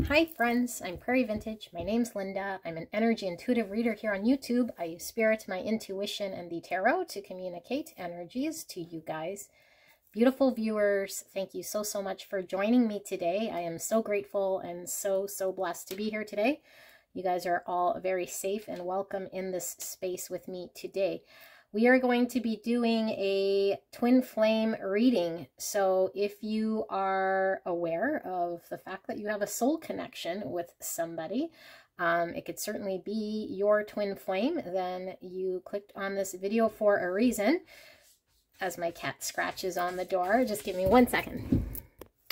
Hi friends, I'm Prairie Vintage. My name's Linda. I'm an energy intuitive reader here on YouTube. I use spirit, my intuition, and the tarot to communicate energies to you guys. Beautiful viewers, thank you so, so much for joining me today. I am so grateful and so, so blessed to be here today. You guys are all very safe and welcome in this space with me today we are going to be doing a twin flame reading. So if you are aware of the fact that you have a soul connection with somebody, um, it could certainly be your twin flame, then you clicked on this video for a reason. As my cat scratches on the door, just give me one second.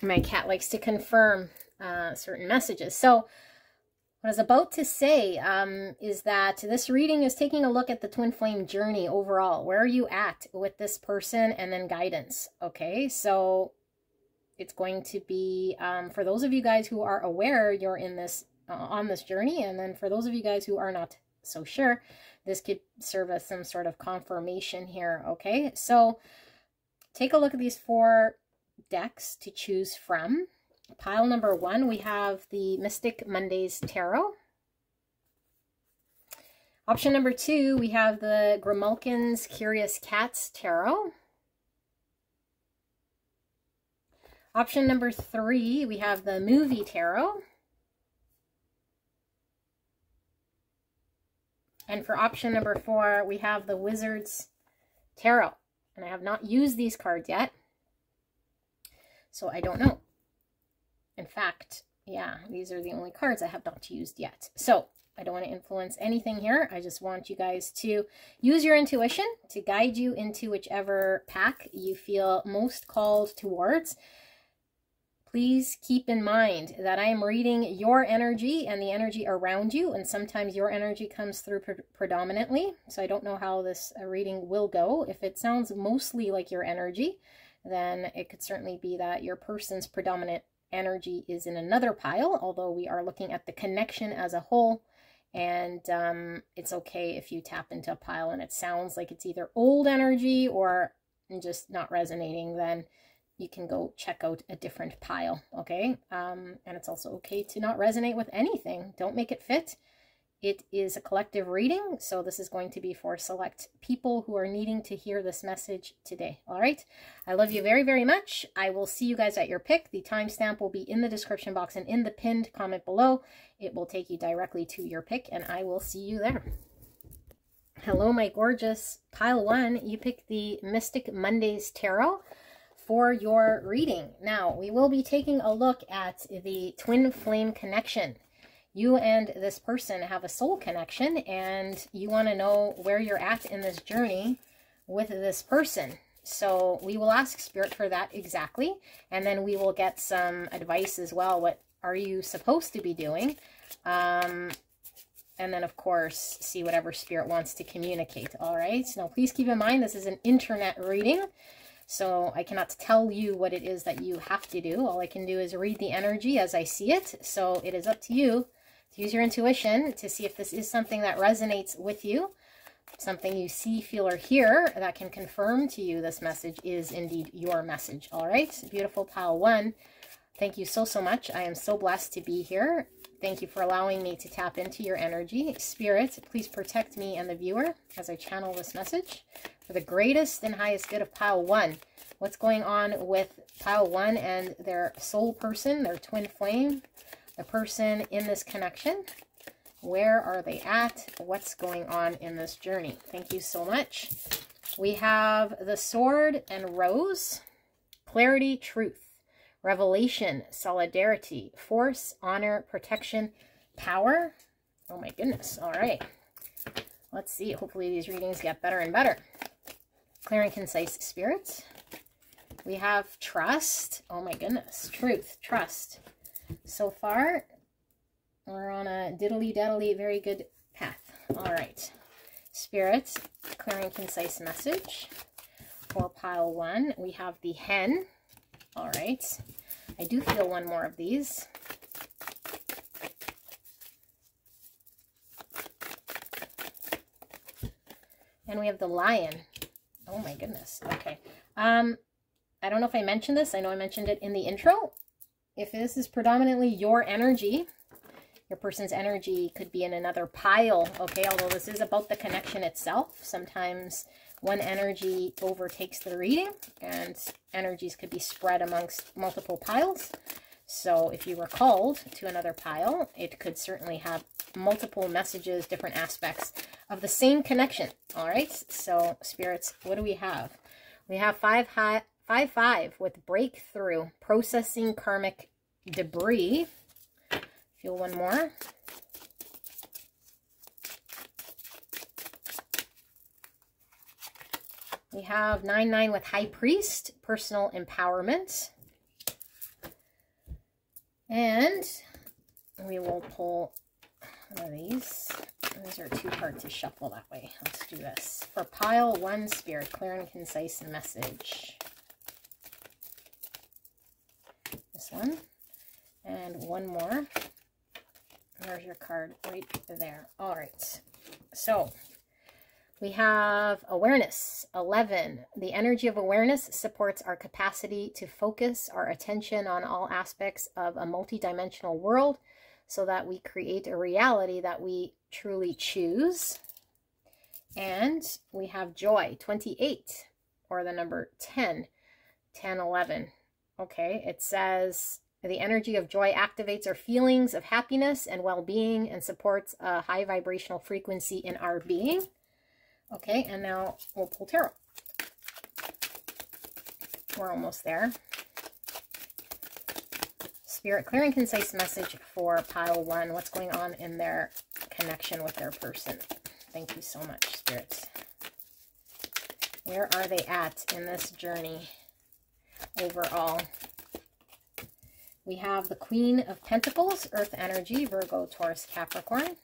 My cat likes to confirm uh, certain messages. So what I was about to say um, is that this reading is taking a look at the twin flame journey overall. Where are you at with this person and then guidance? Okay, so it's going to be, um, for those of you guys who are aware you're in this, uh, on this journey, and then for those of you guys who are not so sure, this could serve as some sort of confirmation here, okay? So take a look at these four decks to choose from. Pile number one, we have the Mystic Mondays Tarot. Option number two, we have the Grimalkin's Curious Cats Tarot. Option number three, we have the Movie Tarot. And for option number four, we have the Wizard's Tarot. And I have not used these cards yet, so I don't know. In fact, yeah, these are the only cards I have not used yet. So I don't want to influence anything here. I just want you guys to use your intuition to guide you into whichever pack you feel most called towards. Please keep in mind that I am reading your energy and the energy around you, and sometimes your energy comes through pre predominantly. So I don't know how this uh, reading will go. If it sounds mostly like your energy, then it could certainly be that your person's predominant energy is in another pile, although we are looking at the connection as a whole. And um, it's okay if you tap into a pile and it sounds like it's either old energy or just not resonating, then you can go check out a different pile, okay? Um, and it's also okay to not resonate with anything. Don't make it fit. It is a collective reading, so this is going to be for select people who are needing to hear this message today. All right. I love you very, very much. I will see you guys at your pick. The timestamp will be in the description box and in the pinned comment below. It will take you directly to your pick, and I will see you there. Hello, my gorgeous pile one. You pick the Mystic Mondays Tarot for your reading. Now, we will be taking a look at the twin flame connection you and this person have a soul connection and you want to know where you're at in this journey with this person. So we will ask Spirit for that exactly. And then we will get some advice as well. What are you supposed to be doing? Um, and then, of course, see whatever Spirit wants to communicate. All right. Now, please keep in mind, this is an internet reading. So I cannot tell you what it is that you have to do. All I can do is read the energy as I see it. So it is up to you use your intuition to see if this is something that resonates with you, something you see, feel, or hear that can confirm to you this message is indeed your message. All right, beautiful pile one. Thank you so, so much. I am so blessed to be here. Thank you for allowing me to tap into your energy. Spirit, please protect me and the viewer as I channel this message for the greatest and highest good of pile one. What's going on with pile one and their soul person, their twin flame, the person in this connection. Where are they at? What's going on in this journey? Thank you so much. We have the sword and rose, clarity, truth, revelation, solidarity, force, honor, protection, power. Oh my goodness. All right. Let's see. Hopefully these readings get better and better. Clear and concise spirits. We have trust. Oh my goodness. Truth, trust, so far, we're on a diddly-daddly very good path. All right. Spirit, clear and concise message. For pile one, we have the hen. All right. I do feel one more of these. And we have the lion. Oh my goodness. Okay. Um, I don't know if I mentioned this. I know I mentioned it in the intro if this is predominantly your energy, your person's energy could be in another pile, okay? Although this is about the connection itself. Sometimes one energy overtakes the reading and energies could be spread amongst multiple piles. So if you were called to another pile, it could certainly have multiple messages, different aspects of the same connection. All right. So spirits, what do we have? We have five high, five, five with breakthrough, processing karmic debris. Feel one more. We have 9-9 with High Priest, Personal Empowerment. And we will pull one of these. These are too hard to shuffle that way. Let's do this. For pile one, Spirit, clear and concise message. This one. And one more. There's your card right there. All right. So we have awareness, 11. The energy of awareness supports our capacity to focus our attention on all aspects of a multidimensional world so that we create a reality that we truly choose. And we have joy, 28, or the number 10, 10, 11. Okay, it says the energy of joy activates our feelings of happiness and well-being and supports a high vibrational frequency in our being. Okay, and now we'll pull tarot. We're almost there. Spirit, clear and concise message for pile one. What's going on in their connection with their person? Thank you so much, spirits. Where are they at in this journey overall? We have the Queen of Pentacles, Earth Energy, Virgo, Taurus, Capricorn.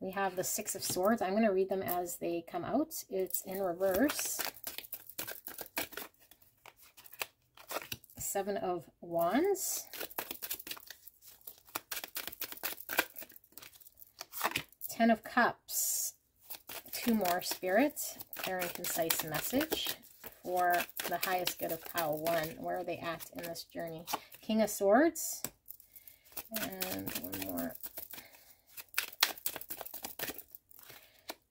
We have the Six of Swords. I'm going to read them as they come out. It's in reverse. Seven of Wands. Ten of Cups. Two more spirits. And concise message for the highest good of pile one. Where are they at in this journey? King of Swords. And one more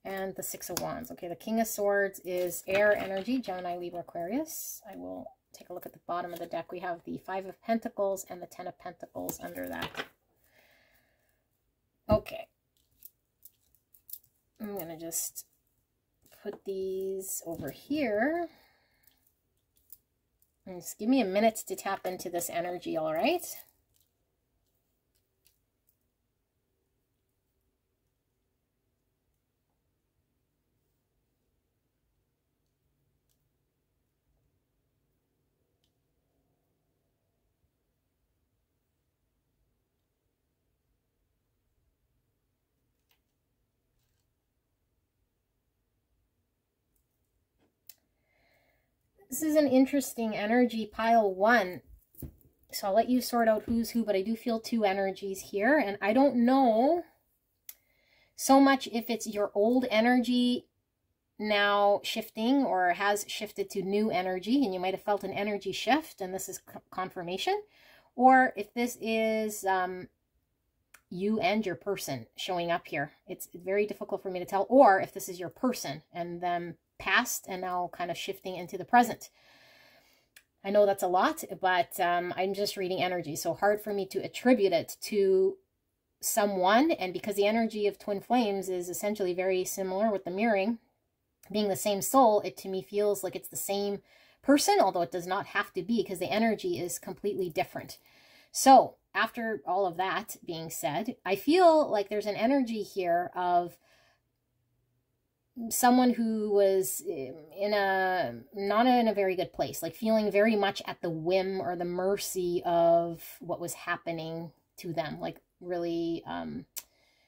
and the Six of Wands. Okay, the King of Swords is air energy, Gemini, Libra, Aquarius. I will take a look at the bottom of the deck. We have the Five of Pentacles and the Ten of Pentacles under that. Okay. I'm going to just put these over here. Just give me a minute to tap into this energy, all right? This is an interesting energy pile one. So I'll let you sort out who's who, but I do feel two energies here. And I don't know so much if it's your old energy now shifting or has shifted to new energy and you might have felt an energy shift and this is confirmation or if this is um, you and your person showing up here. It's very difficult for me to tell or if this is your person and them past and now kind of shifting into the present. I know that's a lot, but um, I'm just reading energy. So hard for me to attribute it to someone. And because the energy of twin flames is essentially very similar with the mirroring, being the same soul, it to me feels like it's the same person, although it does not have to be because the energy is completely different. So after all of that being said, I feel like there's an energy here of someone who was um, in a not in a very good place like feeling very much at the whim or the mercy of what was happening to them like really um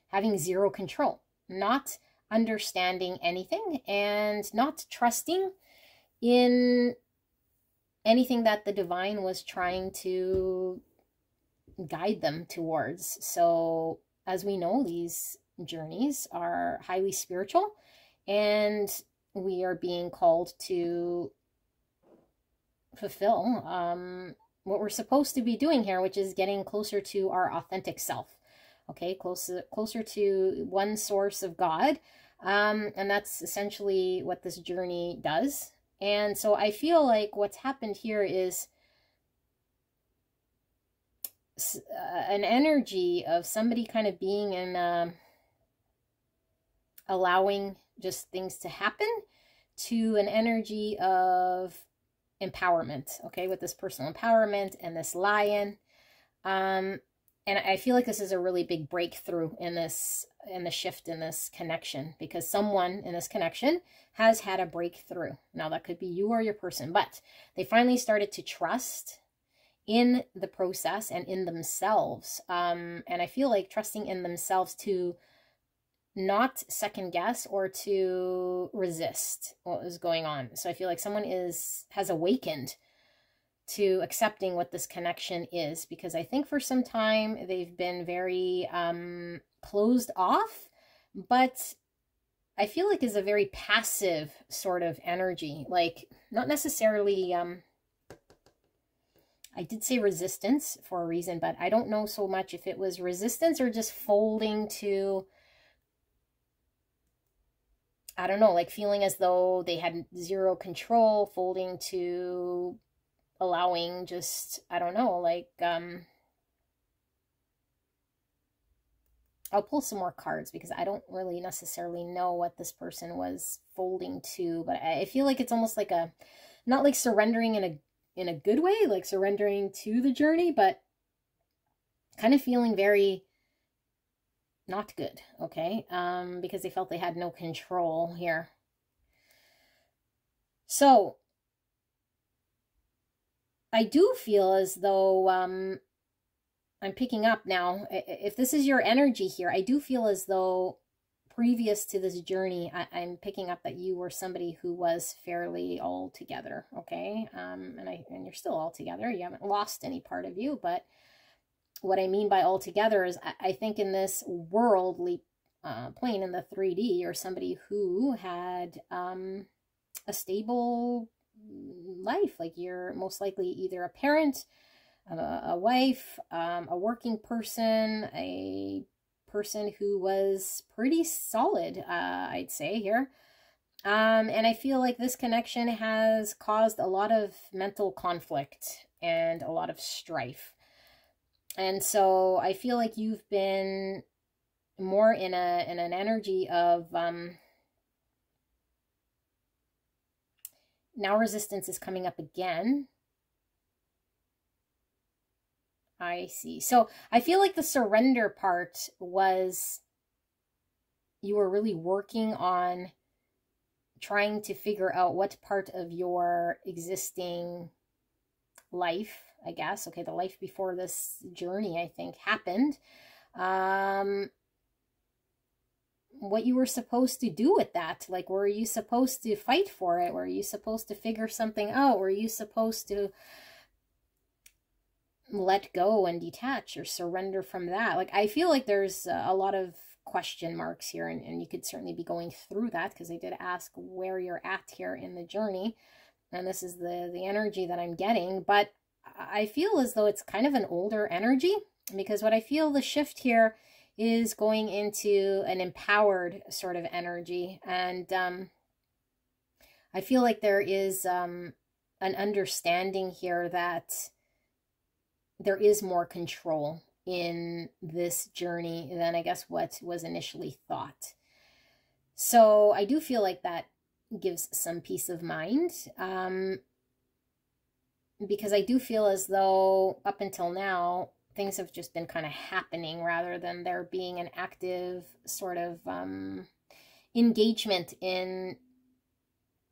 having zero control not understanding anything and not trusting in anything that the divine was trying to guide them towards. So as we know these journeys are highly spiritual and we are being called to fulfill um, what we're supposed to be doing here, which is getting closer to our authentic self. Okay, closer closer to one source of God. Um, and that's essentially what this journey does. And so I feel like what's happened here is uh, an energy of somebody kind of being in uh, allowing just things to happen to an energy of empowerment, okay, with this personal empowerment and this lion. Um, and I feel like this is a really big breakthrough in this, in the shift in this connection because someone in this connection has had a breakthrough. Now that could be you or your person, but they finally started to trust in the process and in themselves. Um, and I feel like trusting in themselves to not second guess or to resist what was going on. So I feel like someone is has awakened to accepting what this connection is because I think for some time they've been very um, closed off, but I feel like is a very passive sort of energy, like not necessarily. Um, I did say resistance for a reason, but I don't know so much if it was resistance or just folding to I don't know, like feeling as though they had zero control, folding to allowing just, I don't know, like, um, I'll pull some more cards because I don't really necessarily know what this person was folding to, but I feel like it's almost like a, not like surrendering in a, in a good way, like surrendering to the journey, but kind of feeling very not good, okay? Um, because they felt they had no control here. So, I do feel as though um, I'm picking up now. If this is your energy here, I do feel as though previous to this journey, I, am picking up that you were somebody who was fairly all together, okay? Um, and I and you're still all together. You haven't lost any part of you, but what I mean by altogether is I, I think in this worldly uh, plane in the 3D, you're somebody who had um, a stable life. Like you're most likely either a parent, a, a wife, um, a working person, a person who was pretty solid, uh, I'd say here. Um, and I feel like this connection has caused a lot of mental conflict and a lot of strife. And so I feel like you've been more in a in an energy of um now resistance is coming up again. I see. So I feel like the surrender part was you were really working on trying to figure out what part of your existing life I guess. Okay, the life before this journey, I think, happened. Um, what you were supposed to do with that. Like, were you supposed to fight for it? Were you supposed to figure something out? Were you supposed to let go and detach or surrender from that? Like, I feel like there's a lot of question marks here, and, and you could certainly be going through that because I did ask where you're at here in the journey. And this is the, the energy that I'm getting. But I feel as though it's kind of an older energy because what I feel the shift here is going into an empowered sort of energy. And um, I feel like there is um, an understanding here that there is more control in this journey than I guess what was initially thought. So I do feel like that gives some peace of mind. Um, because I do feel as though up until now, things have just been kind of happening rather than there being an active sort of um, engagement in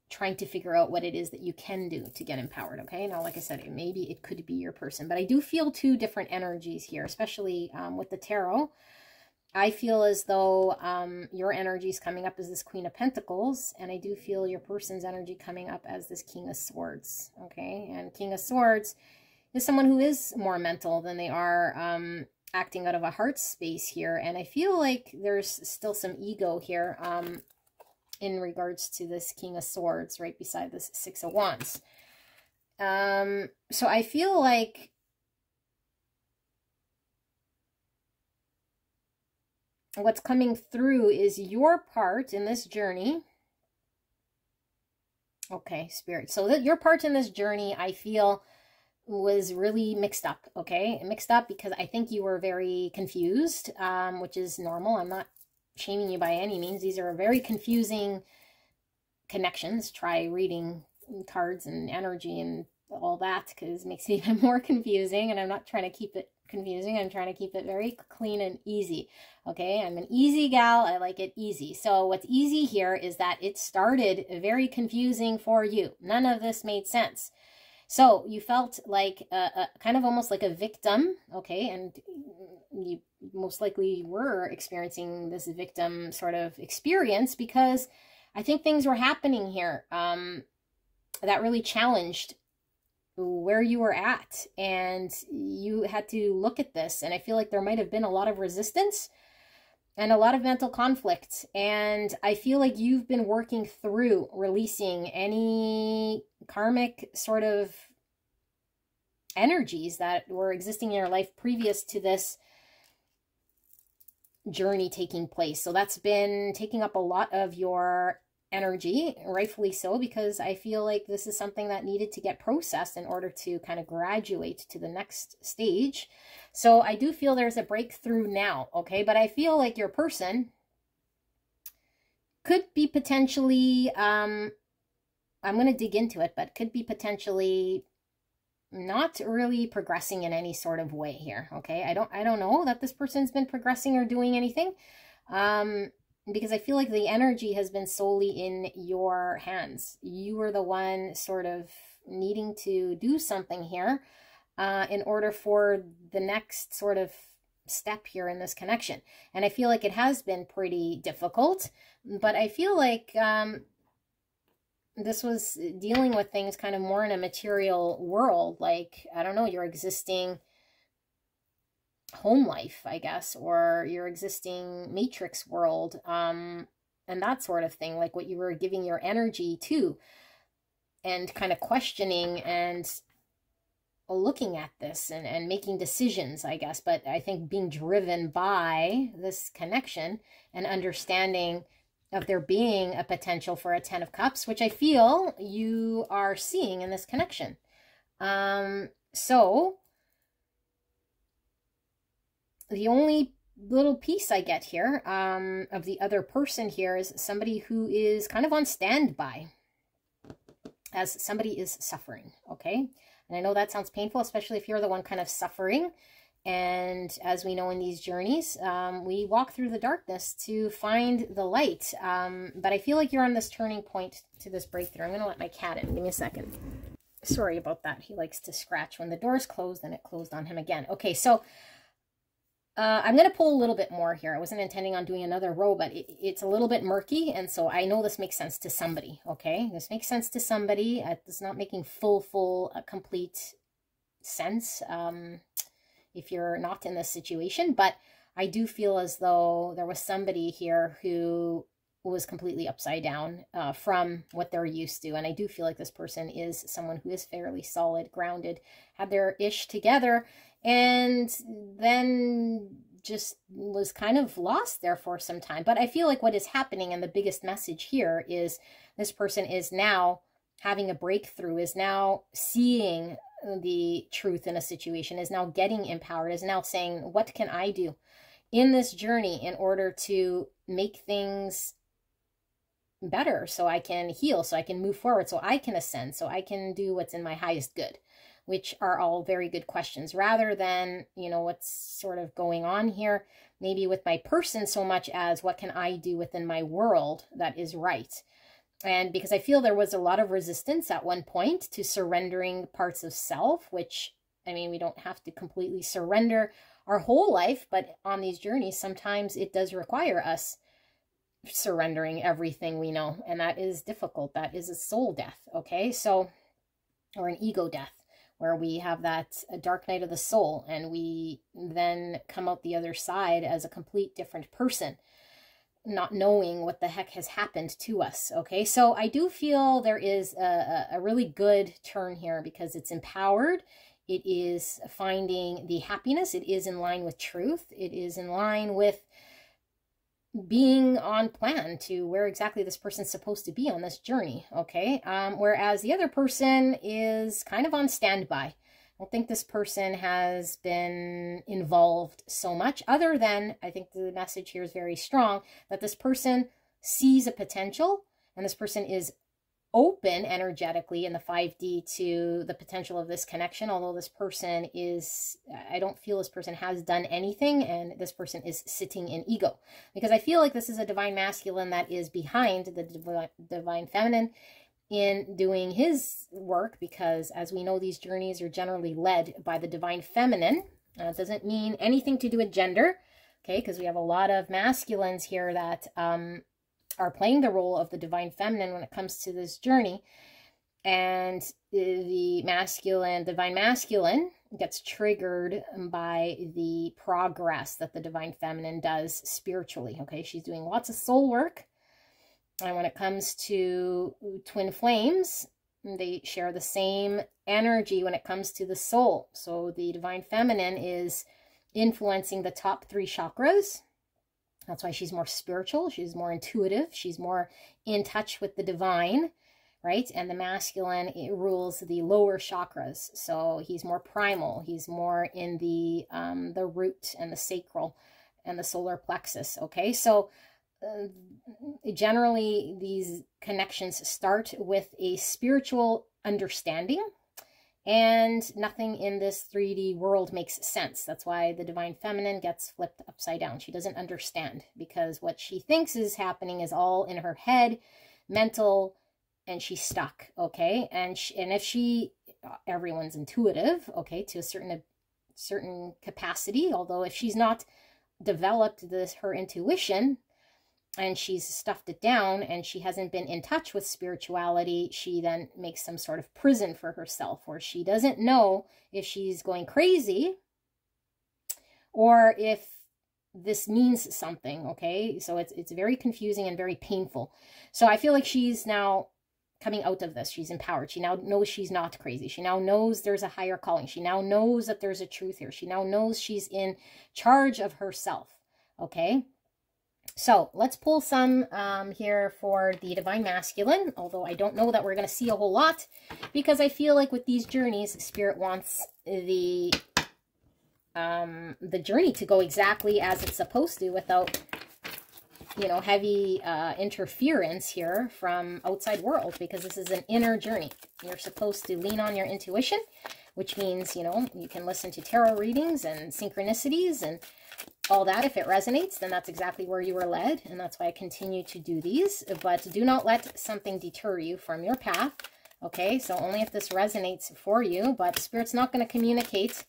trying to figure out what it is that you can do to get empowered, okay? Now, like I said, maybe it could be your person, but I do feel two different energies here, especially um, with the tarot. I feel as though um, your energy is coming up as this Queen of Pentacles, and I do feel your person's energy coming up as this King of Swords, okay? And King of Swords is someone who is more mental than they are um, acting out of a heart space here, and I feel like there's still some ego here um, in regards to this King of Swords right beside this Six of Wands. Um, so I feel like what's coming through is your part in this journey. Okay, spirit. So that your part in this journey, I feel was really mixed up, okay? Mixed up because I think you were very confused, um, which is normal. I'm not shaming you by any means. These are very confusing connections. Try reading cards and energy and all that because it makes it even more confusing. And I'm not trying to keep it confusing. I'm trying to keep it very clean and easy. Okay, I'm an easy gal. I like it easy. So what's easy here is that it started very confusing for you. None of this made sense. So you felt like a, a, kind of almost like a victim, okay, and you most likely were experiencing this victim sort of experience because I think things were happening here um, that really challenged where you were at and you had to look at this and I feel like there might have been a lot of resistance and a lot of mental conflict. And I feel like you've been working through releasing any karmic sort of energies that were existing in your life previous to this journey taking place. So that's been taking up a lot of your energy, rightfully so, because I feel like this is something that needed to get processed in order to kind of graduate to the next stage. So I do feel there's a breakthrough now, okay? But I feel like your person could be potentially, um, I'm going to dig into it, but could be potentially not really progressing in any sort of way here, okay? I don't, I don't know that this person's been progressing or doing anything. Um, because I feel like the energy has been solely in your hands. You were the one sort of needing to do something here uh, in order for the next sort of step here in this connection. And I feel like it has been pretty difficult, but I feel like um, this was dealing with things kind of more in a material world, like, I don't know, your existing home life, I guess, or your existing matrix world, um, and that sort of thing, like what you were giving your energy to, and kind of questioning and looking at this and, and making decisions, I guess. But I think being driven by this connection and understanding of there being a potential for a Ten of Cups, which I feel you are seeing in this connection. Um, so the only little piece I get here um, of the other person here is somebody who is kind of on standby as somebody is suffering, okay? And I know that sounds painful, especially if you're the one kind of suffering. And as we know in these journeys, um, we walk through the darkness to find the light. Um, but I feel like you're on this turning point to this breakthrough. I'm going to let my cat in. Give me a second. Sorry about that. He likes to scratch. When the door's closed, then it closed on him again. Okay, so uh, I'm going to pull a little bit more here. I wasn't intending on doing another row, but it, it's a little bit murky, and so I know this makes sense to somebody, okay? This makes sense to somebody. Uh, it's not making full, full, uh, complete sense um, if you're not in this situation, but I do feel as though there was somebody here who was completely upside down uh, from what they're used to. And I do feel like this person is someone who is fairly solid, grounded, had their ish together, and then just was kind of lost there for some time. But I feel like what is happening and the biggest message here is this person is now having a breakthrough, is now seeing the truth in a situation, is now getting empowered, is now saying, what can I do in this journey in order to make things better so I can heal, so I can move forward, so I can ascend, so I can do what's in my highest good which are all very good questions rather than, you know, what's sort of going on here, maybe with my person so much as what can I do within my world that is right. And because I feel there was a lot of resistance at one point to surrendering parts of self, which, I mean, we don't have to completely surrender our whole life, but on these journeys, sometimes it does require us surrendering everything we know. And that is difficult. That is a soul death, okay? So, or an ego death where we have that uh, dark night of the soul and we then come out the other side as a complete different person. not knowing what the heck has happened to us. Okay, so I do feel there is a, a really good turn here because it's empowered. It is finding the happiness. It is in line with truth. It is in line with being on plan to where exactly this person's supposed to be on this journey. Okay, um, whereas the other person is kind of on standby. I don't think this person has been involved so much other than I think the message here is very strong that this person sees a potential and this person is open energetically in the 5D to the potential of this connection. Although this person is, I don't feel this person has done anything and this person is sitting in ego. Because I feel like this is a divine masculine that is behind the divine feminine in doing his work because as we know these journeys are generally led by the divine feminine uh, doesn't mean anything to do with gender okay because we have a lot of masculines here that um, are playing the role of the divine feminine when it comes to this journey and the masculine divine masculine gets triggered by the progress that the divine feminine does spiritually okay she's doing lots of soul work and when it comes to twin flames, they share the same energy when it comes to the soul. So the divine feminine is influencing the top three chakras. That's why she's more spiritual. She's more intuitive. She's more in touch with the divine, right? And the masculine rules the lower chakras. So he's more primal. He's more in the um, the root and the sacral and the solar plexus. Okay, so uh, generally these connections start with a spiritual understanding and nothing in this 3D world makes sense. That's why the divine feminine gets flipped upside down. She doesn't understand because what she thinks is happening is all in her head, mental, and she's stuck, okay? And she, and if she uh, everyone's intuitive, okay, to a certain a certain capacity, although if she's not developed this her intuition, and she's stuffed it down and she hasn't been in touch with spirituality, she then makes some sort of prison for herself where she doesn't know if she's going crazy or if this means something, okay? So it's it's very confusing and very painful. So I feel like she's now coming out of this. She's empowered. She now knows she's not crazy. She now knows there's a higher calling. She now knows that there's a truth here. She now knows she's in charge of herself, okay? So let's pull some um, here for the Divine Masculine, although I don't know that we're going to see a whole lot because I feel like with these journeys, Spirit wants the um, the journey to go exactly as it's supposed to without, you know, heavy uh, interference here from outside world because this is an inner journey. You're supposed to lean on your intuition, which means, you know, you can listen to tarot readings and synchronicities and all that. If it resonates, then that's exactly where you were led, and that's why I continue to do these. But do not let something deter you from your path, okay? So only if this resonates for you, but Spirit's not going to communicate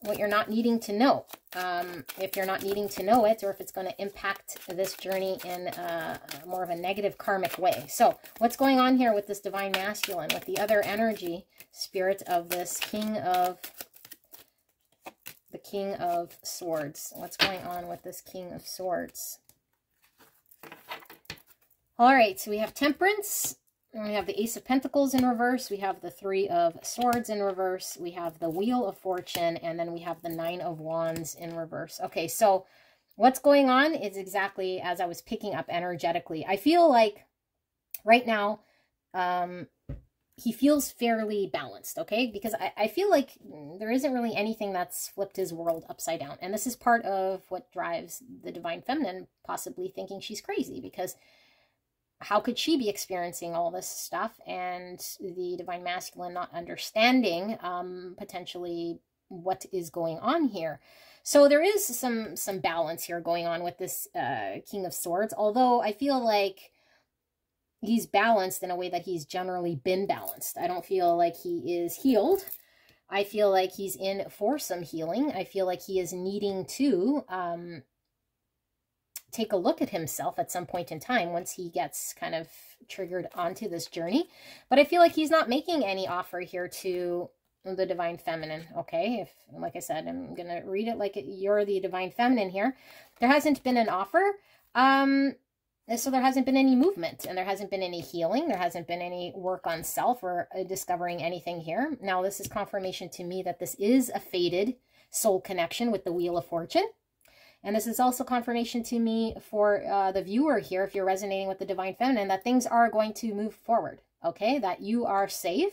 what you're not needing to know. Um, if you're not needing to know it, or if it's going to impact this journey in uh, more of a negative karmic way. So what's going on here with this Divine Masculine, with the other energy, Spirit of this King of the King of Swords. What's going on with this King of Swords? All right, so we have Temperance, and we have the Ace of Pentacles in reverse. We have the Three of Swords in reverse. We have the Wheel of Fortune, and then we have the Nine of Wands in reverse. Okay, so what's going on is exactly as I was picking up energetically. I feel like right now, um, he feels fairly balanced, okay? Because I, I feel like there isn't really anything that's flipped his world upside down. And this is part of what drives the Divine Feminine possibly thinking she's crazy because how could she be experiencing all this stuff and the Divine Masculine not understanding um, potentially what is going on here? So there is some some balance here going on with this uh, King of Swords, although I feel like he's balanced in a way that he's generally been balanced. I don't feel like he is healed. I feel like he's in for some healing. I feel like he is needing to um, take a look at himself at some point in time once he gets kind of triggered onto this journey. But I feel like he's not making any offer here to the divine feminine, okay? If, like I said, I'm going to read it like you're the divine feminine here. There hasn't been an offer Um, so there hasn't been any movement and there hasn't been any healing. There hasn't been any work on self or uh, discovering anything here. Now, this is confirmation to me that this is a fated soul connection with the Wheel of Fortune. And this is also confirmation to me for uh, the viewer here, if you're resonating with the Divine Feminine, that things are going to move forward, okay? That you are safe,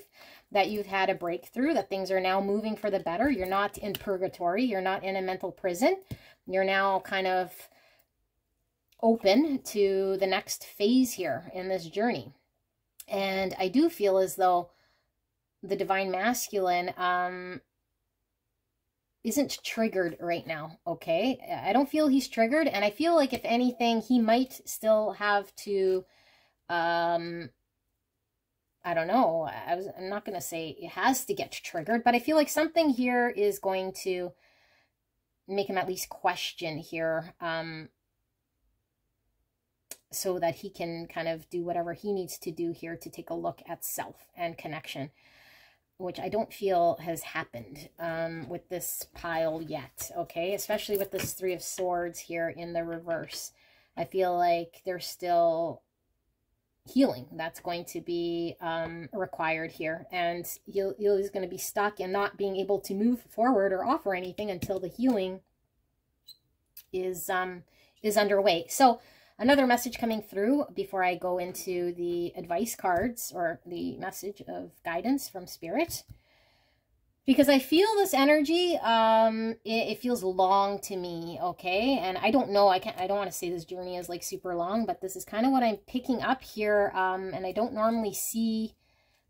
that you've had a breakthrough, that things are now moving for the better. You're not in purgatory. You're not in a mental prison. You're now kind of open to the next phase here in this journey. And I do feel as though the Divine Masculine um, isn't triggered right now, okay? I don't feel he's triggered, and I feel like if anything, he might still have to um I don't know. I was I'm not going to say it has to get triggered, but I feel like something here is going to make him at least question here um so that he can kind of do whatever he needs to do here to take a look at self and connection, which I don't feel has happened um, with this pile yet, okay? Especially with this Three of Swords here in the reverse. I feel like there's still healing that's going to be um, required here. And he'll, he's going to be stuck and not being able to move forward or offer anything until the healing is um, is underway. So another message coming through before I go into the advice cards or the message of guidance from Spirit because I feel this energy, um, it, it, feels long to me, okay? And I don't know, I can't, I don't want to say this journey is like super long, but this is kind of what I'm picking up here, um, and I don't normally see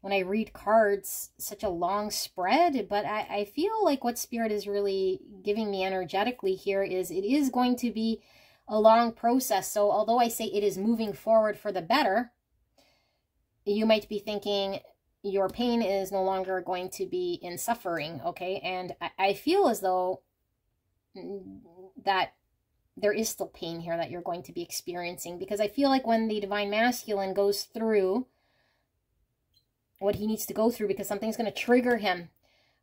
when I read cards such a long spread, but I, I feel like what Spirit is really giving me energetically here is it is going to be a long process. So although I say it is moving forward for the better, you might be thinking, your pain is no longer going to be in suffering, okay? And I, feel as though that there is still pain here that you're going to be experiencing because I feel like when the Divine Masculine goes through what he needs to go through because something's going to trigger him,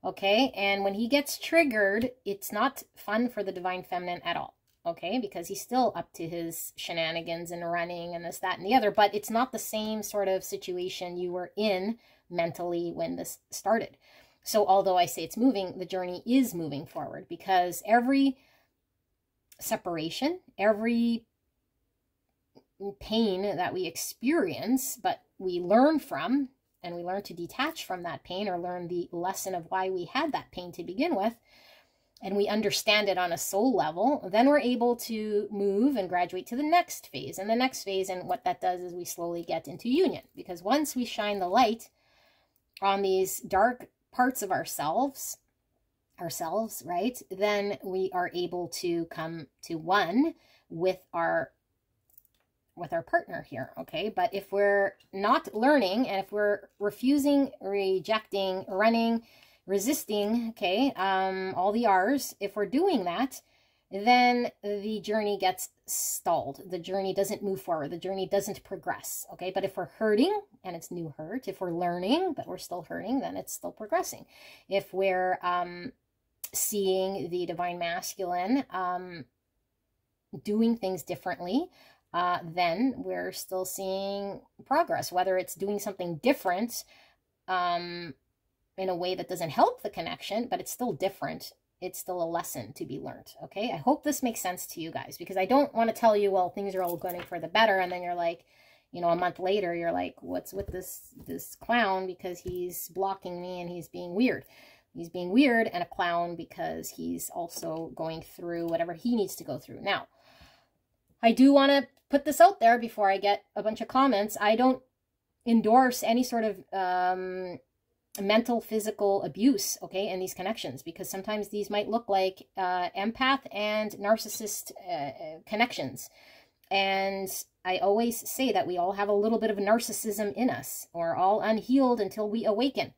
okay? And when he gets triggered, it's not fun for the Divine Feminine at all okay? Because he's still up to his shenanigans and running and this, that, and the other, but it's not the same sort of situation you were in mentally when this started. So although I say it's moving, the journey is moving forward because every separation, every pain that we experience, but we learn from, and we learn to detach from that pain or learn the lesson of why we had that pain to begin with, and we understand it on a soul level, then we're able to move and graduate to the next phase. And the next phase, and what that does is we slowly get into union. Because once we shine the light on these dark parts of ourselves, ourselves, right, then we are able to come to one with our with our partner here, okay? But if we're not learning and if we're refusing, rejecting, running, resisting, okay, um, all the R's, if we're doing that, then the journey gets stalled. The journey doesn't move forward. The journey doesn't progress, okay? But if we're hurting, and it's new hurt, if we're learning, but we're still hurting, then it's still progressing. If we're um, seeing the Divine Masculine um, doing things differently, uh, then we're still seeing progress, whether it's doing something different um, in a way that doesn't help the connection, but it's still different. It's still a lesson to be learned. Okay. I hope this makes sense to you guys because I don't want to tell you, well, things are all going for the better. And then you're like, you know, a month later, you're like, what's with this, this clown because he's blocking me and he's being weird. He's being weird and a clown because he's also going through whatever he needs to go through. Now, I do want to put this out there before I get a bunch of comments. I don't endorse any sort of um, mental physical abuse okay in these connections because sometimes these might look like uh, empath and narcissist uh, uh, connections. And i always say that we all have a little bit of narcissism in us. We're all unhealed until we awaken.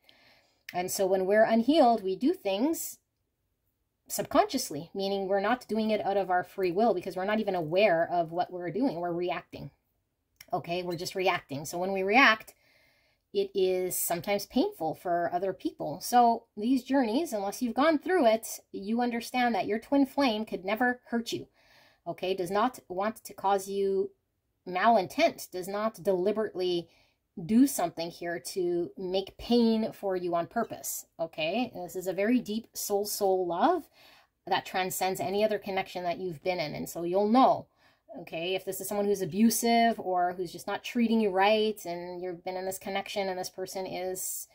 And so when we're unhealed we do things subconsciously meaning we're not doing it out of our free will because we're not even aware of what we're doing. We're reacting. Okay we're just reacting. So when we react it is sometimes painful for other people. So these journeys, unless you've gone through it, you understand that your twin flame could never hurt you. okay, does not want to cause you malintent, does not deliberately do something here to make pain for you on purpose, okay? This is a very deep soul-soul love that transcends any other connection that you've been in. And so you'll know, okay, if this is someone who's abusive or who's just not treating you right and you've been in this connection and this person is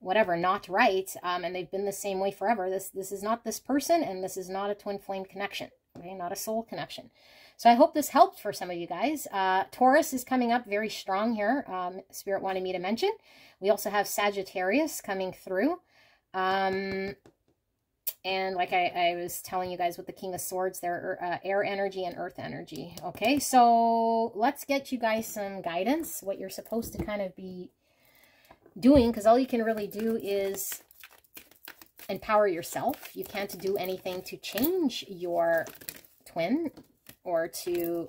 whatever, not right, um, and they've been the same way forever, this, this is not this person and this is not a twin flame connection, okay, not a soul connection. So I hope this helped for some of you guys. Uh, Taurus is coming up very strong here. Um, Spirit wanted me to mention. We also have Sagittarius coming through. Um, and like I, I, was telling you guys with the King of Swords, there are uh, air energy and earth energy. Okay, so let's get you guys some guidance, what you're supposed to kind of be doing, because all you can really do is empower yourself. You can't do anything to change your twin or to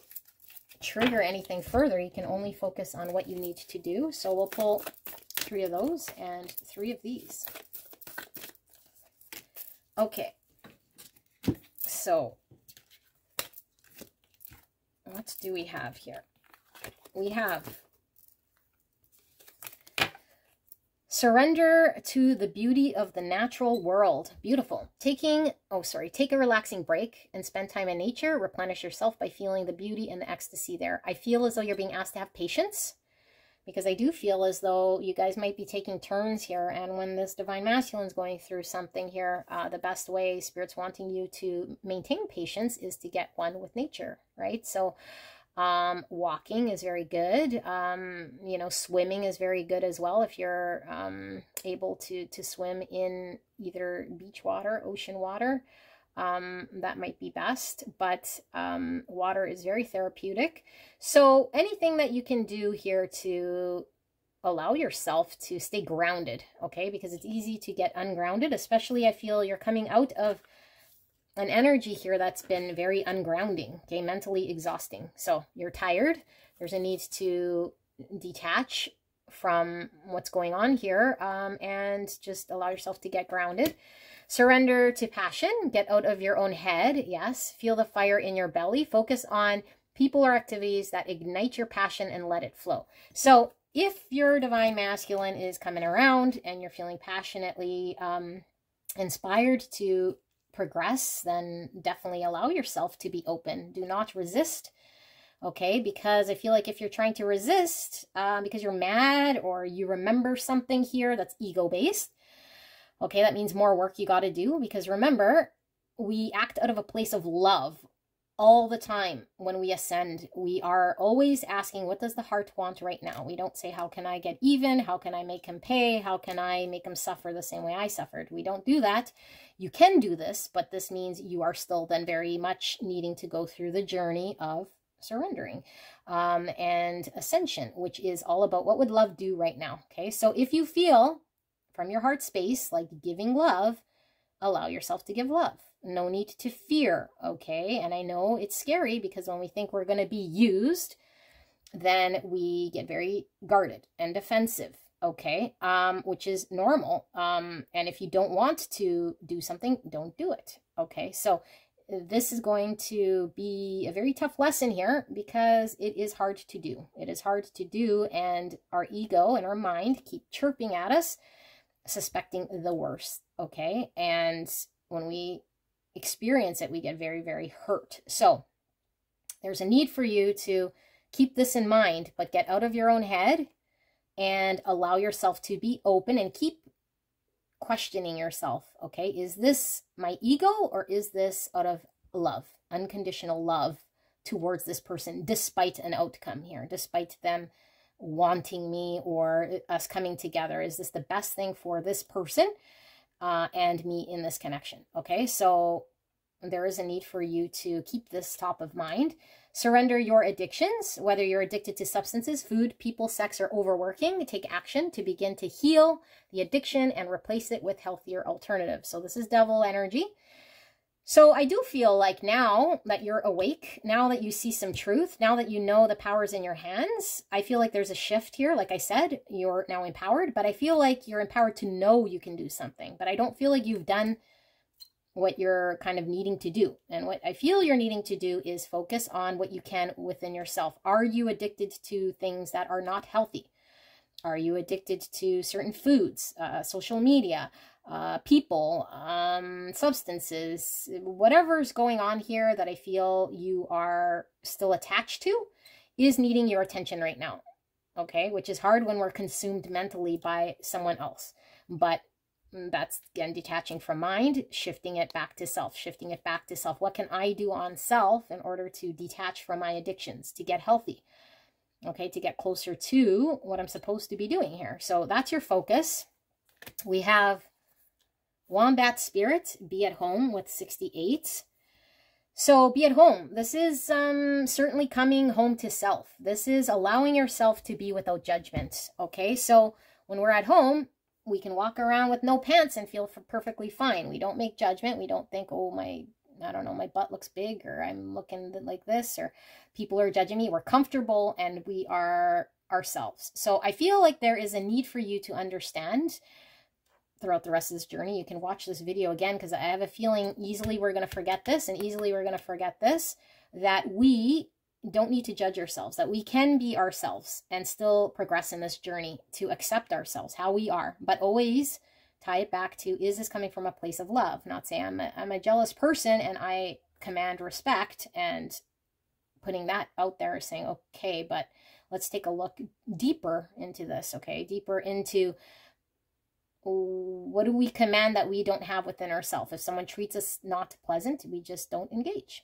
trigger anything further. You can only focus on what you need to do. So we'll pull three of those and three of these. Okay. So what do we have here? We have Surrender to the beauty of the natural world. Beautiful. Taking, oh, sorry, take a relaxing break and spend time in nature. Replenish yourself by feeling the beauty and the ecstasy there. I feel as though you're being asked to have patience because I do feel as though you guys might be taking turns here. And when this divine masculine is going through something here, uh, the best way Spirit's wanting you to maintain patience is to get one with nature, right? So um, walking is very good. Um, you know, swimming is very good as well if you're um, able to, to swim in either beach water, ocean water. Um, that might be best, but um, water is very therapeutic. So anything that you can do here to allow yourself to stay grounded, okay? Because it's easy to get ungrounded, especially I feel you're coming out of an energy here that's been very ungrounding, okay, mentally exhausting. So you're tired. There's a need to detach from what's going on here um, and just allow yourself to get grounded. Surrender to passion. Get out of your own head. Yes. Feel the fire in your belly. Focus on people or activities that ignite your passion and let it flow. So if your divine masculine is coming around and you're feeling passionately um, inspired to progress, then definitely allow yourself to be open. Do not resist, okay? Because I feel like if you're trying to resist uh, because you're mad or you remember something here that's ego-based, okay, that means more work you got to do. Because remember, we act out of a place of love all the time when we ascend. We are always asking, what does the heart want right now? We don't say, how can I get even? How can I make him pay? How can I make him suffer the same way I suffered? We don't do that. You can do this, but this means you are still then very much needing to go through the journey of surrendering um, and ascension, which is all about what would love do right now. Okay, so if you feel from your heart space like giving love, allow yourself to give love no need to fear, okay? And I know it's scary because when we think we're going to be used, then we get very guarded and defensive, okay? Um, which is normal. Um, and if you don't want to do something, don't do it, okay? So this is going to be a very tough lesson here because it is hard to do. It is hard to do, and our ego and our mind keep chirping at us, suspecting the worst, okay? And when we experience it, we get very, very hurt. So there's a need for you to keep this in mind, but get out of your own head and allow yourself to be open and keep questioning yourself. Okay, is this my ego or is this out of love, unconditional love towards this person, despite an outcome here, despite them wanting me or us coming together? Is this the best thing for this person? uh, and me in this connection. Okay, so there is a need for you to keep this top of mind. Surrender your addictions, whether you're addicted to substances, food, people, sex, or overworking. Take action to begin to heal the addiction and replace it with healthier alternatives. So this is devil energy. So I do feel like now that you're awake, now that you see some truth, now that you know the power's in your hands, I feel like there's a shift here. Like I said, you're now empowered, but I feel like you're empowered to know you can do something. But I don't feel like you've done what you're kind of needing to do. And what I feel you're needing to do is focus on what you can within yourself. Are you addicted to things that are not healthy? Are you addicted to certain foods, uh, social media, uh, people, um, substances, whatever's going on here that I feel you are still attached to is needing your attention right now. Okay, which is hard when we're consumed mentally by someone else. But that's again detaching from mind, shifting it back to self, shifting it back to self. What can I do on self in order to detach from my addictions, to get healthy? Okay, to get closer to what I'm supposed to be doing here. So that's your focus. We have Wombat Spirit, be at home with 68. So be at home. This is um, certainly coming home to self. This is allowing yourself to be without judgment. Okay, so when we're at home, we can walk around with no pants and feel perfectly fine. We don't make judgment. We don't think, oh, my, I don't know, my butt looks big or I'm looking like this or people are judging me. We're comfortable and we are ourselves. So I feel like there is a need for you to understand throughout the rest of this journey. You can watch this video again because I have a feeling easily we're going to forget this and easily we're going to forget this, that we don't need to judge ourselves, that we can be ourselves and still progress in this journey to accept ourselves, how we are, but always tie it back to, is this coming from a place of love? Not say I'm a, I'm a jealous person and I command respect and putting that out there saying, okay, but let's take a look deeper into this, okay? Deeper into what do we command that we don't have within ourselves? If someone treats us not pleasant, we just don't engage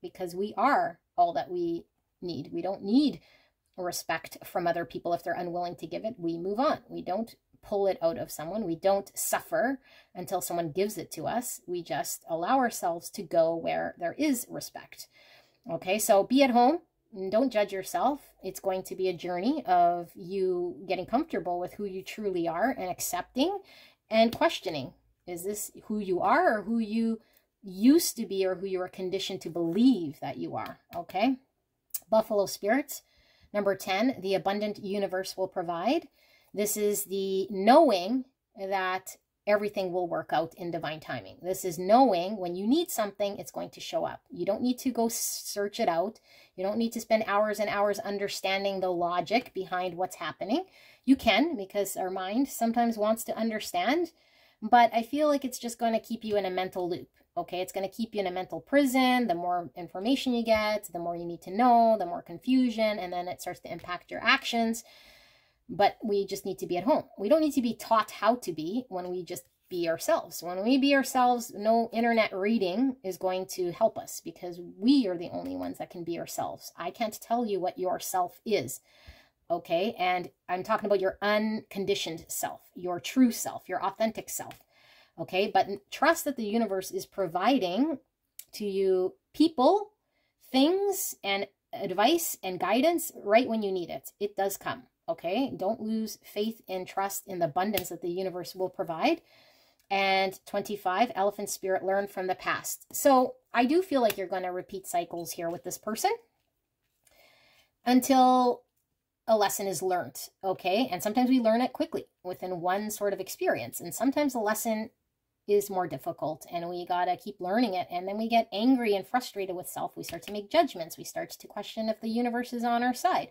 because we are all that we need. We don't need respect from other people if they're unwilling to give it. We move on. We don't pull it out of someone. We don't suffer until someone gives it to us. We just allow ourselves to go where there is respect. Okay, so be at home. Don't judge yourself. It's going to be a journey of you getting comfortable with who you truly are and accepting and questioning. Is this who you are or who you used to be or who you are conditioned to believe that you are. Okay. Buffalo spirits. Number 10, the abundant universe will provide. This is the knowing that everything will work out in divine timing. This is knowing when you need something, it's going to show up. You don't need to go search it out. You don't need to spend hours and hours understanding the logic behind what's happening. You can because our mind sometimes wants to understand, but I feel like it's just going to keep you in a mental loop. Okay, it's going to keep you in a mental prison. The more information you get, the more you need to know, the more confusion, and then it starts to impact your actions. But we just need to be at home. We don't need to be taught how to be when we just be ourselves. When we be ourselves, no internet reading is going to help us because we are the only ones that can be ourselves. I can't tell you what your self is. Okay, and I'm talking about your unconditioned self, your true self, your authentic self okay? But trust that the universe is providing to you people, things, and advice and guidance right when you need it. It does come, okay? Don't lose faith and trust in the abundance that the universe will provide. And 25, elephant spirit learn from the past. So I do feel like you're going to repeat cycles here with this person until a lesson is learned, okay? And sometimes we learn it quickly within one sort of experience. And sometimes the lesson is more difficult and we got to keep learning it. And then we get angry and frustrated with self. We start to make judgments. We start to question if the universe is on our side.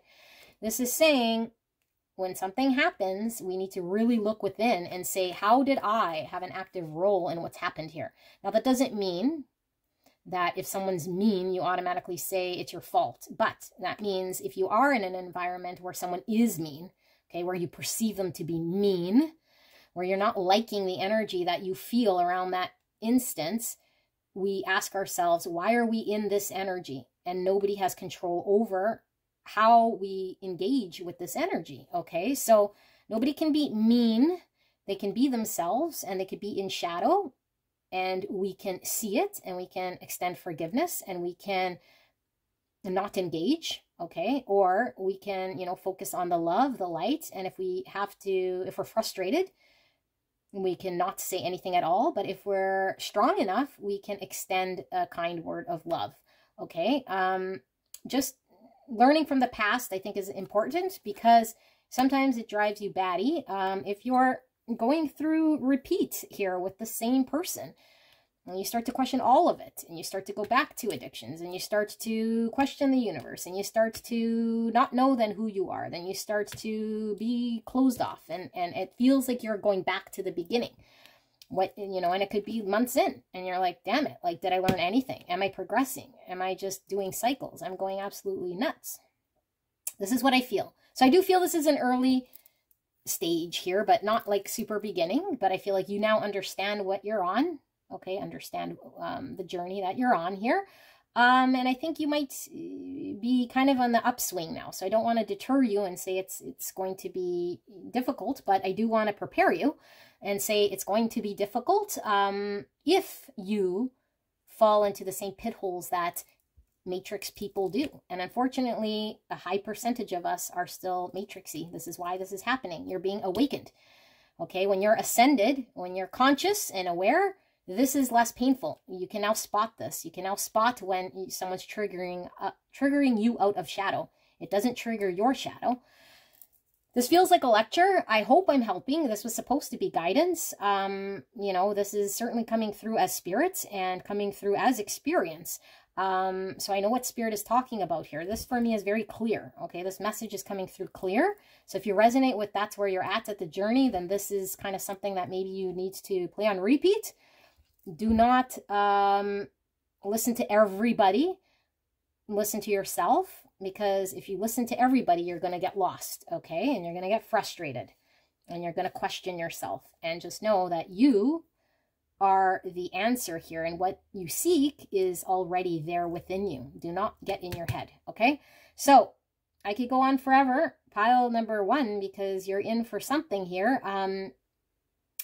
This is saying when something happens, we need to really look within and say, how did I have an active role in what's happened here? Now, that doesn't mean that if someone's mean, you automatically say it's your fault. But that means if you are in an environment where someone is mean, okay, where you perceive them to be mean, where you're not liking the energy that you feel around that instance, we ask ourselves, why are we in this energy? And nobody has control over how we engage with this energy. Okay, so nobody can be mean. They can be themselves and they could be in shadow and we can see it and we can extend forgiveness and we can not engage okay or we can you know focus on the love the light and if we have to if we're frustrated we can not say anything at all, but if we're strong enough, we can extend a kind word of love. Okay. Um, just learning from the past, I think, is important because sometimes it drives you batty. Um, if you're going through repeat here with the same person, and you start to question all of it and you start to go back to addictions and you start to question the universe and you start to not know then who you are then you start to be closed off and and it feels like you're going back to the beginning what you know and it could be months in and you're like damn it like did i learn anything? Am i progressing? Am i just doing cycles? I'm going absolutely nuts. This is what i feel. So i do feel this is an early stage here but not like super beginning but i feel like you now understand what you're on okay? Understand um, the journey that you're on here. Um, and I think you might uh, be kind of on the upswing now. So I don't want to deter you and say it's it's going to be difficult, but I do want to prepare you and say it's going to be difficult um, if you fall into the same pit holes that matrix people do. And unfortunately, a high percentage of us are still matrixy. This is why this is happening. You're being awakened. Okay, when you're ascended, when you're conscious and aware, this is less painful. You can now spot this. You can now spot when someone's triggering uh, triggering you out of shadow. It doesn't trigger your shadow. This feels like a lecture. I hope I'm helping. This was supposed to be guidance. Um, you know, this is certainly coming through as spirits and coming through as experience. Um, so I know what spirit is talking about here. This for me is very clear. Okay, this message is coming through clear. So if you resonate with that's where you're at at the journey, then this is kind of something that maybe you need to play on repeat do not um, listen to everybody. Listen to yourself because if you listen to everybody, you're going to get lost, okay? And you're going to get frustrated and you're going to question yourself. And just know that you are the answer here and what you seek is already there within you. Do not get in your head, okay? So I could go on forever. Pile number one, because you're in for something here. Um,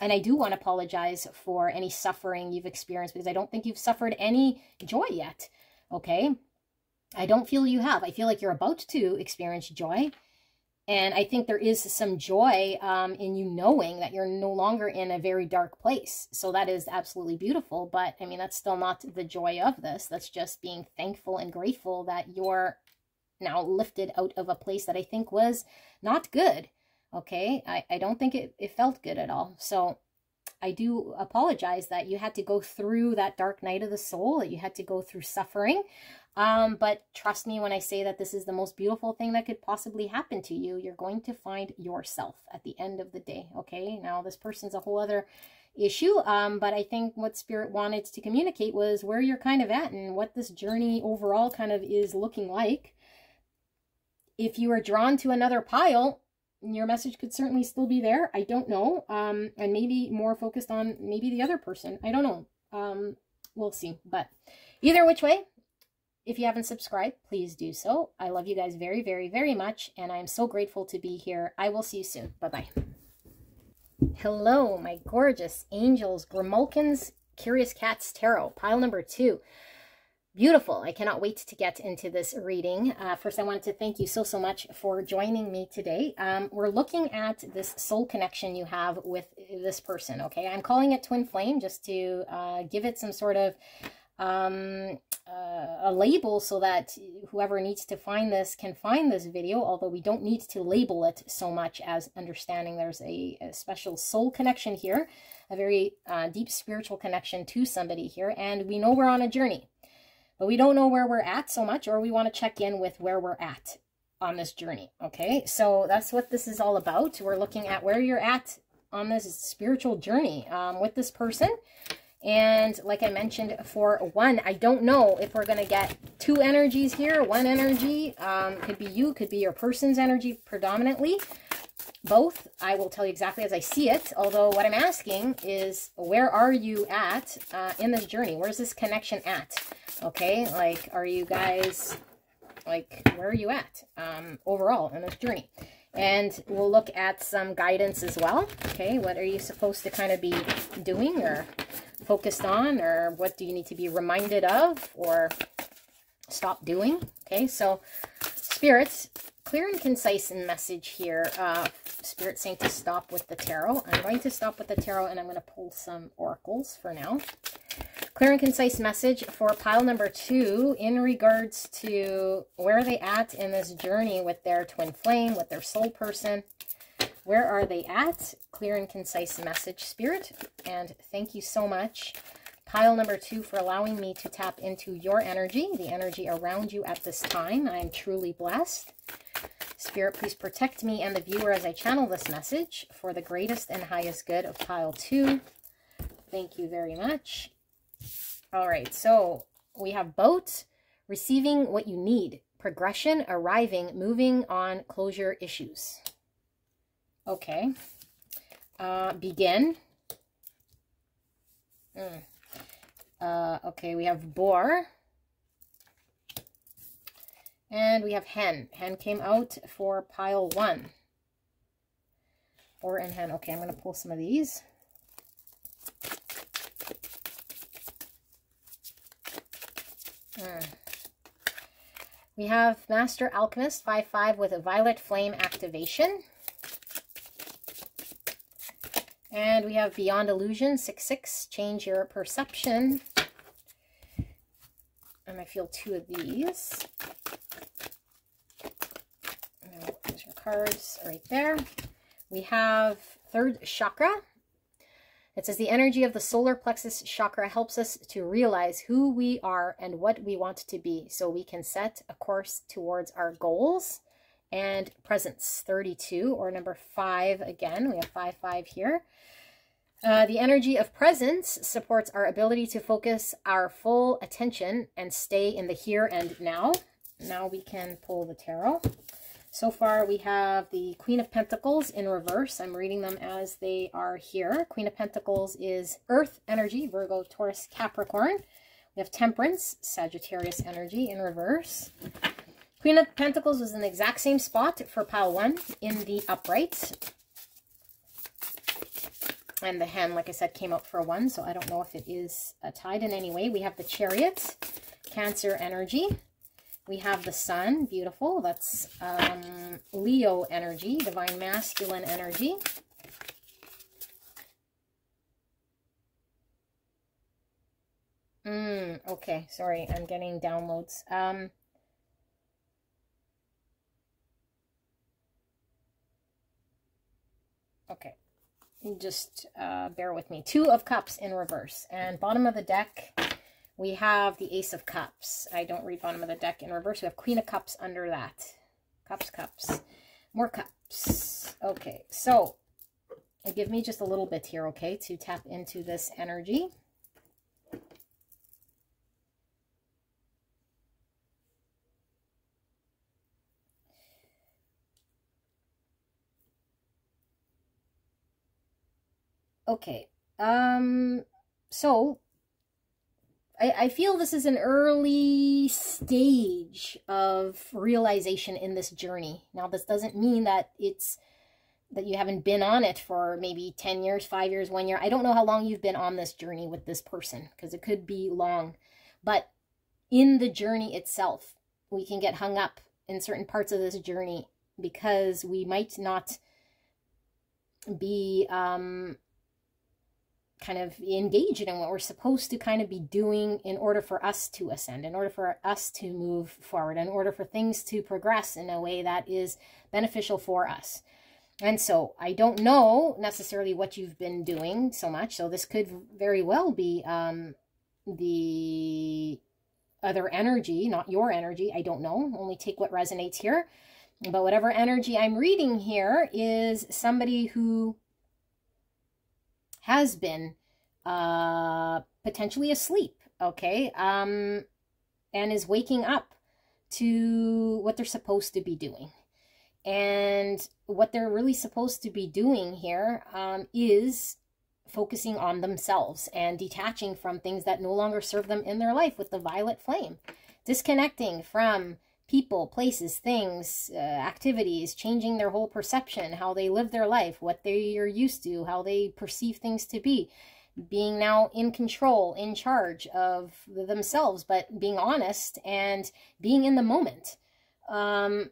and I do want to apologize for any suffering you've experienced because I don't think you've suffered any joy yet. Okay. I don't feel you have. I feel like you're about to experience joy. And I think there is some joy um, in you knowing that you're no longer in a very dark place. So that is absolutely beautiful. But I mean, that's still not the joy of this. That's just being thankful and grateful that you're now lifted out of a place that I think was not good. Okay, I, I don't think it, it felt good at all. So I do apologize that you had to go through that dark night of the soul, that you had to go through suffering. Um, but trust me when I say that this is the most beautiful thing that could possibly happen to you. You're going to find yourself at the end of the day. Okay, now this person's a whole other issue. Um, but I think what Spirit wanted to communicate was where you're kind of at and what this journey overall kind of is looking like. If you are drawn to another pile, your message could certainly still be there. I don't know. Um, and maybe more focused on maybe the other person. I don't know. Um, we'll see. But either which way, if you haven't subscribed, please do so. I love you guys very, very, very much. And I'm so grateful to be here. I will see you soon. Bye-bye. Hello, my gorgeous angels. Grimalkin's Curious Cats Tarot, pile number two beautiful. I cannot wait to get into this reading. Uh, first, I wanted to thank you so, so much for joining me today. Um, we're looking at this soul connection you have with this person, okay? I'm calling it Twin Flame just to uh, give it some sort of um, uh, a label so that whoever needs to find this can find this video, although we don't need to label it so much as understanding there's a, a special soul connection here, a very uh, deep spiritual connection to somebody here, and we know we're on a journey but we don't know where we're at so much, or we want to check in with where we're at on this journey. Okay, so that's what this is all about. We're looking at where you're at on this spiritual journey um, with this person. And like I mentioned, for one, I don't know if we're going to get two energies here. One energy um, could be you, could be your person's energy predominantly. Both, I will tell you exactly as I see it. Although what I'm asking is, where are you at uh, in this journey? Where's this connection at? Okay, like, are you guys, like, where are you at um, overall in this journey? And we'll look at some guidance as well. Okay, what are you supposed to kind of be doing or focused on? Or what do you need to be reminded of or stop doing? Okay, so spirits, clear and concise message here. Uh, Spirit saying to stop with the tarot. I'm going to stop with the tarot and I'm going to pull some oracles for now. Clear and concise message for pile number two in regards to where are they at in this journey with their twin flame, with their soul person. Where are they at? Clear and concise message, Spirit. And thank you so much. Pile number two for allowing me to tap into your energy, the energy around you at this time. I am truly blessed. Spirit, please protect me and the viewer as I channel this message for the greatest and highest good of pile two. Thank you very much. All right, so we have boat, receiving what you need, progression, arriving, moving on, closure issues. Okay. Uh, begin. Mm. Uh, okay, we have boar. And we have hen. Hen came out for pile one. Boar and hen. Okay, I'm going to pull some of these. Mm. We have Master Alchemist 5-5 with a Violet Flame activation. And we have Beyond Illusion 6-6, Change Your Perception. And I feel two of these. Cards right there. We have Third Chakra, it says the energy of the solar plexus chakra helps us to realize who we are and what we want to be so we can set a course towards our goals and presence 32 or number five again we have five five here uh, the energy of presence supports our ability to focus our full attention and stay in the here and now now we can pull the tarot so far, we have the Queen of Pentacles in reverse. I'm reading them as they are here. Queen of Pentacles is Earth energy, Virgo, Taurus, Capricorn. We have Temperance, Sagittarius energy in reverse. Queen of Pentacles was in the exact same spot for pile one in the upright. And the hen, like I said, came out for a one, so I don't know if it is uh, tied in any way. We have the Chariot, Cancer energy. We have the sun, beautiful. That's um, Leo energy, divine masculine energy. Mm, okay, sorry, I'm getting downloads. Um, okay, just uh, bear with me. Two of Cups in reverse. And bottom of the deck, we have the Ace of Cups. I don't read bottom of the deck in reverse. We have Queen of Cups under that. Cups, cups. More cups. Okay, so give me just a little bit here, okay, to tap into this energy. Okay, um, so I, I feel this is an early stage of realization in this journey. Now, this doesn't mean that it's that you haven't been on it for maybe 10 years, 5 years, 1 year. I don't know how long you've been on this journey with this person because it could be long. But in the journey itself, we can get hung up in certain parts of this journey because we might not be um, kind of engaged in what we're supposed to kind of be doing in order for us to ascend, in order for us to move forward, in order for things to progress in a way that is beneficial for us. And so I don't know necessarily what you've been doing so much. So this could very well be um, the other energy, not your energy. I don't know. Only take what resonates here. But whatever energy I'm reading here is somebody who has been uh, potentially asleep, okay, um, and is waking up to what they're supposed to be doing. And what they're really supposed to be doing here um, is focusing on themselves and detaching from things that no longer serve them in their life with the violet flame. Disconnecting from people, places, things, uh, activities, changing their whole perception, how they live their life, what they are used to, how they perceive things to be. Being now in control, in charge of themselves, but being honest and being in the moment. Um,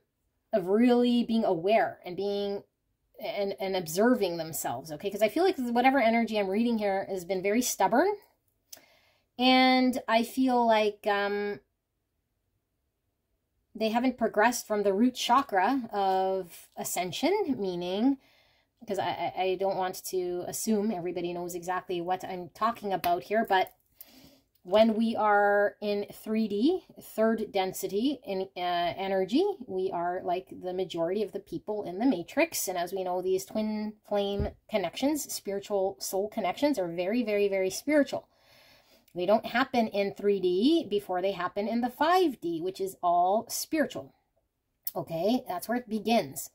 of really being aware and being and, and observing themselves, okay? Because I feel like whatever energy I'm reading here has been very stubborn. And I feel like um, they haven't progressed from the root chakra of ascension, meaning, because I, I don't want to assume everybody knows exactly what I'm talking about here, but when we are in 3D, third density in uh, energy, we are like the majority of the people in the matrix. And as we know, these twin flame connections, spiritual soul connections, are very, very, very spiritual. They don't happen in 3D before they happen in the 5D, which is all spiritual. Okay, that's where it begins.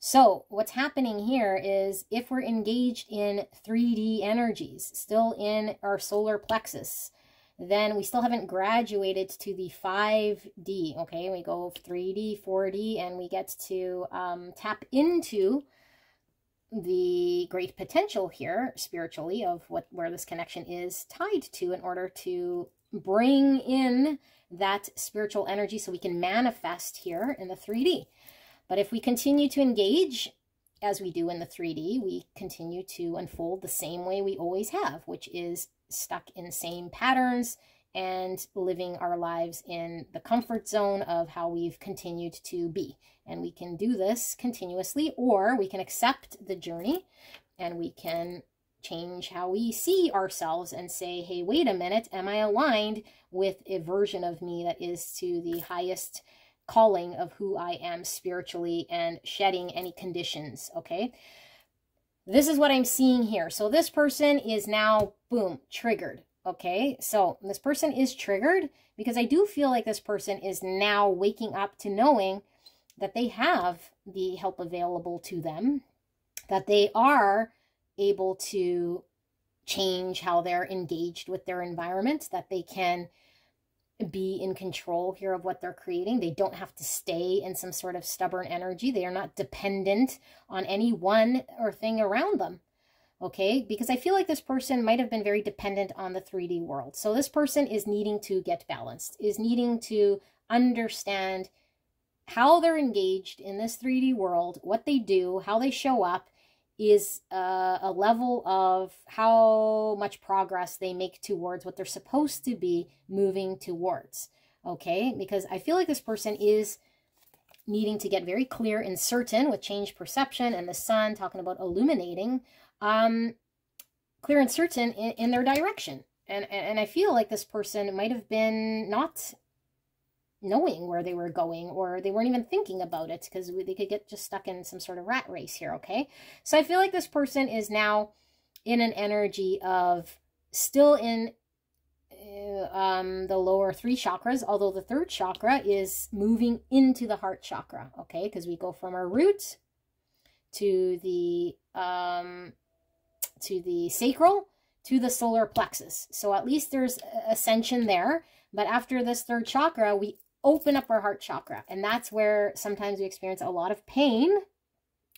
So what's happening here is if we're engaged in 3D energies, still in our solar plexus, then we still haven't graduated to the 5D, okay? We go 3D, 4D, and we get to um, tap into the great potential here spiritually of what where this connection is tied to in order to bring in that spiritual energy so we can manifest here in the 3D. But if we continue to engage as we do in the 3D, we continue to unfold the same way we always have, which is stuck in same patterns and living our lives in the comfort zone of how we've continued to be. And we can do this continuously, or we can accept the journey and we can change how we see ourselves and say, hey, wait a minute, am I aligned with a version of me that is to the highest calling of who I am spiritually and shedding any conditions, okay? This is what I'm seeing here. So this person is now, boom, triggered. Okay, so this person is triggered because I do feel like this person is now waking up to knowing that they have the help available to them, that they are able to change how they're engaged with their environment, that they can be in control here of what they're creating. They don't have to stay in some sort of stubborn energy. They are not dependent on any one or thing around them. Okay, because I feel like this person might have been very dependent on the 3D world. So this person is needing to get balanced, is needing to understand how they're engaged in this 3D world, what they do, how they show up, is uh, a level of how much progress they make towards what they're supposed to be moving towards. Okay, because I feel like this person is needing to get very clear and certain with change perception and the sun talking about illuminating, um, clear and certain in, in their direction. And, and I feel like this person might have been not knowing where they were going or they weren't even thinking about it because they could get just stuck in some sort of rat race here, okay? So I feel like this person is now in an energy of still in uh, um, the lower three chakras, although the third chakra is moving into the heart chakra, okay? Because we go from our root to the um, to the sacral to the solar plexus. So at least there's ascension there. But after this third chakra, we open up our heart chakra. And that's where sometimes we experience a lot of pain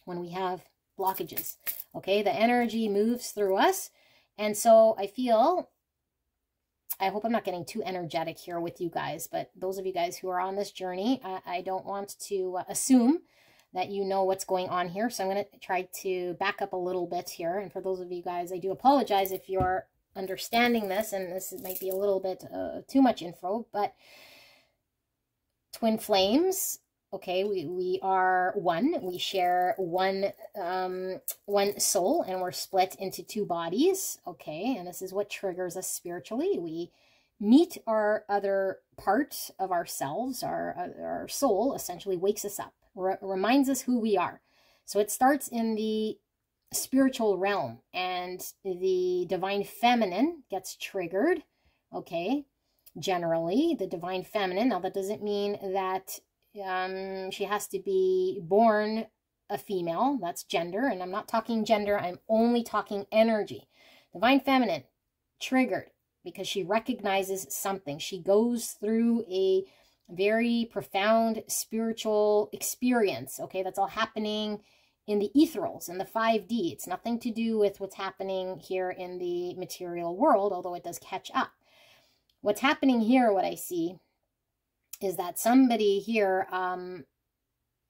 when we have blockages. Okay, the energy moves through us. And so I feel, I hope I'm not getting too energetic here with you guys, but those of you guys who are on this journey, I, I don't want to uh, assume that you know what's going on here. So I'm going to try to back up a little bit here. And for those of you guys, I do apologize if you're understanding this, and this might be a little bit uh, too much info, but twin flames okay we we are one we share one um one soul and we're split into two bodies okay and this is what triggers us spiritually we meet our other part of ourselves our our soul essentially wakes us up re reminds us who we are so it starts in the spiritual realm and the divine feminine gets triggered okay generally, the divine feminine. Now, that doesn't mean that um, she has to be born a female. That's gender. And I'm not talking gender. I'm only talking energy. Divine feminine, triggered because she recognizes something. She goes through a very profound spiritual experience. Okay, that's all happening in the ethereals, in the 5D. It's nothing to do with what's happening here in the material world, although it does catch up. What's happening here, what I see, is that somebody here um,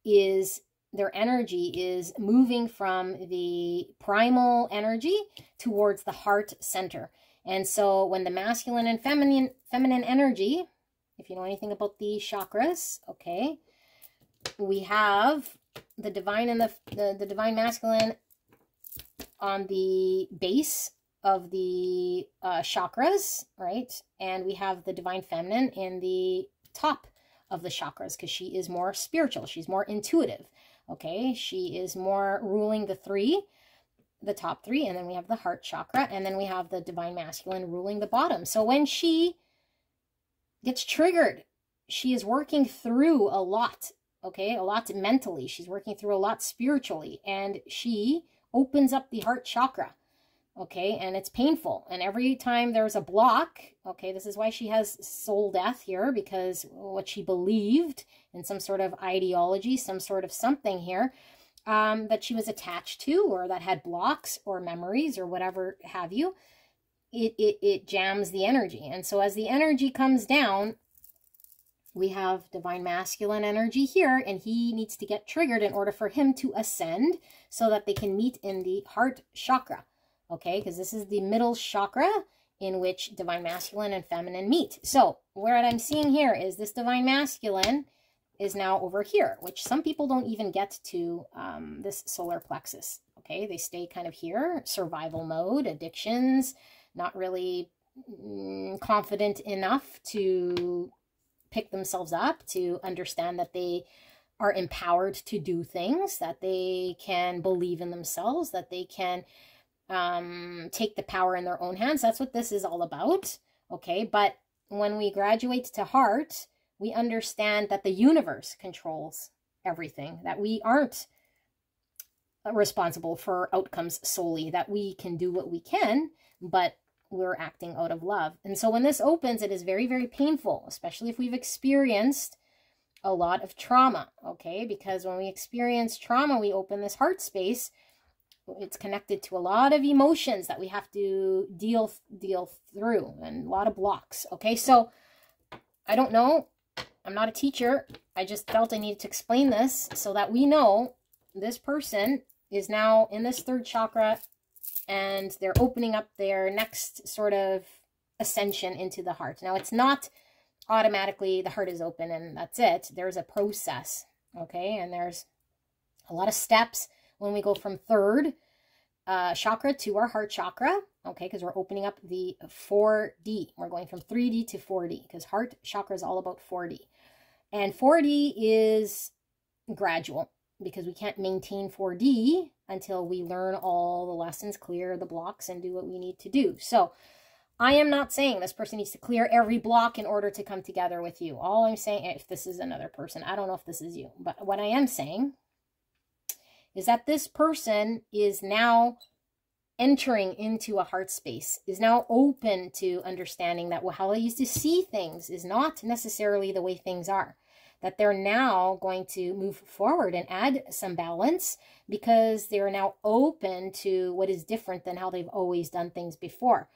is, their energy is moving from the primal energy towards the heart center. And so when the masculine and feminine, feminine energy, if you know anything about the chakras, okay, we have the divine and the, the, the divine masculine on the base of the uh, chakras, right? And we have the divine feminine in the top of the chakras because she is more spiritual. She's more intuitive. Okay, she is more ruling the three, the top three, and then we have the heart chakra, and then we have the divine masculine ruling the bottom. So when she gets triggered, she is working through a lot, okay, a lot mentally. She's working through a lot spiritually, and she opens up the heart chakra okay? And it's painful. And every time there's a block okay this is why she has soul death here because what she believed in some sort of ideology some sort of something here um, that she was attached to or that had blocks or memories or whatever have you it, it it jams the energy and so as the energy comes down we have divine masculine energy here and he needs to get triggered in order for him to ascend so that they can meet in the heart chakra okay? Because this is the middle chakra in which divine masculine and feminine meet. So what I'm seeing here is this divine masculine is now over here, which some people don't even get to um, this solar plexus, okay? They stay kind of here, survival mode, addictions, not really mm, confident enough to pick themselves up, to understand that they are empowered to do things, that they can believe in themselves, that they can um, take the power in their own hands. That's what this is all about. Okay, but when we graduate to heart, we understand that the universe controls everything, that we aren't responsible for outcomes solely, that we can do what we can, but we're acting out of love. And so when this opens, it is very, very painful, especially if we've experienced a lot of trauma, okay? Because when we experience trauma, we open this heart space it's connected to a lot of emotions that we have to deal deal through and a lot of blocks okay so i don't know i'm not a teacher i just felt i needed to explain this so that we know this person is now in this third chakra and they're opening up their next sort of ascension into the heart now it's not automatically the heart is open and that's it there's a process okay and there's a lot of steps when we go from third uh, chakra to our heart chakra, okay, because we're opening up the 4D. We're going from 3D to 4D because heart chakra is all about 4D. And 4D is gradual because we can't maintain 4D until we learn all the lessons, clear the blocks, and do what we need to do. So I am not saying this person needs to clear every block in order to come together with you. All I'm saying, if this is another person, I don't know if this is you, but what I am saying is that this person is now entering into a heart space, is now open to understanding that how they used to see things is not necessarily the way things are. That they're now going to move forward and add some balance because they're now open to what is different than how they've always done things before.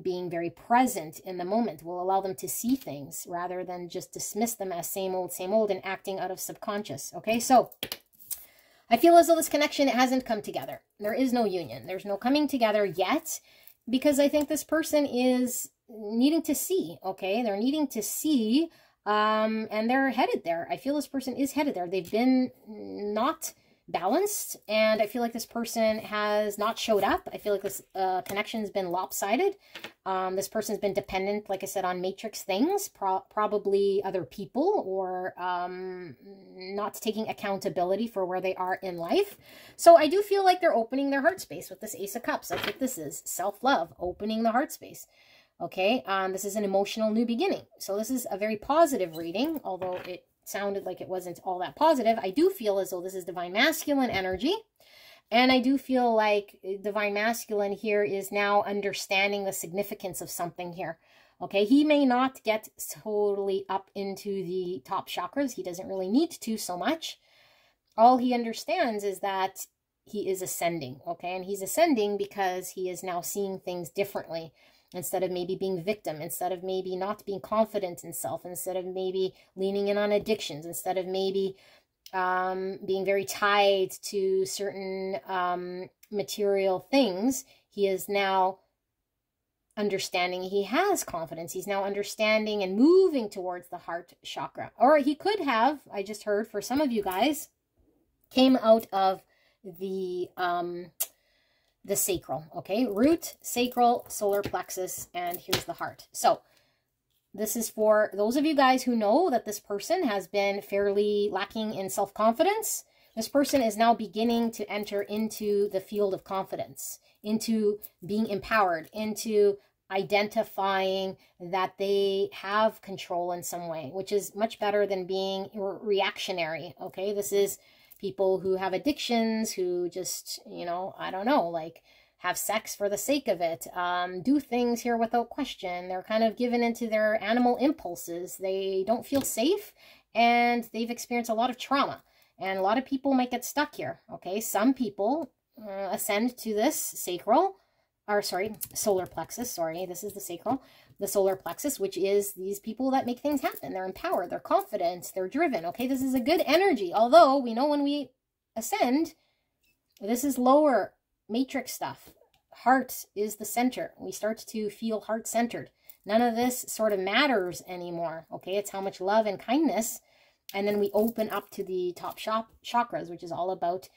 Being very present in the moment will allow them to see things rather than just dismiss them as same old, same old and acting out of subconscious. Okay, so I feel as though this connection hasn't come together. There is no union. There's no coming together yet because I think this person is needing to see, okay? They're needing to see um, and they're headed there. I feel this person is headed there. They've been not balanced and I feel like this person has not showed up. I feel like this uh, connection's been lopsided. Um, this person's been dependent, like I said, on matrix things, pro probably other people or um, not taking accountability for where they are in life. So I do feel like they're opening their heart space with this Ace of Cups. That's what this is, self-love, opening the heart space. Okay, um, this is an emotional new beginning. So this is a very positive reading, although it sounded like it wasn't all that positive, I do feel as though this is divine masculine energy. And I do feel like divine masculine here is now understanding the significance of something here. Okay, he may not get totally up into the top chakras. He doesn't really need to so much. All he understands is that he is ascending, okay? And he's ascending because he is now seeing things differently instead of maybe being victim, instead of maybe not being confident in self, instead of maybe leaning in on addictions, instead of maybe um, being very tied to certain um, material things, he is now understanding he has confidence. He's now understanding and moving towards the heart chakra. Or he could have, I just heard for some of you guys, came out of the um, the sacral, okay? Root, sacral, solar plexus, and here's the heart. So this is for those of you guys who know that this person has been fairly lacking in self-confidence. This person is now beginning to enter into the field of confidence, into being empowered, into identifying that they have control in some way, which is much better than being reactionary, okay? This is people who have addictions, who just, you know, I don't know, like have sex for the sake of it, um, do things here without question. They're kind of given into their animal impulses. They don't feel safe and they've experienced a lot of trauma. And a lot of people might get stuck here, okay? Some people uh, ascend to this sacral, or sorry, solar plexus, sorry, this is the sacral, the solar plexus, which is these people that make things happen. They're empowered, they're confident, they're driven, okay? This is a good energy, although we know when we ascend, this is lower matrix stuff. Heart is the center. We start to feel heart-centered. None of this sort of matters anymore, okay? It's how much love and kindness, and then we open up to the top shop chakras, which is all about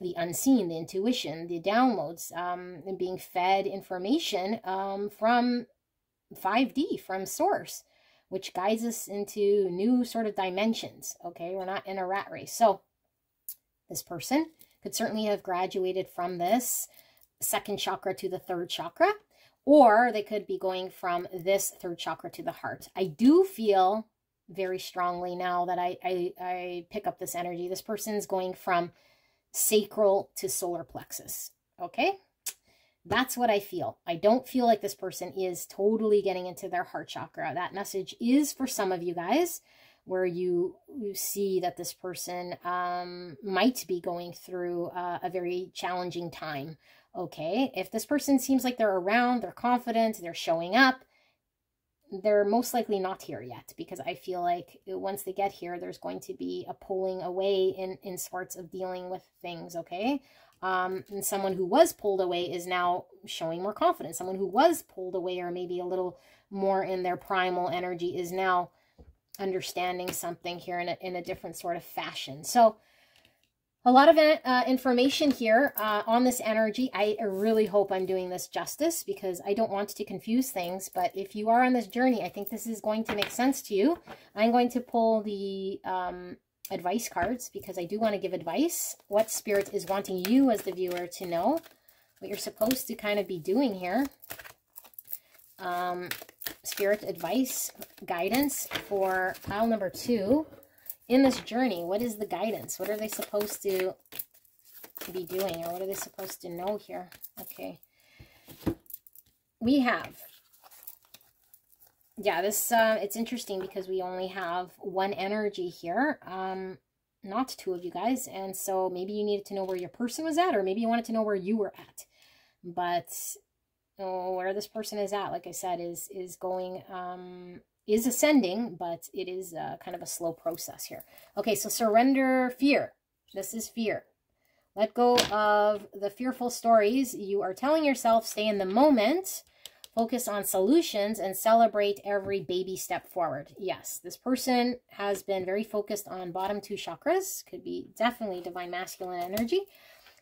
the unseen, the intuition, the downloads, um, and being fed information um, from 5D, from source, which guides us into new sort of dimensions. Okay, we're not in a rat race. So this person could certainly have graduated from this second chakra to the third chakra, or they could be going from this third chakra to the heart. I do feel very strongly now that I, I, I pick up this energy. This person's going from sacral to solar plexus. Okay? That's what I feel. I don't feel like this person is totally getting into their heart chakra. That message is for some of you guys where you, you see that this person um, might be going through uh, a very challenging time. Okay, if this person seems like they're around, they're confident, they're showing up, they're most likely not here yet because I feel like once they get here, there's going to be a pulling away in, in sorts of dealing with things, okay? Um, and someone who was pulled away is now showing more confidence. Someone who was pulled away or maybe a little more in their primal energy is now understanding something here in a, in a different sort of fashion. So a lot of uh, information here uh, on this energy. I really hope I'm doing this justice because I don't want to confuse things. But if you are on this journey, I think this is going to make sense to you. I'm going to pull the um, advice cards because I do want to give advice. What Spirit is wanting you as the viewer to know. What you're supposed to kind of be doing here. Um, spirit advice, guidance for pile number two in this journey, what is the guidance? What are they supposed to be doing or what are they supposed to know here? Okay. We have, yeah, this, uh, it's interesting because we only have one energy here, um, not two of you guys. And so maybe you needed to know where your person was at or maybe you wanted to know where you were at. But where this person is at, like I said, is, is going, um, is ascending, but it is uh, kind of a slow process here. Okay, so surrender fear. This is fear. Let go of the fearful stories you are telling yourself. Stay in the moment. Focus on solutions and celebrate every baby step forward. Yes, this person has been very focused on bottom two chakras. Could be definitely divine masculine energy.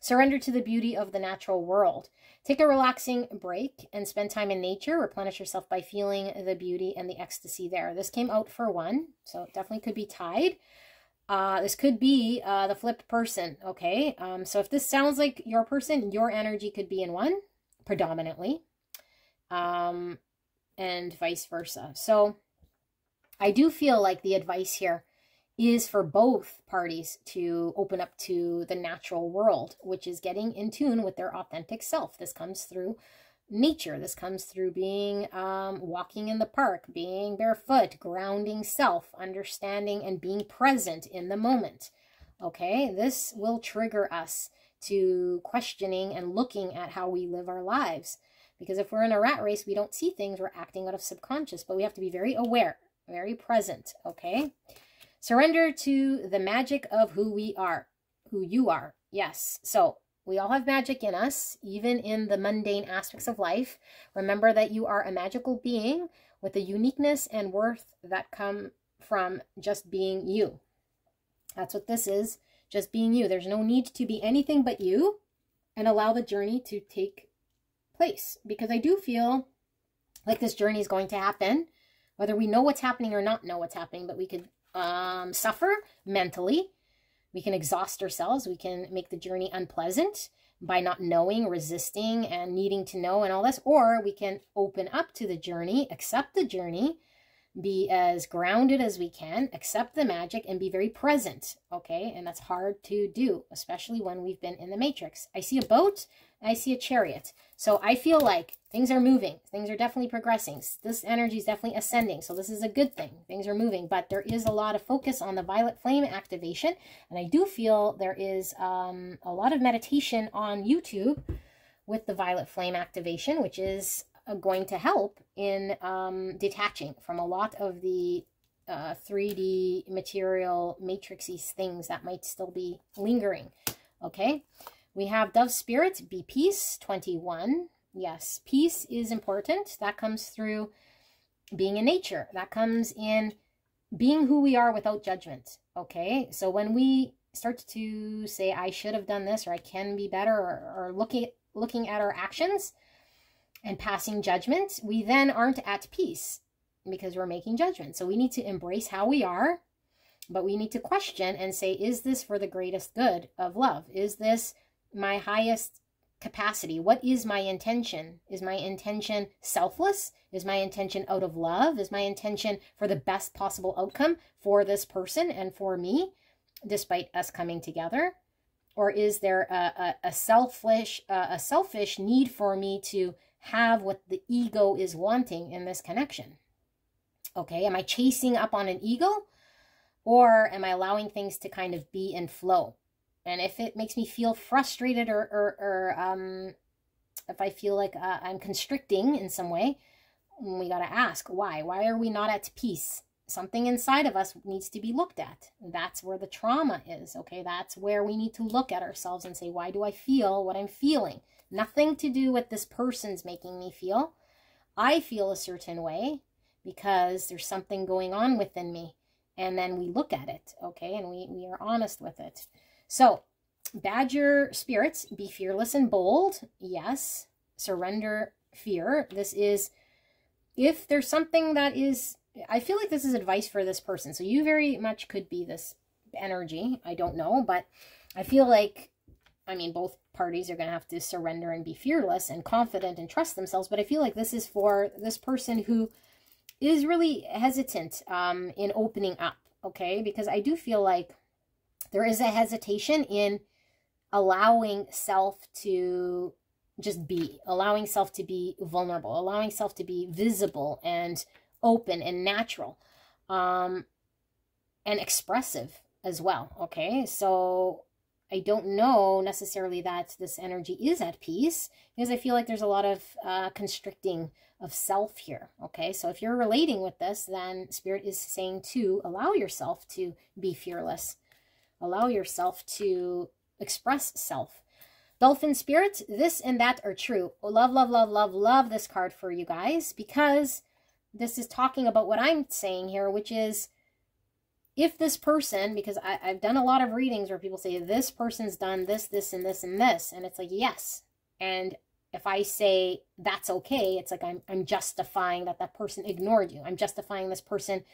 Surrender to the beauty of the natural world. Take a relaxing break and spend time in nature. Replenish yourself by feeling the beauty and the ecstasy there. This came out for one, so it definitely could be tied. Uh, this could be uh, the flipped person, okay? Um, so if this sounds like your person, your energy could be in one, predominantly, um, and vice versa. So I do feel like the advice here is for both parties to open up to the natural world, which is getting in tune with their authentic self. This comes through nature. This comes through being um, walking in the park, being barefoot, grounding self, understanding and being present in the moment. Okay, this will trigger us to questioning and looking at how we live our lives. Because if we're in a rat race, we don't see things, we're acting out of subconscious, but we have to be very aware, very present, okay? Surrender to the magic of who we are, who you are. Yes. So we all have magic in us, even in the mundane aspects of life. Remember that you are a magical being with a uniqueness and worth that come from just being you. That's what this is, just being you. There's no need to be anything but you. and allow the journey to take place. Because I do feel like this journey is going to happen, whether we know what's happening or not know what's happening, but we could um, suffer mentally. We can exhaust ourselves. We can make the journey unpleasant by not knowing, resisting, and needing to know and all this. Or we can open up to the journey, accept the journey, be as grounded as we can, accept the magic, and be very present. Okay, and that's hard to do, especially when we've been in the matrix. I see a boat, I see a chariot. So I feel like things are moving. Things are definitely progressing. This energy is definitely ascending. So this is a good thing. Things are moving, but there is a lot of focus on the violet flame activation. And I do feel there is um, a lot of meditation on YouTube with the violet flame activation, which is uh, going to help in um, detaching from a lot of the uh, 3D material matrixy things that might still be lingering. Okay, we have Dove Spirit, Be Peace 21. Yes, peace is important. That comes through being in nature. That comes in being who we are without judgment. Okay, so when we start to say, I should have done this, or I can be better, or, or looking, looking at our actions, and passing judgment, we then aren't at peace because we're making judgment. So we need to embrace how we are, but we need to question and say, is this for the greatest good of love? Is this my highest capacity? What is my intention? Is my intention selfless? Is my intention out of love? Is my intention for the best possible outcome for this person and for me, despite us coming together? Or is there a, a, a selfish, uh, a selfish need for me to have what the ego is wanting in this connection. Okay, am I chasing up on an ego or am I allowing things to kind of be in flow? And if it makes me feel frustrated or, or, or um, if I feel like uh, I'm constricting in some way, we got to ask why. Why are we not at peace? Something inside of us needs to be looked at. That's where the trauma is. Okay, that's where we need to look at ourselves and say, why do I feel what I'm feeling? Nothing to do with this person's making me feel. I feel a certain way because there's something going on within me. And then we look at it, okay? And we, we are honest with it. So, Badger spirits, be fearless and bold. Yes. Surrender fear. This is, if there's something that is, I feel like this is advice for this person. So you very much could be this energy. I don't know, but I feel like, I mean, both parties are going to have to surrender and be fearless and confident and trust themselves. But I feel like this is for this person who is really hesitant um, in opening up, okay? Because I do feel like there is a hesitation in allowing self to just be, allowing self to be vulnerable, allowing self to be visible and open and natural um, and expressive as well, okay? So I don't know necessarily that this energy is at peace because I feel like there's a lot of uh, constricting of self here. Okay, so if you're relating with this, then Spirit is saying to allow yourself to be fearless, allow yourself to express self. Dolphin Spirit, this and that are true. Love, love, love, love, love this card for you guys because this is talking about what I'm saying here, which is if this person, because I, I've done a lot of readings where people say this person's done this, this, and this, and this, and it's like, yes. And if I say that's okay, it's like I'm, I'm justifying that that person ignored you. I'm justifying this person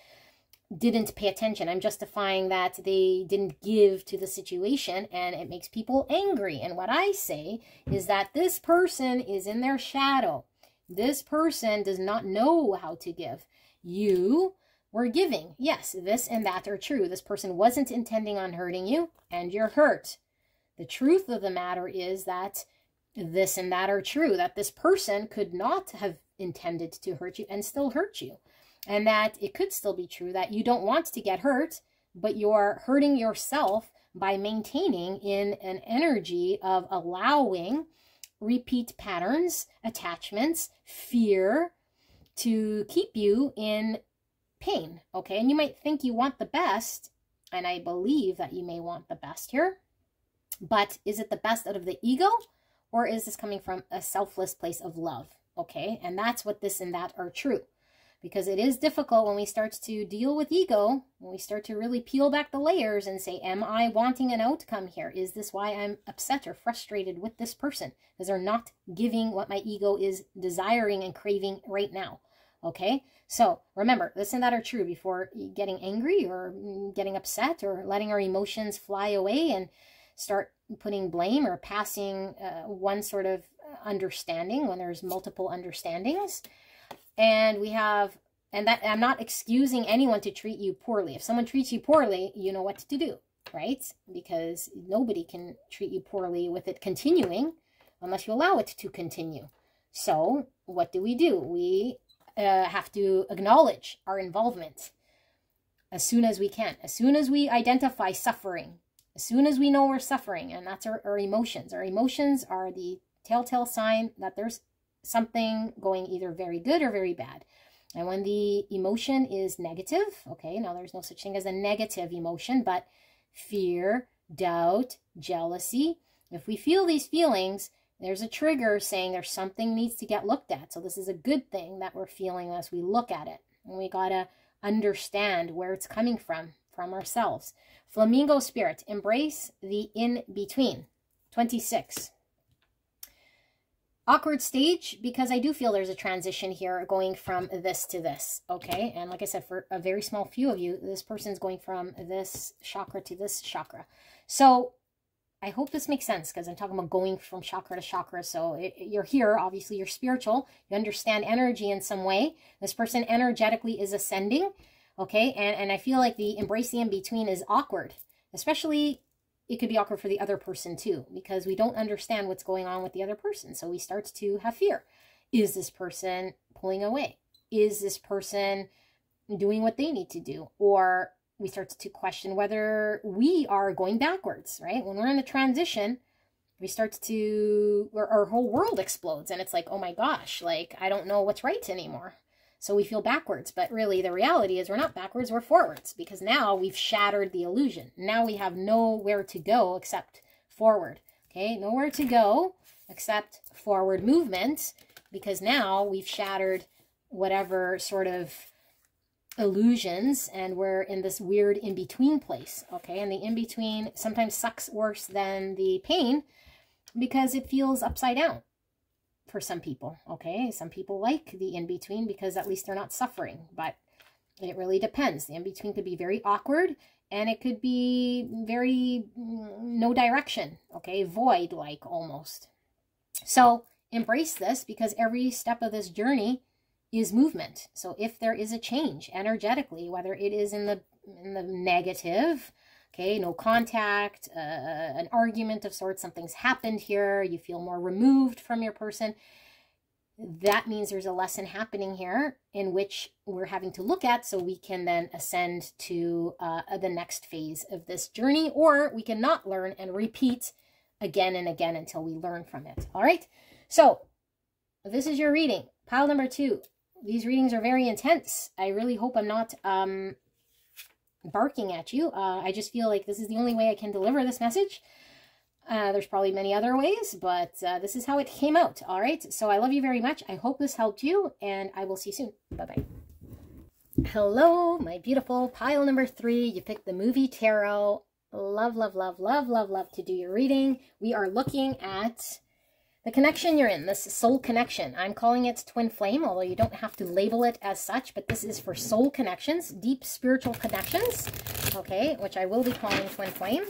didn't pay attention. I'm justifying that they didn't give to the situation and it makes people angry. And what I say is that this person is in their shadow. This person does not know how to give. You we're giving. Yes, this and that are true. This person wasn't intending on hurting you, and you're hurt. The truth of the matter is that this and that are true, that this person could not have intended to hurt you and still hurt you. And that it could still be true that you don't want to get hurt, but you're hurting yourself by maintaining in an energy of allowing repeat patterns, attachments, fear to keep you in pain, okay? And you might think you want the best, and I believe that you may want the best here, but is it the best out of the ego, or is this coming from a selfless place of love, okay? And that's what this and that are true. Because it is difficult when we start to deal with ego, when we start to really peel back the layers and say, am I wanting an outcome here? Is this why I'm upset or frustrated with this person? Because they're not giving what my ego is desiring and craving right now. Okay, so remember, this and that are true before getting angry or getting upset or letting our emotions fly away and start putting blame or passing uh, one sort of understanding when there's multiple understandings. And we have, and that I'm not excusing anyone to treat you poorly. If someone treats you poorly, you know what to do, right? Because nobody can treat you poorly with it continuing unless you allow it to continue. So what do we do? We uh, have to acknowledge our involvement as soon as we can. As soon as we identify suffering, as soon as we know we're suffering, and that's our, our emotions. Our emotions are the telltale sign that there's something going either very good or very bad. And when the emotion is negative, okay, now there's no such thing as a negative emotion, but fear, doubt, jealousy, if we feel these feelings, there's a trigger saying there's something needs to get looked at. So this is a good thing that we're feeling as we look at it. And we got to understand where it's coming from, from ourselves. Flamingo spirit, embrace the in-between. 26 awkward stage because I do feel there's a transition here going from this to this, okay? And like I said, for a very small few of you, this person's going from this chakra to this chakra. So I hope this makes sense because I'm talking about going from chakra to chakra. So it, you're here, obviously you're spiritual. You understand energy in some way. This person energetically is ascending, okay? And, and I feel like the embrace the in-between is awkward, especially it could be awkward for the other person too, because we don't understand what's going on with the other person. So we start to have fear. Is this person pulling away? Is this person doing what they need to do? Or we start to question whether we are going backwards, right? When we're in the transition, we start to, our, our whole world explodes and it's like, oh my gosh, like, I don't know what's right anymore. So we feel backwards, but really the reality is we're not backwards, we're forwards because now we've shattered the illusion. Now we have nowhere to go except forward. Okay, nowhere to go except forward movement because now we've shattered whatever sort of illusions and we're in this weird in-between place. Okay, and the in-between sometimes sucks worse than the pain because it feels upside down for some people, okay? Some people like the in-between because at least they're not suffering, but it really depends. The in-between could be very awkward and it could be very mm, no direction, okay? Void-like almost. So embrace this because every step of this journey is movement. So if there is a change energetically, whether it is in the in the negative, okay, no contact, uh, an argument of sorts, something's happened here, you feel more removed from your person, that means there's a lesson happening here in which we're having to look at so we can then ascend to uh, the next phase of this journey, or we can not learn and repeat again and again until we learn from it. All right, so this is your reading. Pile number two. These readings are very intense. I really hope I'm not um, barking at you. Uh, I just feel like this is the only way I can deliver this message. Uh, there's probably many other ways, but uh, this is how it came out. All right. So I love you very much. I hope this helped you, and I will see you soon. Bye-bye. Hello, my beautiful pile number three. You picked the movie tarot. Love, love, love, love, love, love to do your reading. We are looking at the connection you're in, this soul connection. I'm calling it twin flame, although you don't have to label it as such, but this is for soul connections, deep spiritual connections, okay, which I will be calling twin flame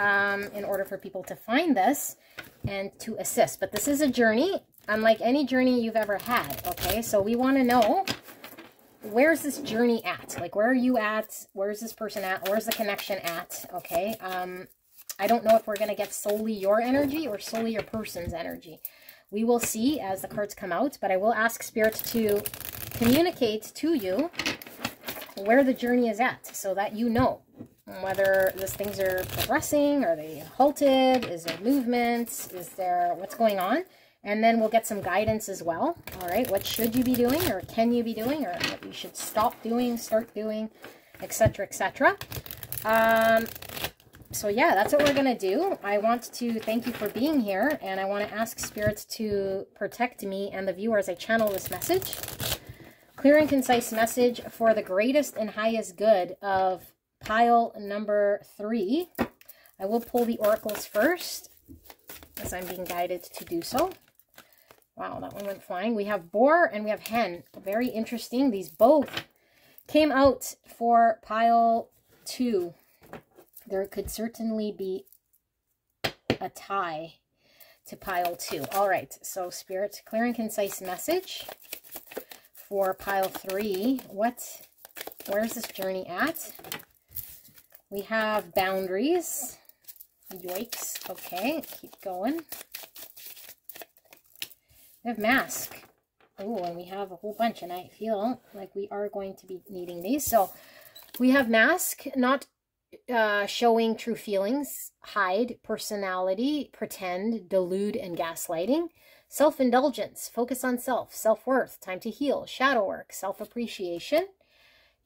um, in order for people to find this and to assist. But this is a journey, unlike any journey you've ever had, okay? So we want to know where's this journey at? Like, where are you at? Where's this person at? Where's the connection at? Okay. Um, I don't know if we're going to get solely your energy or solely your person's energy. We will see as the cards come out, but I will ask Spirit to communicate to you where the journey is at so that you know whether these things are progressing, are they halted, is there movement, is there, what's going on? And then we'll get some guidance as well. All right, what should you be doing or can you be doing or what you should stop doing, start doing, etc., etc. Um, so yeah, that's what we're going to do. I want to thank you for being here, and I want to ask spirits to protect me and the viewers I channel this message. clear and concise message for the greatest and highest good of pile number three. I will pull the oracles first as I'm being guided to do so. Wow, that one went flying. We have boar and we have hen. Very interesting. These both came out for pile two. There could certainly be a tie to pile two. All right, so Spirit, clear and concise message for pile three. What, where's this journey at? We have boundaries. Yikes. Okay, keep going. We have mask. Oh, and we have a whole bunch, and I feel like we are going to be needing these. So we have mask, not uh, showing true feelings, hide, personality, pretend, delude, and gaslighting. Self-indulgence, focus on self, self-worth, time to heal, shadow work, self-appreciation,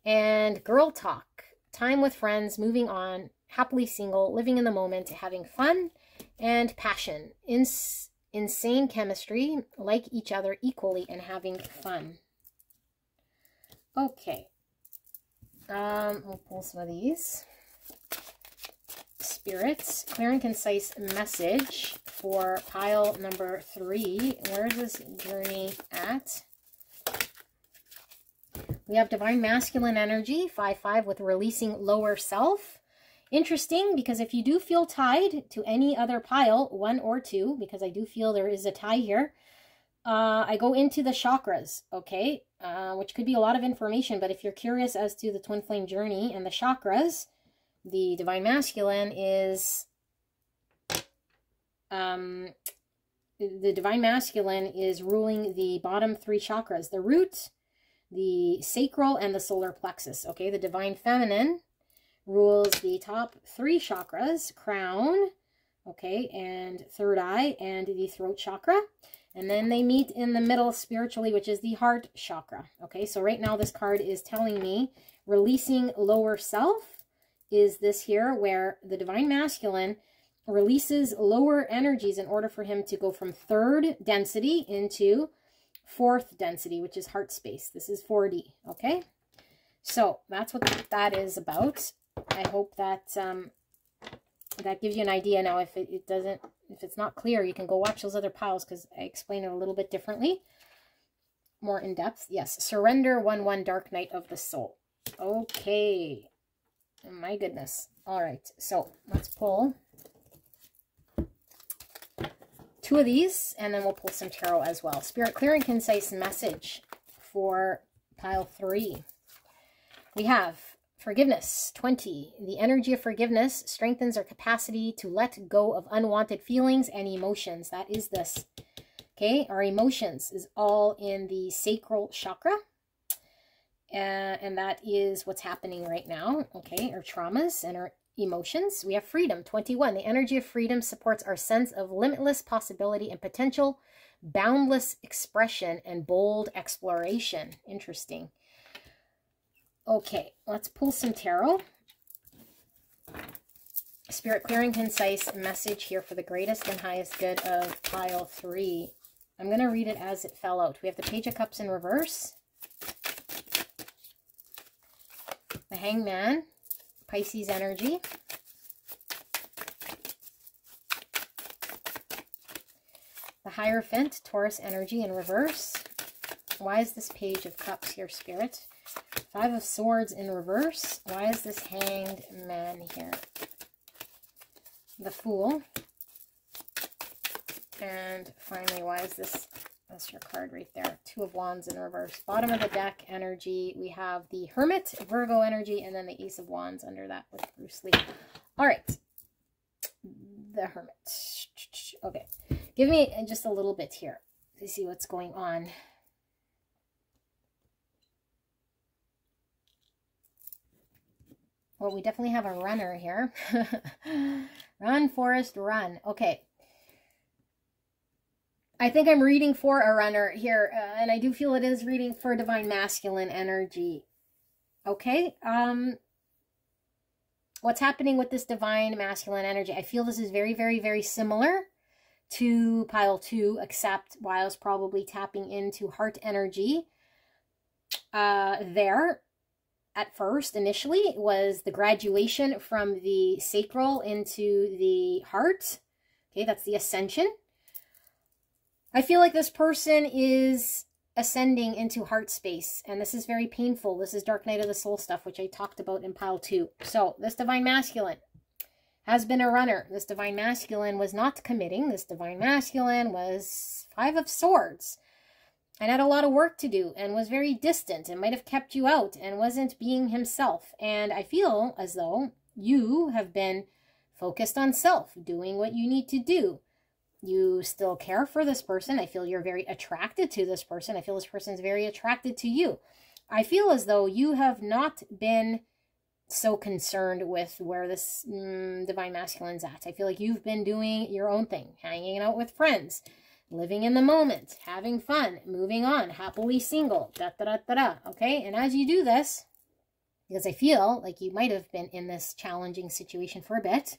and girl talk, time with friends, moving on, happily single, living in the moment, having fun, and passion, Ins insane chemistry, like each other equally, and having fun. Okay. Um, we'll pull some of these. Spirits, clear and concise message for pile number three. Where is this journey at? We have Divine Masculine Energy, 5-5, with releasing lower self. Interesting, because if you do feel tied to any other pile, one or two, because I do feel there is a tie here, uh, I go into the chakras, okay, uh, which could be a lot of information, but if you're curious as to the Twin Flame journey and the chakras, the Divine Masculine is, um, the Divine Masculine is ruling the bottom three chakras, the root, the sacral, and the solar plexus, okay, the Divine Feminine rules the top three chakras, crown, okay, and third eye, and the throat chakra. And then they meet in the middle spiritually, which is the heart chakra. Okay, so right now this card is telling me releasing lower self is this here, where the Divine Masculine releases lower energies in order for him to go from third density into fourth density, which is heart space. This is 4D, okay? So that's what that is about. I hope that um, that gives you an idea. Now, if it, it doesn't, if it's not clear, you can go watch those other piles because I explain it a little bit differently, more in depth. Yes, Surrender 1-1 Dark Night of the Soul. Okay. My goodness. All right, so let's pull two of these, and then we'll pull some tarot as well. Spirit, clear and concise message for pile three. We have Forgiveness, 20. The energy of forgiveness strengthens our capacity to let go of unwanted feelings and emotions. That is this. Okay, our emotions is all in the sacral chakra. Uh, and that is what's happening right now. Okay, our traumas and our emotions. We have freedom, 21. The energy of freedom supports our sense of limitless possibility and potential, boundless expression, and bold exploration. Interesting. Okay, let's pull some tarot. Spirit clear and concise message here for the greatest and highest good of pile three. I'm going to read it as it fell out. We have the Page of Cups in reverse. The Hangman, Pisces energy. The Hierophant, Taurus energy in reverse. Why is this Page of Cups here, Spirit? Five of Swords in reverse. Why is this hanged man here? The Fool. And finally, why is this, that's your card right there, Two of Wands in reverse. Bottom of the deck energy, we have the Hermit, Virgo energy, and then the Ace of Wands under that with Bruce Lee. All right, the Hermit. Okay, give me just a little bit here to see what's going on. Well, we definitely have a runner here. run, Forrest, run. Okay. I think I'm reading for a runner here, uh, and I do feel it is reading for Divine Masculine energy. Okay. Um, what's happening with this Divine Masculine energy? I feel this is very, very, very similar to pile two, except Wiles probably tapping into heart energy uh, there at first, initially, it was the graduation from the sacral into the heart. Okay, that's the ascension. I feel like this person is ascending into heart space, and this is very painful. This is Dark Night of the Soul stuff, which I talked about in pile two. So, this Divine Masculine has been a runner. This Divine Masculine was not committing. This Divine Masculine was Five of Swords and had a lot of work to do and was very distant and might have kept you out and wasn't being himself. And I feel as though you have been focused on self, doing what you need to do. You still care for this person. I feel you're very attracted to this person. I feel this person's very attracted to you. I feel as though you have not been so concerned with where this mm, divine masculine's at. I feel like you've been doing your own thing, hanging out with friends, living in the moment, having fun, moving on, happily single, da da da da da. Okay, and as you do this, because I feel like you might have been in this challenging situation for a bit,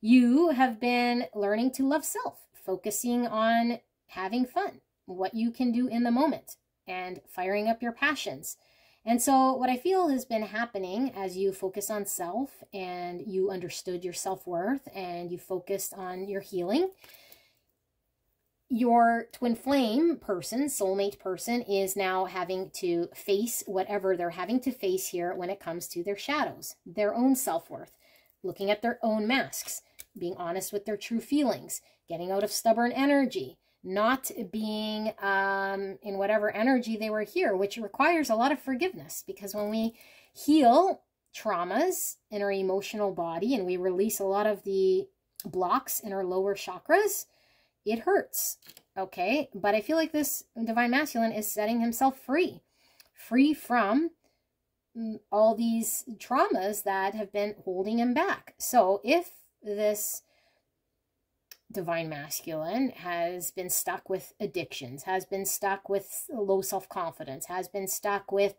you have been learning to love self, focusing on having fun, what you can do in the moment, and firing up your passions. And so, what I feel has been happening as you focus on self and you understood your self worth and you focused on your healing your twin flame person, soulmate person, is now having to face whatever they're having to face here when it comes to their shadows, their own self-worth, looking at their own masks, being honest with their true feelings, getting out of stubborn energy, not being um, in whatever energy they were here, which requires a lot of forgiveness because when we heal traumas in our emotional body and we release a lot of the blocks in our lower chakras, it hurts. Okay, but I feel like this divine masculine is setting himself free, free from all these traumas that have been holding him back. So if this divine masculine has been stuck with addictions, has been stuck with low self-confidence, has been stuck with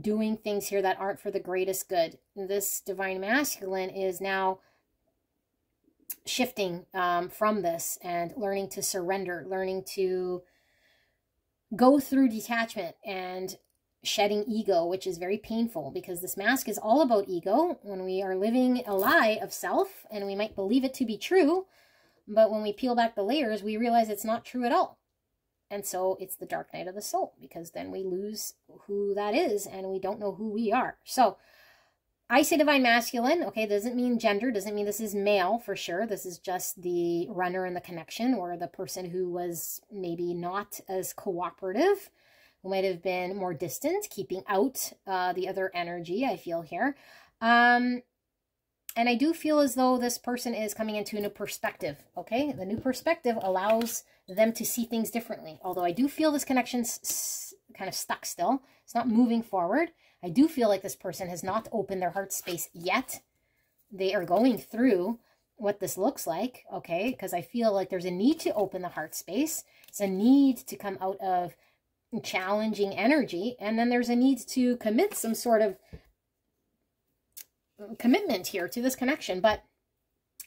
doing things here that aren't for the greatest good. This divine masculine is now shifting um, from this and learning to surrender, learning to go through detachment and shedding ego, which is very painful because this mask is all about ego when we are living a lie of self and we might believe it to be true. But when we peel back the layers, we realize it's not true at all. And so it's the dark night of the soul because then we lose who that is and we don't know who we are. So I say divine masculine, okay, doesn't mean gender, doesn't mean this is male for sure. This is just the runner in the connection or the person who was maybe not as cooperative, who might have been more distant, keeping out uh, the other energy I feel here. Um, and I do feel as though this person is coming into a new perspective, okay? The new perspective allows them to see things differently. Although I do feel this connection's kind of stuck still. It's not moving forward. I do feel like this person has not opened their heart space yet. They are going through what this looks like, okay? Because I feel like there's a need to open the heart space. It's a need to come out of challenging energy. And then there's a need to commit some sort of commitment here to this connection. But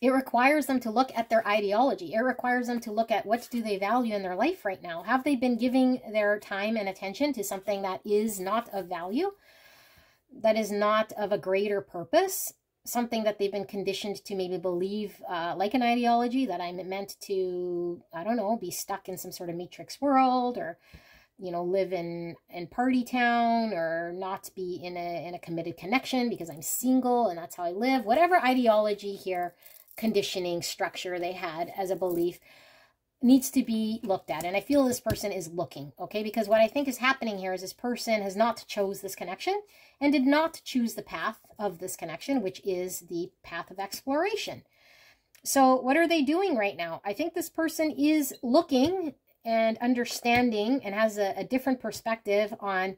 it requires them to look at their ideology. It requires them to look at what do they value in their life right now. Have they been giving their time and attention to something that is not of value? that is not of a greater purpose, something that they've been conditioned to maybe believe, uh, like an ideology, that I'm meant to, I don't know, be stuck in some sort of matrix world or, you know, live in, in party town or not be in a, in a committed connection because I'm single and that's how I live. Whatever ideology here, conditioning structure they had as a belief, needs to be looked at. And I feel this person is looking, okay? Because what I think is happening here is this person has not chose this connection and did not choose the path of this connection, which is the path of exploration. So what are they doing right now? I think this person is looking and understanding and has a, a different perspective on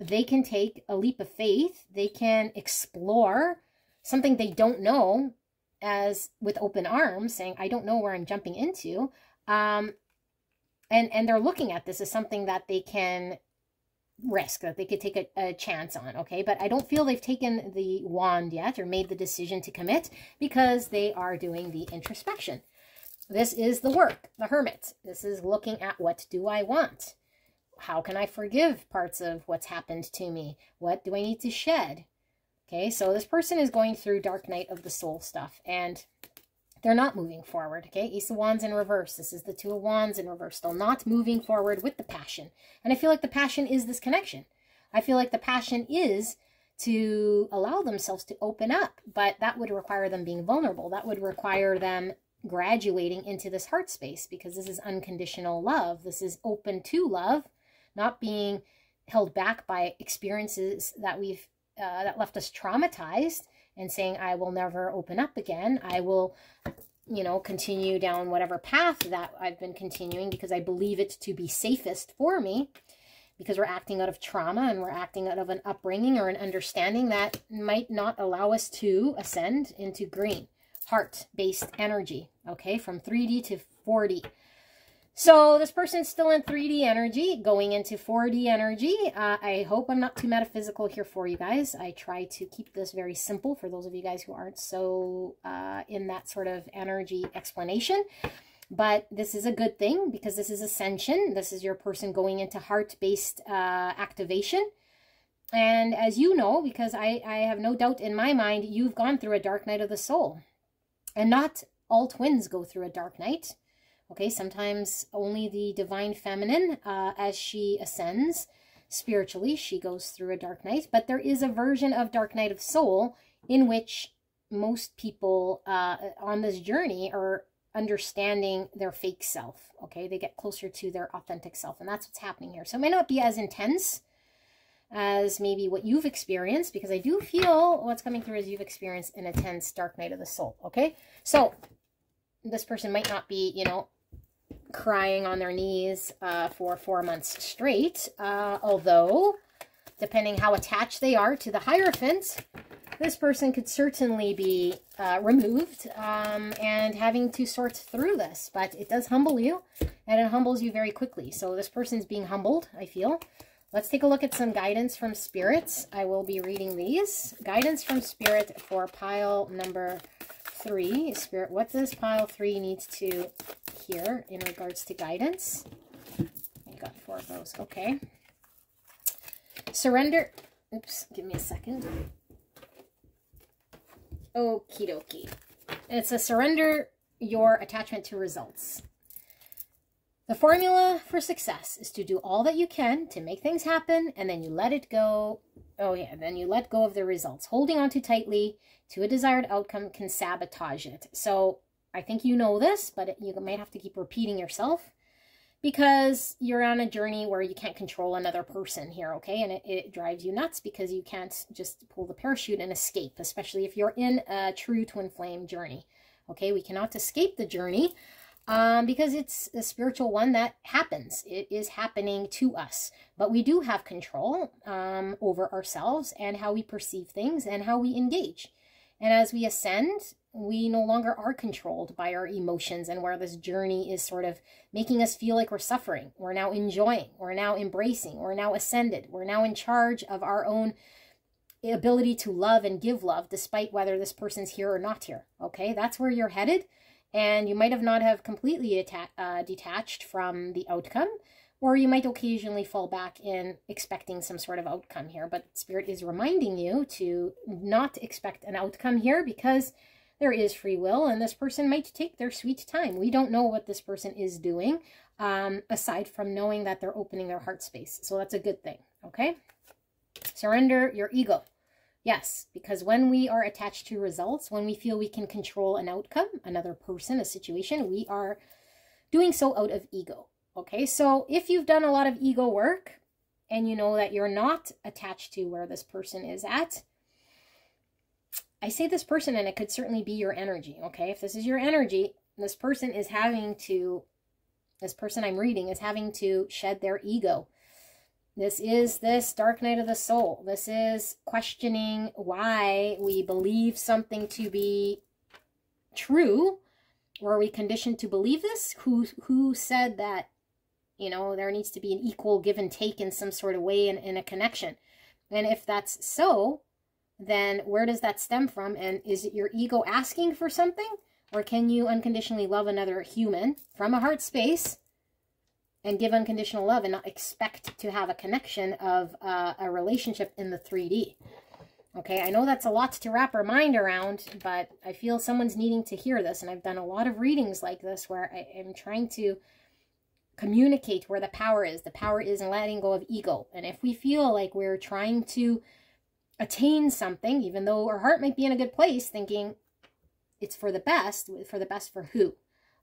they can take a leap of faith. They can explore something they don't know as with open arms saying, I don't know where I'm jumping into. Um, and, and they're looking at this as something that they can risk, that they could take a, a chance on, okay? But I don't feel they've taken the wand yet or made the decision to commit because they are doing the introspection. This is the work, the hermit. This is looking at what do I want? how can I forgive parts of what's happened to me? What do I need to shed? Okay, so this person is going through dark night of the soul stuff and they're not moving forward. Okay, Ace of Wands in reverse. This is the Two of Wands in reverse. Still not moving forward with the passion. And I feel like the passion is this connection. I feel like the passion is to allow themselves to open up, but that would require them being vulnerable. That would require them graduating into this heart space because this is unconditional love. This is open to love, not being held back by experiences that we've uh, that left us traumatized and saying I will never open up again. I will you know, continue down whatever path that I've been continuing because I believe it to be safest for me because we're acting out of trauma and we're acting out of an upbringing or an understanding that might not allow us to ascend into green heart-based energy, okay, from 3D to 4D. So this person's still in 3D energy, going into 4D energy. Uh, I hope I'm not too metaphysical here for you guys. I try to keep this very simple for those of you guys who aren't so uh, in that sort of energy explanation. But this is a good thing because this is ascension. This is your person going into heart-based uh, activation. And as you know, because I, I have no doubt in my mind, you've gone through a dark night of the soul. And not all twins go through a dark night. Okay, sometimes only the divine feminine, uh, as she ascends spiritually, she goes through a dark night. But there is a version of dark night of soul in which most people uh, on this journey are understanding their fake self. Okay, they get closer to their authentic self, and that's what's happening here. So it may not be as intense as maybe what you've experienced, because I do feel what's coming through is you've experienced an intense dark night of the soul. Okay, so this person might not be, you know, crying on their knees uh, for four months straight, uh, although depending how attached they are to the Hierophant, this person could certainly be uh, removed um, and having to sort through this. But it does humble you, and it humbles you very quickly. So this person's being humbled, I feel. Let's take a look at some guidance from spirits. I will be reading these. Guidance from spirit for pile number three. Spirit, what does pile three needs to hear in regards to guidance? I got four of those. Okay. Surrender. Oops, give me a second. Okie dokie. It's a surrender your attachment to results. The formula for success is to do all that you can to make things happen and then you let it go. Oh yeah, then you let go of the results. Holding on too tightly to a desired outcome can sabotage it. So I think you know this, but you might have to keep repeating yourself because you're on a journey where you can't control another person here, okay? And it, it, drives you nuts because you can't just pull the parachute and escape, especially if you're in a true twin flame journey, okay? We cannot escape the journey um, because it's a spiritual one that happens. It is happening to us. But we do have control um, over ourselves and how we perceive things and how we engage. And as we ascend, we no longer are controlled by our emotions and where this journey is sort of making us feel like we're suffering. We're now enjoying, we're now embracing, we're now ascended, we're now in charge of our own ability to love and give love despite whether this person's here or not here. Okay, that's where you're headed. And you might have not have completely uh, detached from the outcome, or you might occasionally fall back in expecting some sort of outcome here. But Spirit is reminding you to not expect an outcome here because there is free will and this person might take their sweet time. We don't know what this person is doing um, aside from knowing that they're opening their heart space. So that's a good thing, okay? Surrender your ego. Yes, because when we are attached to results, when we feel we can control an outcome, another person, a situation, we are doing so out of ego. Okay, so if you've done a lot of ego work and you know that you're not attached to where this person is at, I say this person, and it could certainly be your energy, okay? If this is your energy, this person is having to, this person I'm reading is having to shed their ego. This is this dark night of the soul. This is questioning why we believe something to be true. Were we conditioned to believe this? Who, who said that, you know, there needs to be an equal give and take in some sort of way in, in a connection? And if that's so, then where does that stem from? And is it your ego asking for something? Or can you unconditionally love another human from a heart space and give unconditional love and not expect to have a connection of uh, a relationship in the 3D. Okay, I know that's a lot to wrap our mind around, but I feel someone's needing to hear this. And I've done a lot of readings like this where I am trying to communicate where the power is. The power is in letting go of ego. And if we feel like we're trying to attain something, even though our heart might be in a good place, thinking it's for the best, for the best for who?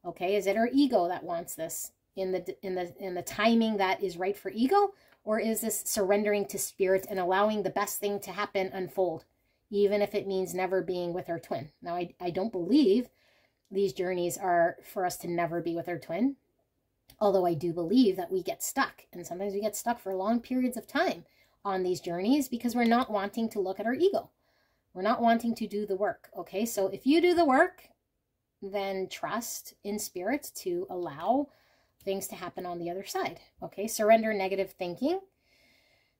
Okay, is it our ego that wants this in the in the in the timing that is right for ego, or is this surrendering to spirit and allowing the best thing to happen unfold, even if it means never being with our twin? Now, I, I don't believe these journeys are for us to never be with our twin. Although I do believe that we get stuck, and sometimes we get stuck for long periods of time on these journeys because we're not wanting to look at our ego. We're not wanting to do the work. Okay, so if you do the work, then trust in spirit to allow things to happen on the other side. Okay, surrender negative thinking.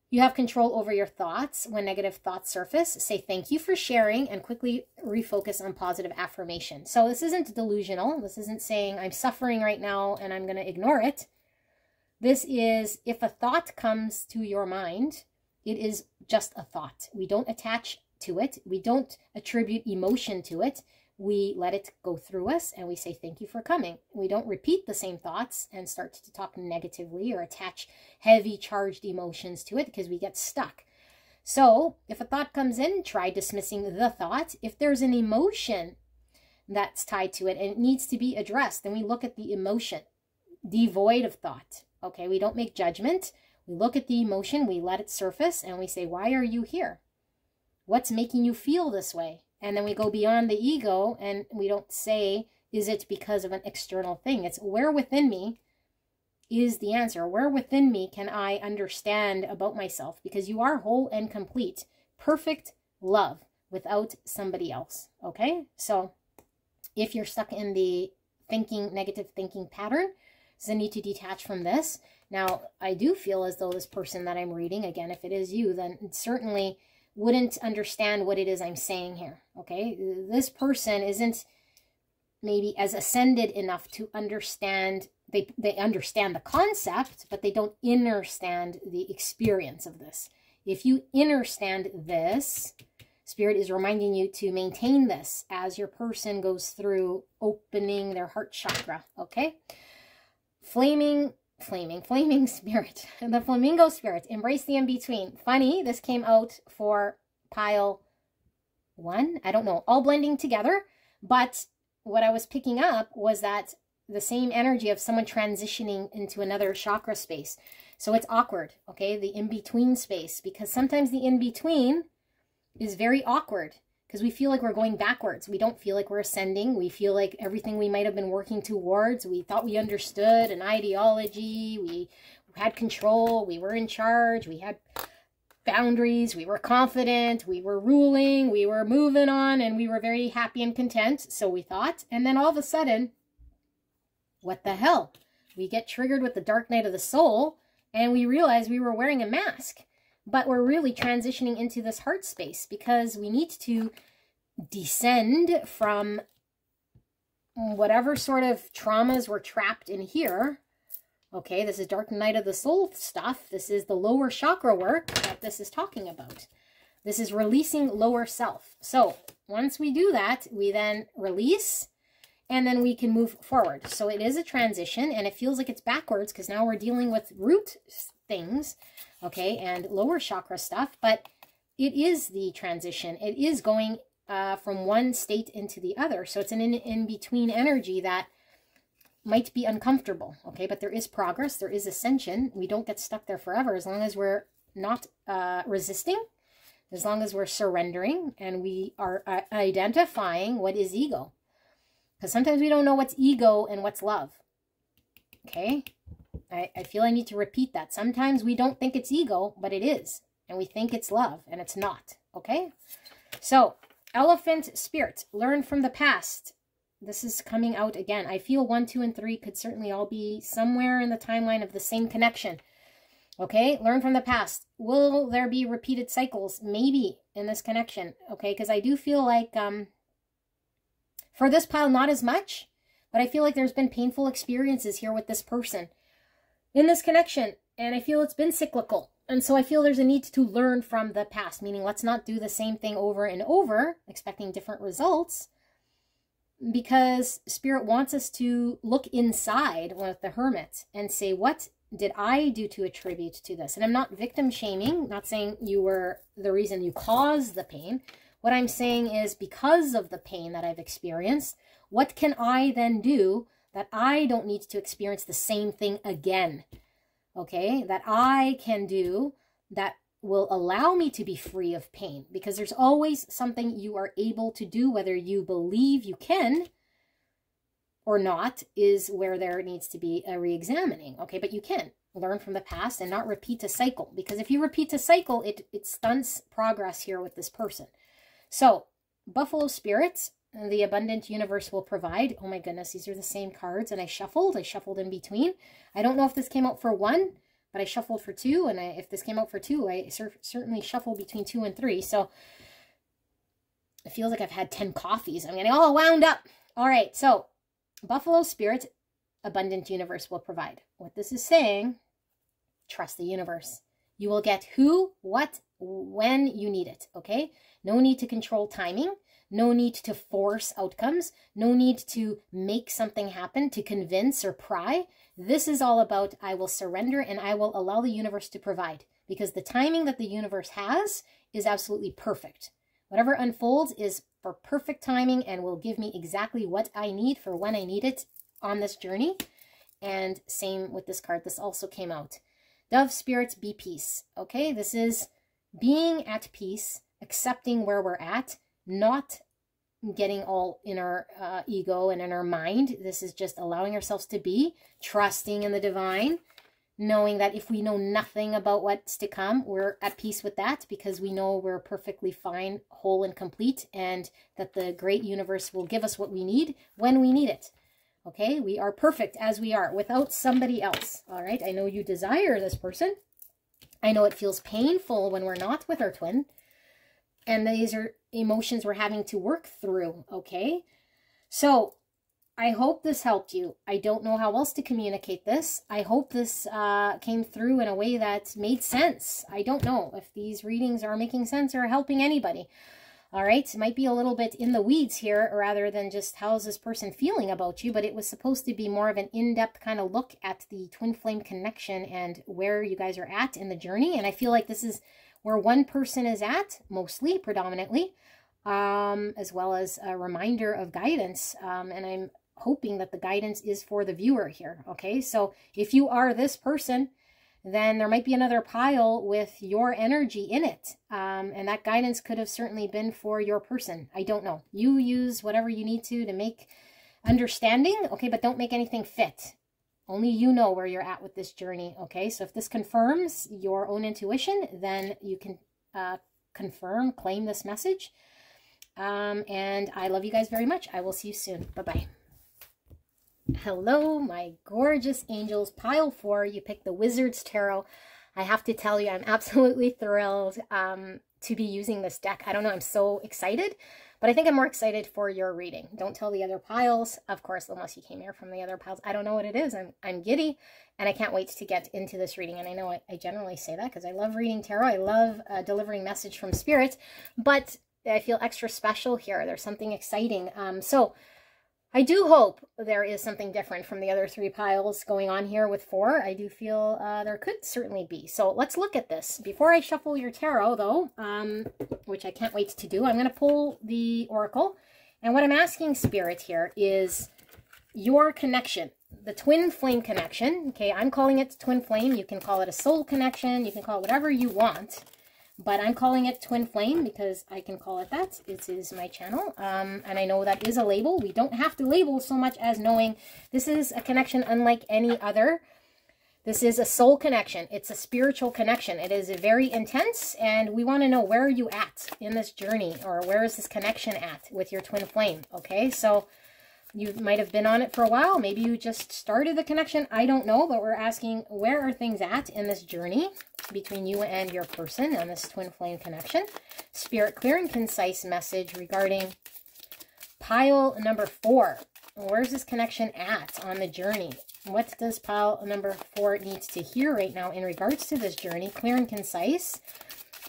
You have control over your thoughts. When negative thoughts surface, say thank you for sharing and quickly refocus on positive affirmation. So this isn't delusional. This isn't saying I'm suffering right now and I'm going to ignore it. This is if a thought comes to your mind, it is just a thought. We don't attach to it. We don't attribute emotion to it we let it go through us and we say, Thank you for coming. We don't repeat the same thoughts and start to talk negatively or attach heavy charged emotions to it because we get stuck. So, if a thought comes in, try dismissing the thought. If there's an emotion that's tied to it and it needs to be addressed, then we look at the emotion devoid of thought. Okay, we don't make judgment. We look at the emotion, we let it surface, and we say, Why are you here? What's making you feel this way? And then we go beyond the ego and we don't say, is it because of an external thing? It's where within me is the answer. Where within me can I understand about myself? Because you are whole and complete. Perfect love without somebody else. Okay? So if you're stuck in the thinking, negative thinking pattern, so I need to detach from this. Now, I do feel as though this person that I'm reading, again, if it is you, then certainly wouldn't understand what it is I'm saying here. Okay, this person isn't maybe as ascended enough to understand they they understand the concept but they don't understand the experience of this if you understand this spirit is reminding you to maintain this as your person goes through opening their heart chakra okay flaming flaming, flaming spirit, the flamingo spirit, embrace the in-between. Funny, this came out for pile one, I don't know, all blending together, but what I was picking up was that the same energy of someone transitioning into another chakra space. So it's awkward, okay, the in-between space, because sometimes the in-between is very awkward because we feel like we're going backwards. We don't feel like we're ascending. We feel like everything we might have been working towards, we thought we understood an ideology, we had control, we were in charge, we had boundaries, we were confident, we were ruling, we were moving on, and we were very happy and content, so we thought. And then all of a sudden, what the hell? We get triggered with the dark night of the soul, and we realize we were wearing a mask but we're really transitioning into this heart space because we need to descend from whatever sort of traumas were trapped in here. Okay, this is Dark Night of the Soul stuff. This is the lower chakra work that this is talking about. This is releasing lower self. So once we do that, we then release and then we can move forward. So it is a transition and it feels like it's backwards because now we're dealing with root things okay, and lower chakra stuff, but it is the transition. It is going uh, from one state into the other. So it's an in-between energy that might be uncomfortable, okay? But there is progress. There is ascension. We don't get stuck there forever as long as we're not uh, resisting, as long as we're surrendering and we are uh, identifying what is ego. Because sometimes we don't know what's ego and what's love, okay? I, I feel I need to repeat that. Sometimes we don't think it's ego, but it is. And we think it's love, and it's not. Okay? So, elephant spirit. Learn from the past. This is coming out again. I feel 1, 2, and 3 could certainly all be somewhere in the timeline of the same connection. Okay? Learn from the past. Will there be repeated cycles? Maybe in this connection. Okay? Because I do feel like... um for this pile, not as much, but I feel like there's been painful experiences here with this person in this connection. And I feel it's been cyclical. And so I feel there's a need to learn from the past, meaning let's not do the same thing over and over, expecting different results, because Spirit wants us to look inside with the hermit and say, what did I do to attribute to this? And I'm not victim shaming, not saying you were the reason you caused the pain. What I'm saying is because of the pain that I've experienced, what can I then do that I don't need to experience the same thing again? Okay, that I can do that will allow me to be free of pain because there's always something you are able to do, whether you believe you can or not, is where there needs to be a re-examining. Okay, but you can learn from the past and not repeat a cycle because if you repeat a cycle, it, it stunts progress here with this person. So, Buffalo Spirits, the abundant universe will provide. Oh my goodness, these are the same cards. And I shuffled. I shuffled in between. I don't know if this came out for one, but I shuffled for two. And I, if this came out for two, I cer certainly shuffled between two and three. So it feels like I've had 10 coffees. I'm getting all wound up. All right, so Buffalo Spirits, abundant universe will provide. What this is saying, trust the universe. You will get who, what, when you need it, okay? No need to control timing. No need to force outcomes. No need to make something happen to convince or pry. This is all about I will surrender and I will allow the universe to provide because the timing that the universe has is absolutely perfect. Whatever unfolds is for perfect timing and will give me exactly what I need for when I need it on this journey. And same with this card. This also came out. Dove spirits, be peace. Okay, this is being at peace, accepting where we're at, not getting all in our uh, ego and in our mind. This is just allowing ourselves to be, trusting in the divine, knowing that if we know nothing about what's to come, we're at peace with that because we know we're perfectly fine, whole, and complete, and that the great universe will give us what we need when we need it. Okay, we are perfect as we are without somebody else. All right, I know you desire this person. I know it feels painful when we're not with our twin. And these are emotions we're having to work through, okay? So I hope this helped you. I don't know how else to communicate this. I hope this uh, came through in a way that made sense. I don't know if these readings are making sense or helping anybody. All right, might be a little bit in the weeds here rather than just how's this person feeling about you, but it was supposed to be more of an in-depth kind of look at the twin flame connection and where you guys are at in the journey. And I feel like this is where one person is at, mostly, predominantly, um, as well as a reminder of guidance. Um, and I'm hoping that the guidance is for the viewer here, okay? So if you are this person, then there might be another pile with your energy in it. Um, and that guidance could have certainly been for your person. I don't know. You use whatever you need to to make understanding, okay, but don't make anything fit. Only you know where you're at with this journey, okay? So if this confirms your own intuition, then you can uh, confirm, claim this message. Um, and I love you guys very much. I will see you soon. Bye-bye. Hello, my gorgeous angels. Pile four, you picked the Wizard's Tarot. I have to tell you, I'm absolutely thrilled um, to be using this deck. I don't know, I'm so excited, but I think I'm more excited for your reading. Don't tell the other piles, of course, unless you came here from the other piles. I don't know what it is. I'm, I'm giddy, and I can't wait to get into this reading. And I know I, I generally say that because I love reading tarot. I love uh, delivering message from spirit, but I feel extra special here. There's something exciting. Um, so I do hope there is something different from the other three piles going on here with four. I do feel uh, there could certainly be. So let's look at this. Before I shuffle your tarot, though, um, which I can't wait to do, I'm going to pull the oracle. And what I'm asking Spirit here is your connection, the twin flame connection. Okay, I'm calling it twin flame. You can call it a soul connection. You can call it whatever you want but I'm calling it Twin Flame because I can call it that. It is my channel, um, and I know that is a label. We don't have to label so much as knowing this is a connection unlike any other. This is a soul connection. It's a spiritual connection. It is very intense, and we want to know where are you at in this journey, or where is this connection at with your twin flame, okay? So you might have been on it for a while. Maybe you just started the connection. I don't know, but we're asking where are things at in this journey between you and your person on this twin flame connection. Spirit clear and concise message regarding pile number four. Where's this connection at on the journey? What does pile number four needs to hear right now in regards to this journey? Clear and concise.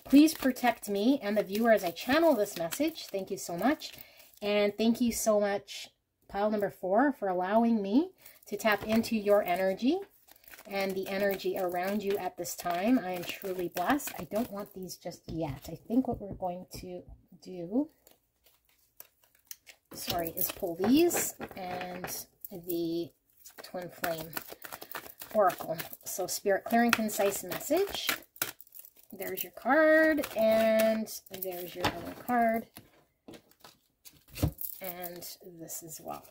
Please protect me and the viewer as I channel this message. Thank you so much. And thank you so much, pile number four, for allowing me to tap into your energy and the energy around you at this time. I am truly blessed. I don't want these just yet. I think what we're going to do, sorry, is pull these and the Twin Flame Oracle. So Spirit Clearing Concise Message. There's your card, and there's your other card. And this as well.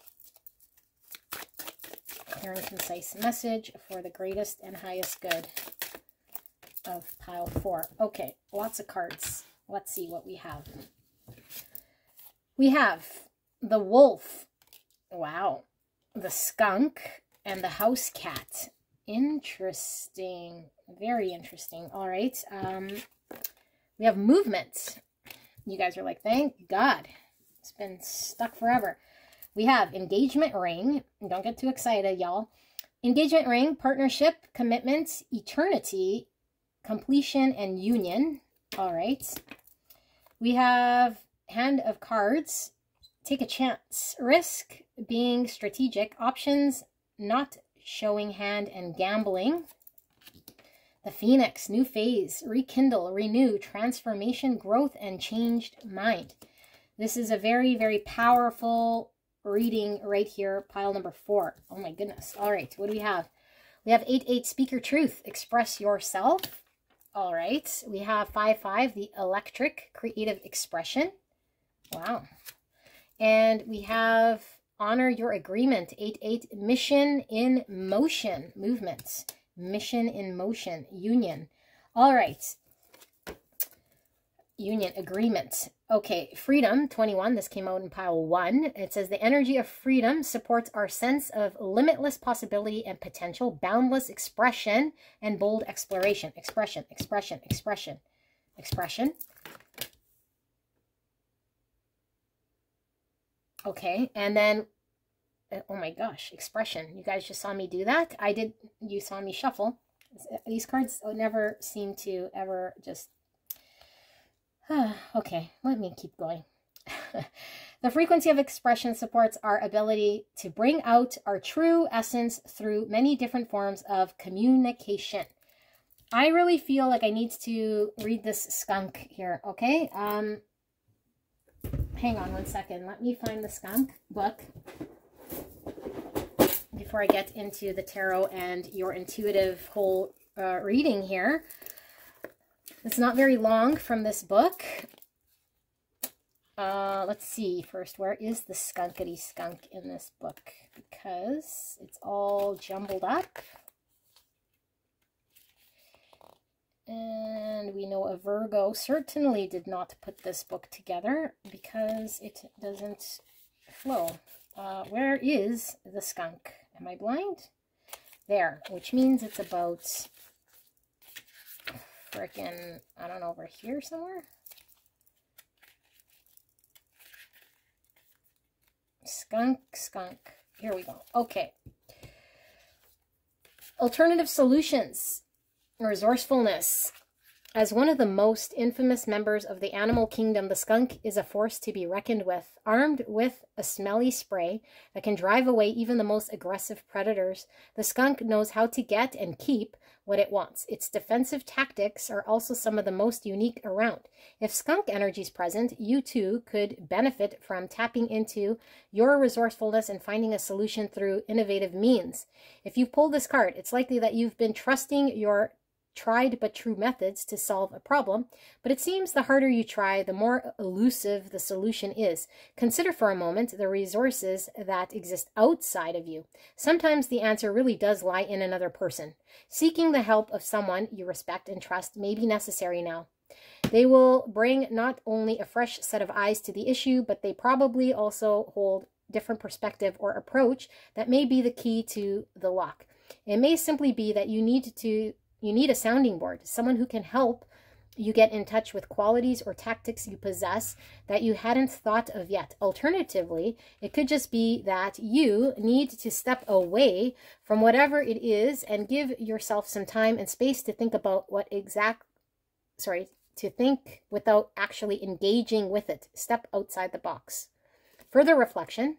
Clear and concise message for the greatest and highest good of pile four. Okay, lots of cards. Let's see what we have. We have the wolf. Wow the skunk and the house cat. Interesting. Very interesting. All right. Um, we have movement. You guys are like, thank God. It's been stuck forever. We have engagement ring. Don't get too excited, y'all. Engagement ring, partnership, commitment, eternity, completion, and union. All right. We have hand of cards, Take a chance. Risk being strategic. Options not showing hand and gambling. The Phoenix, new phase, rekindle, renew, transformation, growth, and changed mind. This is a very, very powerful reading right here, pile number four. Oh my goodness. All right, what do we have? We have 8-8, speaker truth, express yourself. All right, we have 5-5, the electric, creative expression. Wow, and we have honor your agreement, 8-8, mission in motion, movements, mission in motion, union. All right, union, agreement. Okay, freedom, 21, this came out in pile 1. It says, the energy of freedom supports our sense of limitless possibility and potential, boundless expression, and bold exploration. Expression, expression, expression, expression. Okay, and then, uh, oh my gosh, expression. You guys just saw me do that. I did, you saw me shuffle. These cards never seem to ever just, okay, let me keep going. the frequency of expression supports our ability to bring out our true essence through many different forms of communication. I really feel like I need to read this skunk here, okay? Um, hang on one second. Let me find the skunk book before I get into the tarot and your intuitive whole uh, reading here. It's not very long from this book. Uh, let's see first, where is the skunkity skunk in this book? Because it's all jumbled up. And we know a Virgo certainly did not put this book together because it doesn't flow. Uh, where is the skunk? Am I blind? There, which means it's about freaking, I don't know, over here somewhere? Skunk, skunk. Here we go. Okay. Alternative solutions resourcefulness. As one of the most infamous members of the animal kingdom, the skunk is a force to be reckoned with. Armed with a smelly spray that can drive away even the most aggressive predators, the skunk knows how to get and keep what it wants. Its defensive tactics are also some of the most unique around. If skunk energy is present, you too could benefit from tapping into your resourcefulness and finding a solution through innovative means. If you pull this card, it's likely that you've been trusting your tried but true methods to solve a problem, but it seems the harder you try, the more elusive the solution is. Consider for a moment the resources that exist outside of you. Sometimes the answer really does lie in another person. Seeking the help of someone you respect and trust may be necessary now. They will bring not only a fresh set of eyes to the issue, but they probably also hold different perspective or approach that may be the key to the lock. It may simply be that you need to you need a sounding board, someone who can help you get in touch with qualities or tactics you possess that you hadn't thought of yet. Alternatively, it could just be that you need to step away from whatever it is and give yourself some time and space to think about what exact, sorry, to think without actually engaging with it. Step outside the box. Further reflection.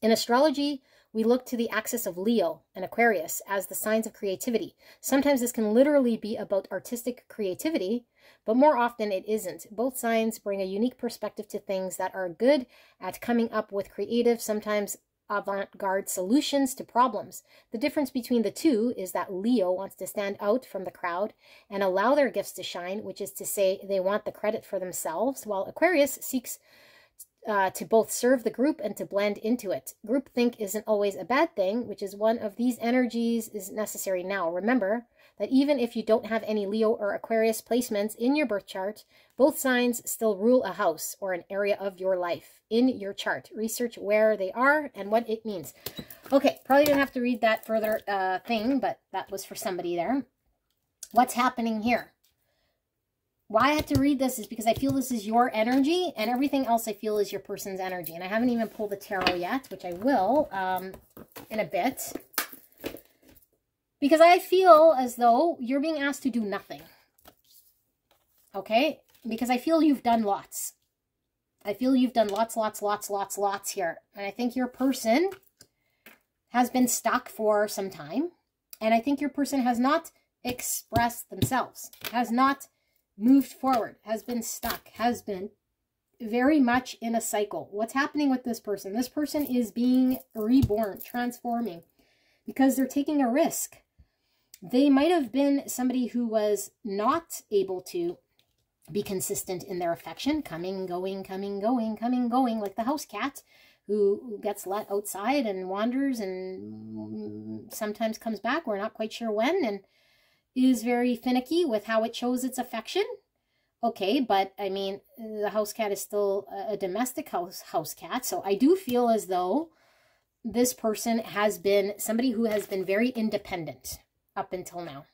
In astrology, we look to the axis of Leo and Aquarius as the signs of creativity. Sometimes this can literally be about artistic creativity, but more often it isn't. Both signs bring a unique perspective to things that are good at coming up with creative, sometimes avant-garde solutions to problems. The difference between the two is that Leo wants to stand out from the crowd and allow their gifts to shine, which is to say they want the credit for themselves, while Aquarius seeks uh, to both serve the group and to blend into it. Groupthink isn't always a bad thing, which is one of these energies is necessary now. Remember that even if you don't have any Leo or Aquarius placements in your birth chart, both signs still rule a house or an area of your life in your chart. Research where they are and what it means. Okay, probably didn't have to read that further uh, thing, but that was for somebody there. What's happening here? Why I have to read this is because I feel this is your energy and everything else I feel is your person's energy. And I haven't even pulled the tarot yet, which I will um, in a bit. Because I feel as though you're being asked to do nothing. Okay? Because I feel you've done lots. I feel you've done lots, lots, lots, lots, lots here. And I think your person has been stuck for some time. And I think your person has not expressed themselves, has not moved forward, has been stuck, has been very much in a cycle. What's happening with this person? This person is being reborn, transforming, because they're taking a risk. They might have been somebody who was not able to be consistent in their affection, coming, going, coming, going, coming, going, like the house cat who gets let outside and wanders and sometimes comes back. We're not quite sure when. And is very finicky with how it shows its affection. Okay, but I mean, the house cat is still a domestic house house cat, so I do feel as though this person has been somebody who has been very independent up until now.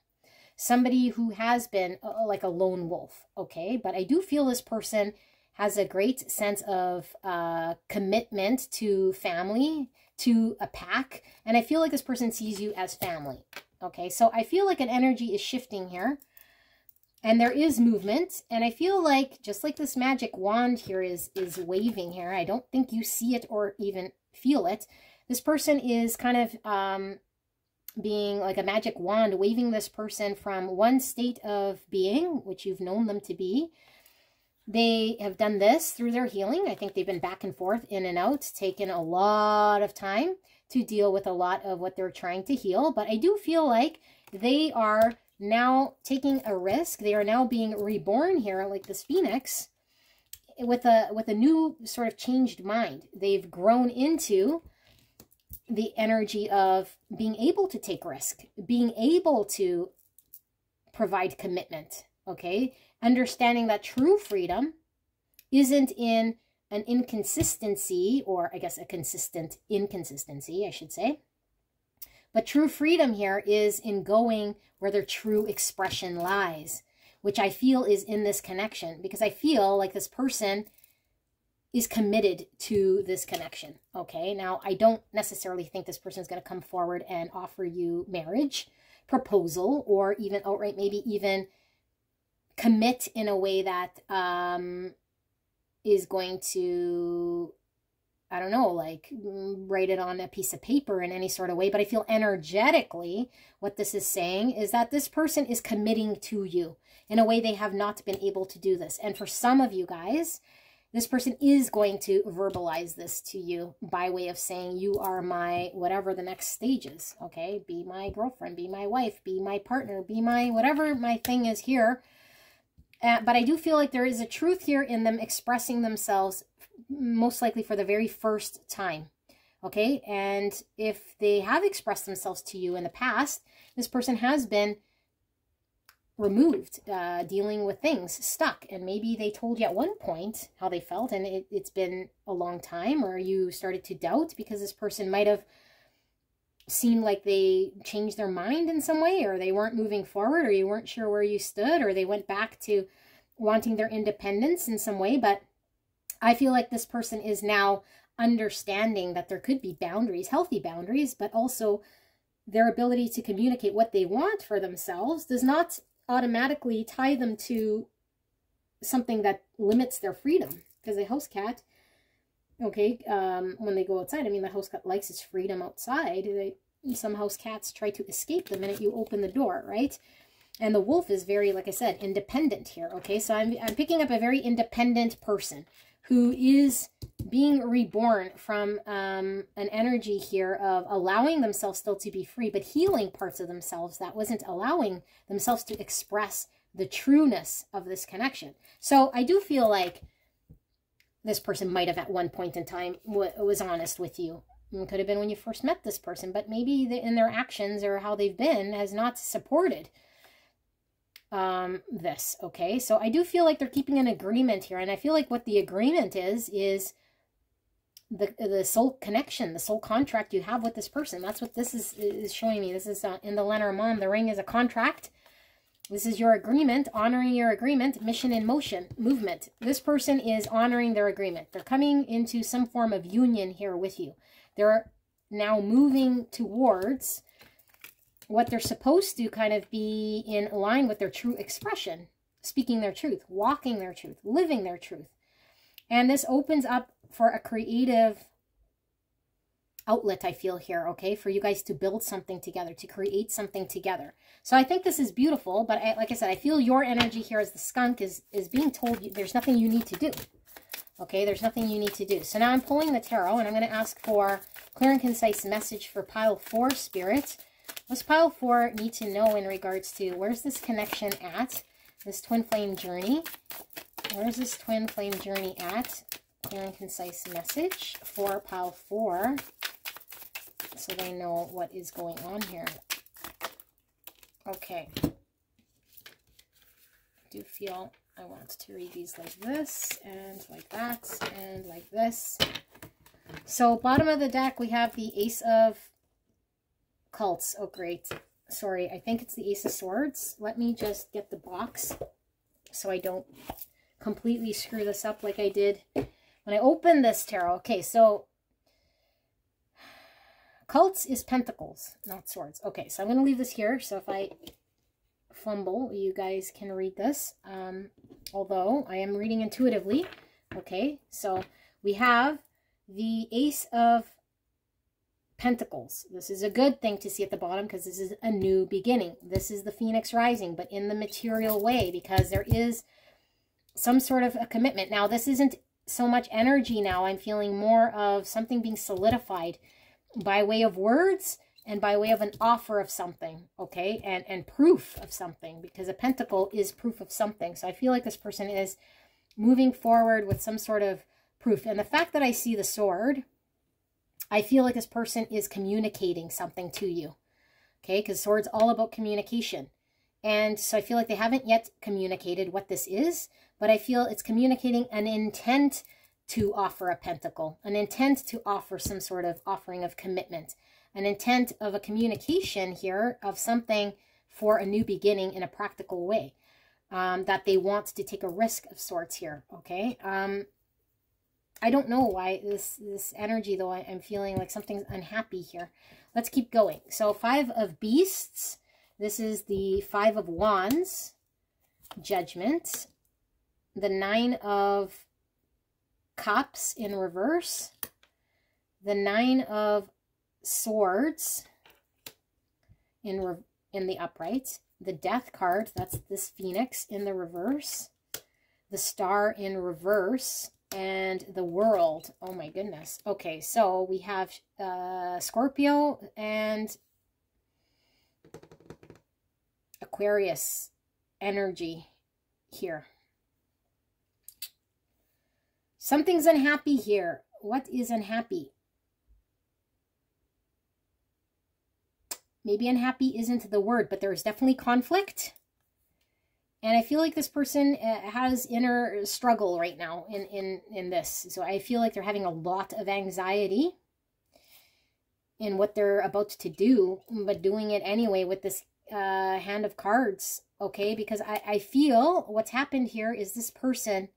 Somebody who has been uh, like a lone wolf, okay? But I do feel this person has a great sense of uh, commitment to family, to a pack, and I feel like this person sees you as family, Okay, so I feel like an energy is shifting here. And there is movement. And I feel like, just like this magic wand here is, is waving here, I don't think you see it or even feel it. This person is kind of um, being like a magic wand, waving this person from one state of being, which you've known them to be. They have done this through their healing. I think they've been back and forth, in and out, taken a lot of time to deal with a lot of what they're trying to heal. But I do feel like they are now taking a risk. They are now being reborn here like this phoenix with a with a new sort of changed mind. They've grown into the energy of being able to take risk, being able to provide commitment, okay? Understanding that true freedom isn't in an inconsistency, or I guess a consistent inconsistency, I should say. But true freedom here is in going where their true expression lies, which I feel is in this connection because I feel like this person is committed to this connection. Okay, now I don't necessarily think this person is going to come forward and offer you marriage proposal or even outright maybe even commit in a way that um, is going to I don't know, like mm, write it on a piece of paper in any sort of way, but I feel energetically what this is saying is that this person is committing to you in a way they have not been able to do this. And for some of you guys, this person is going to verbalize this to you by way of saying, you are my, whatever the next stage is, okay? Be my girlfriend, be my wife, be my partner, be my, whatever my thing is here uh, but I do feel like there is a truth here in them expressing themselves most likely for the very first time. Okay, and if they have expressed themselves to you in the past, this person has been removed, uh, dealing with things, stuck. And maybe they told you at one point how they felt and it, it's been a long time or you started to doubt because this person might have seemed like they changed their mind in some way or they weren't moving forward or you weren't sure where you stood or they went back to wanting their independence in some way. But I feel like this person is now understanding that there could be boundaries, healthy boundaries, but also their ability to communicate what they want for themselves does not automatically tie them to something that limits their freedom. Because a house cat, okay, um, when they go outside, I mean, the house cat likes its freedom outside. They, some house cats try to escape the minute you open the door, right? And the wolf is very, like I said, independent here, okay? So I'm, I'm picking up a very independent person who is being reborn from um, an energy here of allowing themselves still to be free, but healing parts of themselves that wasn't allowing themselves to express the trueness of this connection. So I do feel like this person might have at one point in time was honest with you. It could have been when you first met this person, but maybe in their actions or how they've been has not supported um, this, okay? So I do feel like they're keeping an agreement here, and I feel like what the agreement is, is the the soul connection, the soul contract you have with this person. That's what this is, is showing me. This is uh, in the Lenormand. The ring is a contract. This is your agreement, honoring your agreement, mission in motion, movement. This person is honoring their agreement. They're coming into some form of union here with you. They're now moving towards what they're supposed to kind of be in line with their true expression, speaking their truth, walking their truth, living their truth. And this opens up for a creative outlet, I feel here, okay, for you guys to build something together, to create something together. So I think this is beautiful, but I, like I said, I feel your energy here as the skunk is, is being told you, there's nothing you need to do. Okay, there's nothing you need to do. So now I'm pulling the tarot, and I'm going to ask for clear and concise message for pile four, Spirit. What's pile four need to know in regards to where's this connection at? This twin flame journey. Where's this twin flame journey at? Clear and concise message for pile four. So they know what is going on here. Okay. I do feel I want to read these like this and like that and like this. So bottom of the deck, we have the Ace of cults. Oh, great. Sorry, I think it's the Ace of Swords. Let me just get the box so I don't completely screw this up like I did when I opened this tarot. Okay, so cults is pentacles, not swords. Okay, so I'm going to leave this here. So if I fumble, you guys can read this. Um, although I am reading intuitively. Okay, so we have the Ace of Pentacles. This is a good thing to see at the bottom because this is a new beginning. This is the Phoenix rising, but in the material way because there is some sort of a commitment. Now, this isn't so much energy now. I'm feeling more of something being solidified by way of words and by way of an offer of something, okay? And, and proof of something because a pentacle is proof of something. So I feel like this person is moving forward with some sort of proof. And the fact that I see the sword I feel like this person is communicating something to you. Okay, because sword's all about communication. And so I feel like they haven't yet communicated what this is, but I feel it's communicating an intent to offer a pentacle, an intent to offer some sort of offering of commitment, an intent of a communication here of something for a new beginning in a practical way. Um, that they want to take a risk of sorts here, okay? Um, I don't know why this, this energy, though, I, am feeling like something's unhappy here. Let's keep going. So five of beasts. This is the five of wands, judgment. The nine of cups in reverse. The nine of swords in, in the upright. The death card, that's this phoenix in the reverse. The star in reverse and the world. Oh my goodness. Okay, so we have uh, Scorpio and Aquarius energy here. Something's unhappy here. What is unhappy? Maybe unhappy isn't the word, but there is definitely conflict. And I feel like this person uh, has inner struggle right now in, in, in this. So I feel like they're having a lot of anxiety. in what they're about to do, but doing it anyway with this uh, hand of cards, okay? Because I, I feel what's happened here is this person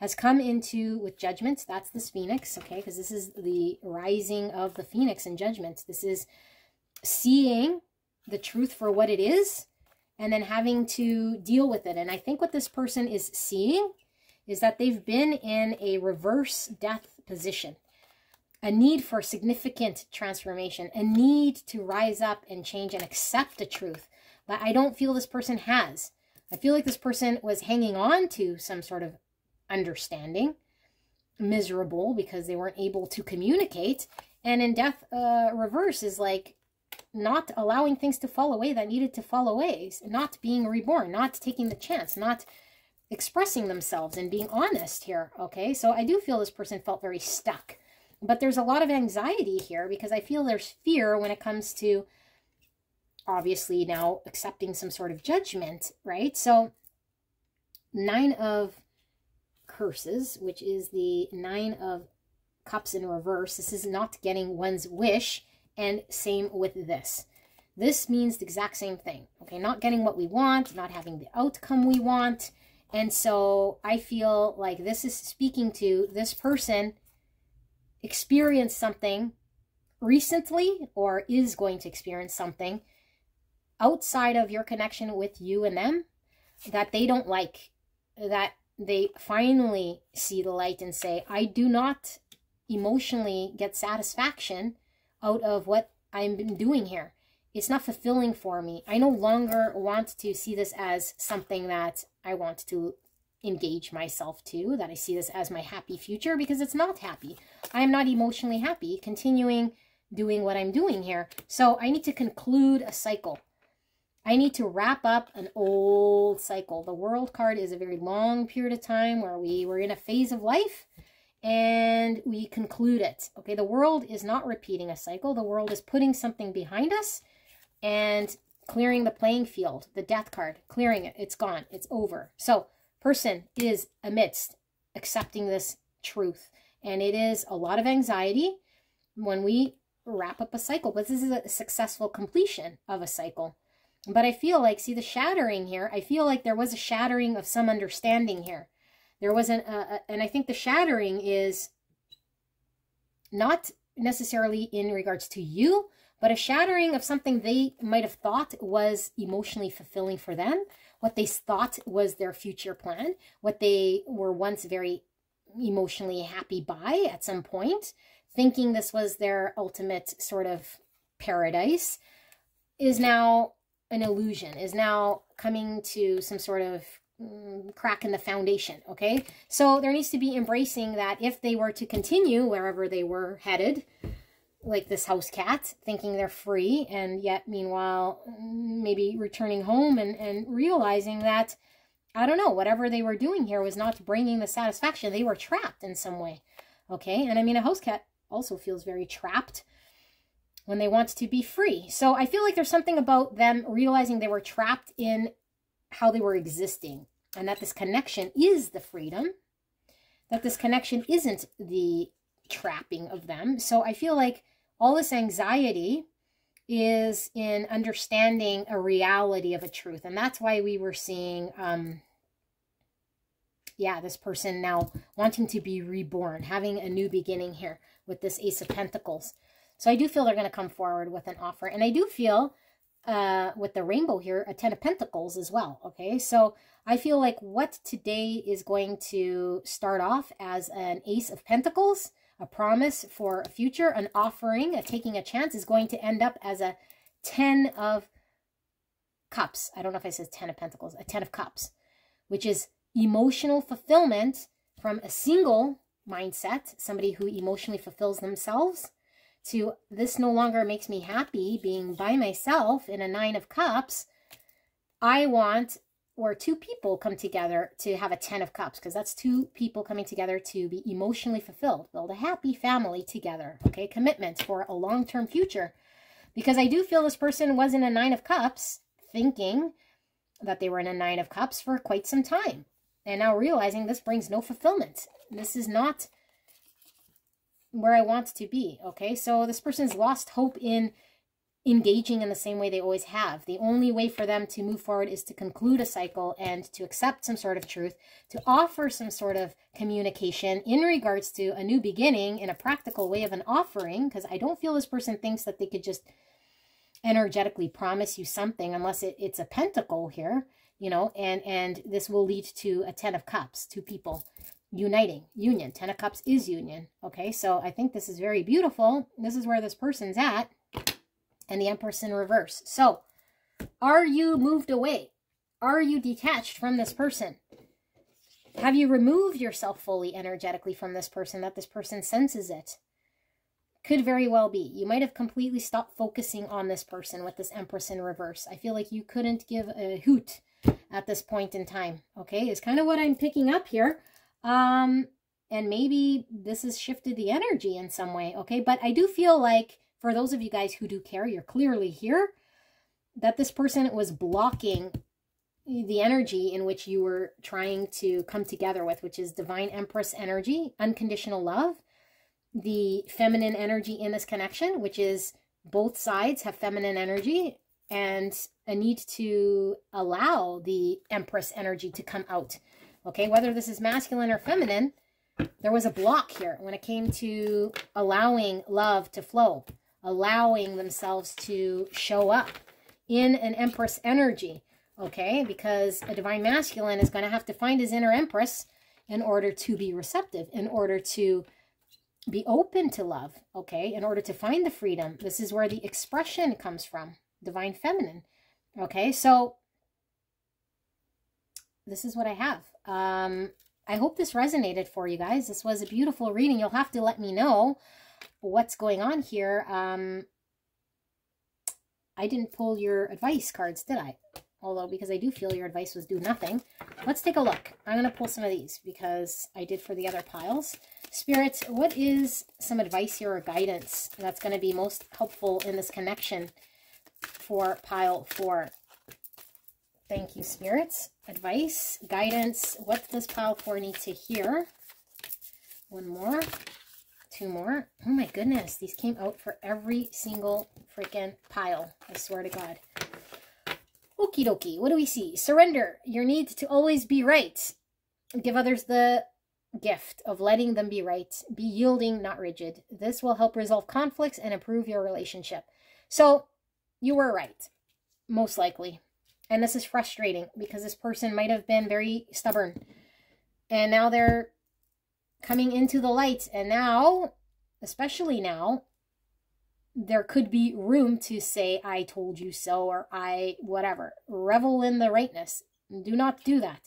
has come into with judgment. That's this phoenix, okay? Because this is the rising of the phoenix in judgment. This is seeing the truth for what it is and then having to deal with it. And I think what this person is seeing is that they've been in a reverse death position, a need for significant transformation, a need to rise up and change and accept the truth. But I don't feel this person has. I feel like this person was hanging on to some sort of understanding, miserable because they weren't able to communicate. And in death uh, reverse is like not allowing things to fall away that needed to fall away, not being reborn, not taking the chance, not expressing themselves and being honest here, okay? So I do feel this person felt very stuck. But there's a lot of anxiety here because I feel there's fear when it comes to obviously now accepting some sort of judgment, right? So nine of curses, which is the nine of cups in reverse. This is not getting one's wish and same with this. This means the exact same thing. Okay, not getting what we want, not having the outcome we want. And so I feel like this is speaking to this person experienced something recently or is going to experience something outside of your connection with you and them that they don't like, that they finally see the light and say, I do not emotionally get satisfaction out of what I'm doing here. It's not fulfilling for me. I no longer want to see this as something that I want to engage myself to, that I see this as my happy future, because it's not happy. I am not emotionally happy continuing doing what I'm doing here. So I need to conclude a cycle. I need to wrap up an old cycle. The world card is a very long period of time where we were in a phase of life and we conclude it. Okay, the world is not repeating a cycle. The world is putting something behind us and clearing the playing field. The death card, clearing it. It's gone. It's over. So, person is amidst accepting this truth. And it is a lot of anxiety when we wrap up a cycle. But this is a successful completion of a cycle. But I feel like, see the shattering here, I feel like there was a shattering of some understanding here. There wasn't, and I think the shattering is not necessarily in regards to you, but a shattering of something they might have thought was emotionally fulfilling for them, what they thought was their future plan, what they were once very emotionally happy by at some point, thinking this was their ultimate sort of paradise, is now an illusion, is now coming to some sort of Mm, crack in the foundation, okay? So there needs to be embracing that if they were to continue wherever they were headed, like this house cat, thinking they're free, and yet meanwhile, mm, maybe returning home and, and realizing that, I don't know, whatever they were doing here was not bringing the satisfaction. They were trapped in some way, okay? And I mean, a house cat also feels very trapped when they want to be free. So I feel like there's something about them realizing they were trapped in how they were existing and that this connection is the freedom, that this connection isn't the trapping of them. So I feel like all this anxiety is in understanding a reality of a truth. And that's why we were seeing, um, yeah, this person now wanting to be reborn, having a new beginning here with this Ace of Pentacles. So I do feel they're going to come forward with an offer. And I do feel uh, with the rainbow here, a Ten of Pentacles as well, okay? So I feel like what today is going to start off as an Ace of Pentacles, a promise for a future, an offering, a taking a chance, is going to end up as a Ten of Cups. I don't know if I said Ten of Pentacles, a Ten of Cups, which is emotional fulfillment from a single mindset, somebody who emotionally fulfills themselves, to this no longer makes me happy being by myself in a nine of cups. I want where two people come together to have a ten of cups because that's two people coming together to be emotionally fulfilled build a happy family together okay? Commitment for a long-term future. Because i do feel this person was in a nine of cups thinking that they were in a nine of cups for quite some time. And now realizing this brings no fulfillment. This is not where I want to be. Okay, so this person's lost hope in engaging in the same way they always have. The only way for them to move forward is to conclude a cycle and to accept some sort of truth, to offer some sort of communication in regards to a new beginning in a practical way of an offering, because I don't feel this person thinks that they could just energetically promise you something unless it, it's a pentacle here, you know, and, and this will lead to a 10 of cups, two people uniting, union. Ten of cups is union. Okay, so I think this is very beautiful. This is where this person's at and the Empress in reverse. So, are you moved away? Are you detached from this person? Have you removed yourself fully energetically from this person that this person senses it? Could very well be. You might have completely stopped focusing on this person with this Empress in reverse. I feel like you couldn't give a hoot at this point in time. Okay, is kind of what I'm picking up here. Um, and maybe this has shifted the energy in some way. Okay, but I do feel like for those of you guys who do care, you're clearly here, that this person was blocking the energy in which you were trying to come together with, which is divine empress energy, unconditional love, the feminine energy in this connection, which is both sides have feminine energy and a need to allow the empress energy to come out. Okay, whether this is masculine or feminine, there was a block here when it came to allowing love to flow allowing themselves to show up in an empress energy, okay? Because a divine masculine is going to have to find his inner empress in order to be receptive, in order to be open to love, okay? In order to find the freedom. This is where the expression comes from, divine feminine, okay? So this is what I have. Um, I hope this resonated for you guys. This was a beautiful reading. You'll have to let me know what's going on here. Um, I didn't pull your advice cards, did I? Although, because I do feel your advice was do nothing. Let's take a look. I'm going to pull some of these because I did for the other piles. Spirits, what is some advice here or guidance that's going to be most helpful in this connection for pile four? Thank you, spirits. Advice, guidance. What does pile four need to hear? One more two more. Oh my goodness, these came out for every single freaking pile. I swear to God. Okie dokie, what do we see? Surrender your need to always be right. Give others the gift of letting them be right. Be yielding, not rigid. This will help resolve conflicts and improve your relationship. So, you were right, most likely. And this is frustrating because this person might have been very stubborn. And now they're coming into the light. And now, especially now, there could be room to say, I told you so, or I, whatever. Revel in the rightness. Do not do that.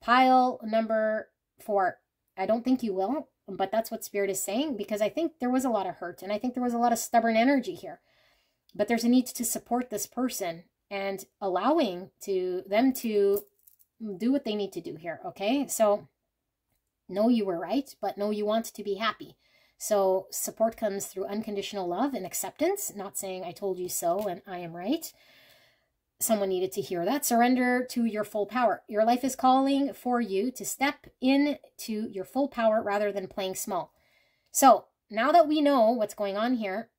Pile number four. I don't think you will, but that's what Spirit is saying because I think there was a lot of hurt and I think there was a lot of stubborn energy here. But there's a need to support this person and allowing to them to do what they need to do here, okay? So know you were right, but know you want to be happy. So support comes through unconditional love and acceptance, not saying I told you so and I am right. Someone needed to hear that. Surrender to your full power. Your life is calling for you to step into your full power rather than playing small. So now that we know what's going on here,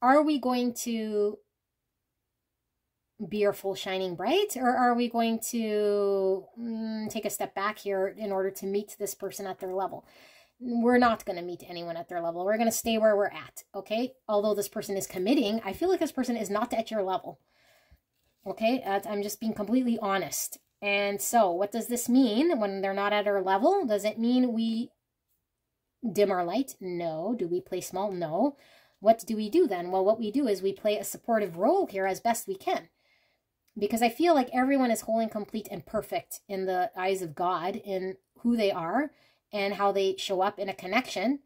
are we going to be our full shining bright or are we going to mm, take a step back here in order to meet this person at their level? We're not going to meet anyone at their level. We're going to stay where we're at okay? Although this person is committing i feel like this person is not at your level okay? I'm just being completely honest. And so what does this mean when they're not at our level? Does it mean we dim our light? No. Do we play small? No. What do we do then? Well what we do is we play a supportive role here as best we can because I feel like everyone is whole and complete and perfect in the eyes of God in who they are and how they show up in a connection.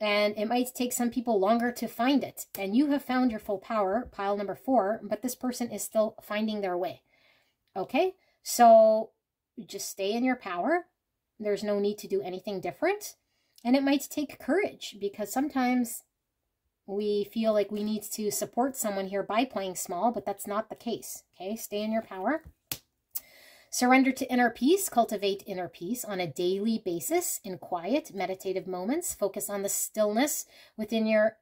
And it might take some people longer to find it. And you have found your full power, pile number four, but this person is still finding their way. Okay? So just stay in your power. There's no need to do anything different. And it might take courage because sometimes we feel like we need to support someone here by playing small, but that's not the case. Okay, stay in your power. Surrender to inner peace. Cultivate inner peace on a daily basis in quiet, meditative moments. Focus on the stillness within your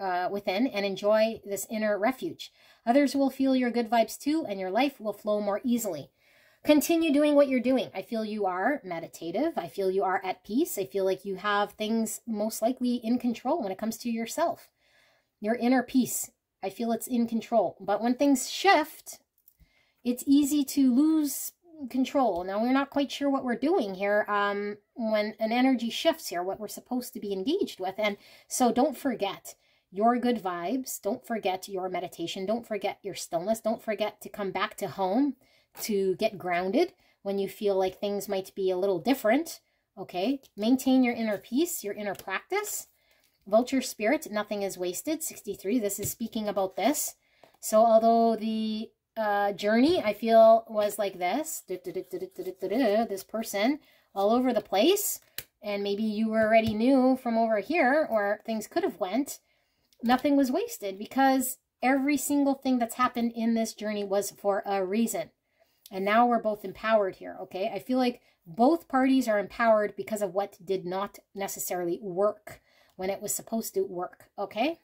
uh, within and enjoy this inner refuge. Others will feel your good vibes too, and your life will flow more easily. Continue doing what you're doing. I feel you are meditative. I feel you are at peace. I feel like you have things most likely in control when it comes to yourself. Your inner peace. I feel it's in control. But when things shift, it's easy to lose control. Now, we're not quite sure what we're doing here um, when an energy shifts here, what we're supposed to be engaged with. And so don't forget your good vibes. Don't forget your meditation. Don't forget your stillness. Don't forget to come back to home to get grounded when you feel like things might be a little different. Okay, maintain your inner peace, your inner practice. Vulture spirit, nothing is wasted. 63, this is speaking about this. So although the uh, journey, I feel, was like this. This person all over the place. And maybe you already knew from over here or things could have went. Nothing was wasted because every single thing that's happened in this journey was for a reason. And now we're both empowered here, okay? I feel like both parties are empowered because of what did not necessarily work when it was supposed to work, okay?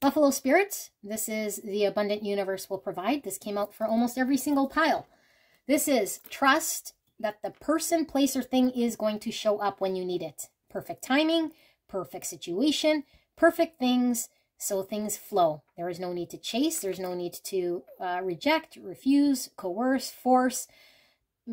Buffalo Spirits, this is the abundant universe will provide. This came out for almost every single pile. This is trust that the person, place, or thing is going to show up when you need it. Perfect timing, perfect situation, perfect things, so things flow. There is no need to chase. There's no need to uh, reject, refuse, coerce, force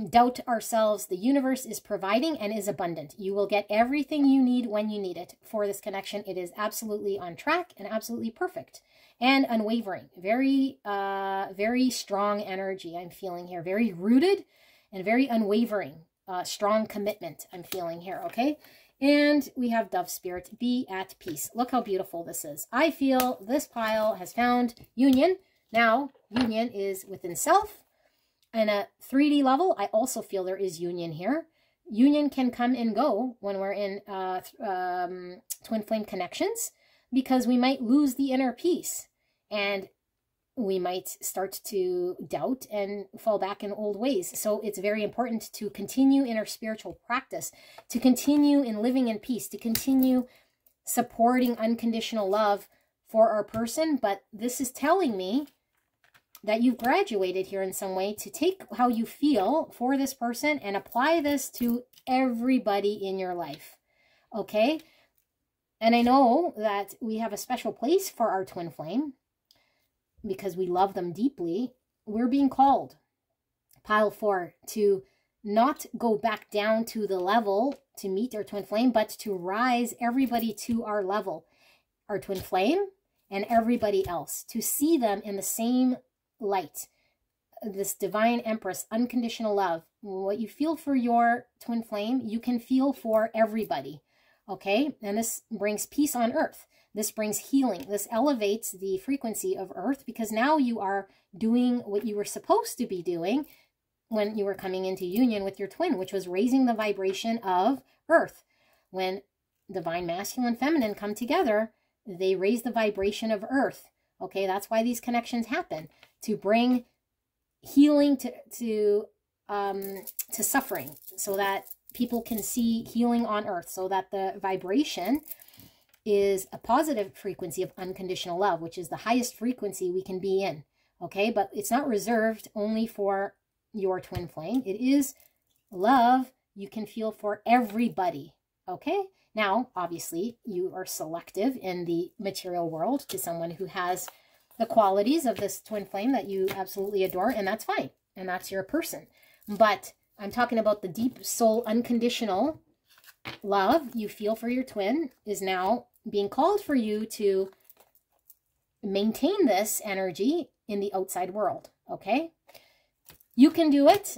doubt ourselves. The universe is providing and is abundant. You will get everything you need when you need it for this connection. It is absolutely on track and absolutely perfect and unwavering. Very, uh, very strong energy I'm feeling here. Very rooted and very unwavering. Uh, strong commitment I'm feeling here, okay? And we have Dove Spirit, be at peace. Look how beautiful this is. I feel this pile has found union. Now, union is within self, and a 3D level, I also feel there is union here. Union can come and go when we're in uh, um, twin flame connections because we might lose the inner peace and we might start to doubt and fall back in old ways. So it's very important to continue in our spiritual practice, to continue in living in peace, to continue supporting unconditional love for our person. But this is telling me that you've graduated here in some way to take how you feel for this person and apply this to everybody in your life. Okay? And I know that we have a special place for our twin flame because we love them deeply. We're being called, pile four, to not go back down to the level to meet our twin flame, but to rise everybody to our level, our twin flame and everybody else, to see them in the same light, this divine empress, unconditional love. What you feel for your twin flame, you can feel for everybody. Okay? And this brings peace on earth. This brings healing. This elevates the frequency of earth because now you are doing what you were supposed to be doing when you were coming into union with your twin, which was raising the vibration of earth. When divine masculine and feminine come together, they raise the vibration of earth. Okay, that's why these connections happen to bring healing to to um, to suffering, so that people can see healing on earth, so that the vibration is a positive frequency of unconditional love, which is the highest frequency we can be in. Okay, but it's not reserved only for your twin flame. It is love you can feel for everybody. Okay, now obviously you are selective in the material world to someone who has the qualities of this twin flame that you absolutely adore, and that's fine. And that's your person. But I'm talking about the deep soul, unconditional love you feel for your twin is now being called for you to maintain this energy in the outside world, okay? You can do it,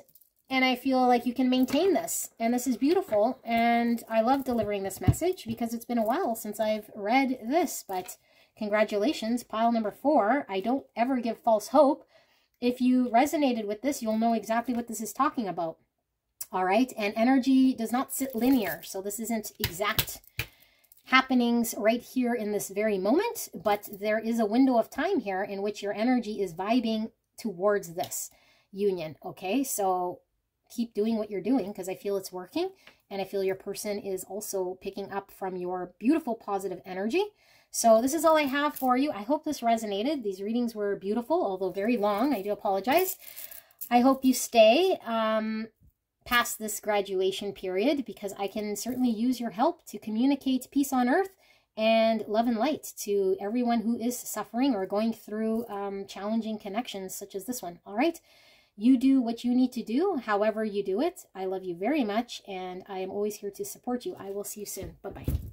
and I feel like you can maintain this, and this is beautiful, and I love delivering this message because it's been a while since I've read this, but Congratulations, pile number four. I don't ever give false hope. If you resonated with this, you'll know exactly what this is talking about. All right, and energy does not sit linear, so this isn't exact happenings right here in this very moment, but there is a window of time here in which your energy is vibing towards this. union. Okay, so keep doing what you're doing because I feel it's working. And I feel your person is also picking up from your beautiful positive energy. So this is all I have for you. I hope this resonated. These readings were beautiful, although very long. I do apologize. I hope you stay um, past this graduation period because I can certainly use your help to communicate peace on earth and love and light to everyone who is suffering or going through um, challenging connections such as this one. All right. You do what you need to do, however you do it. I love you very much, and I am always here to support you. I will see you soon. Bye-bye.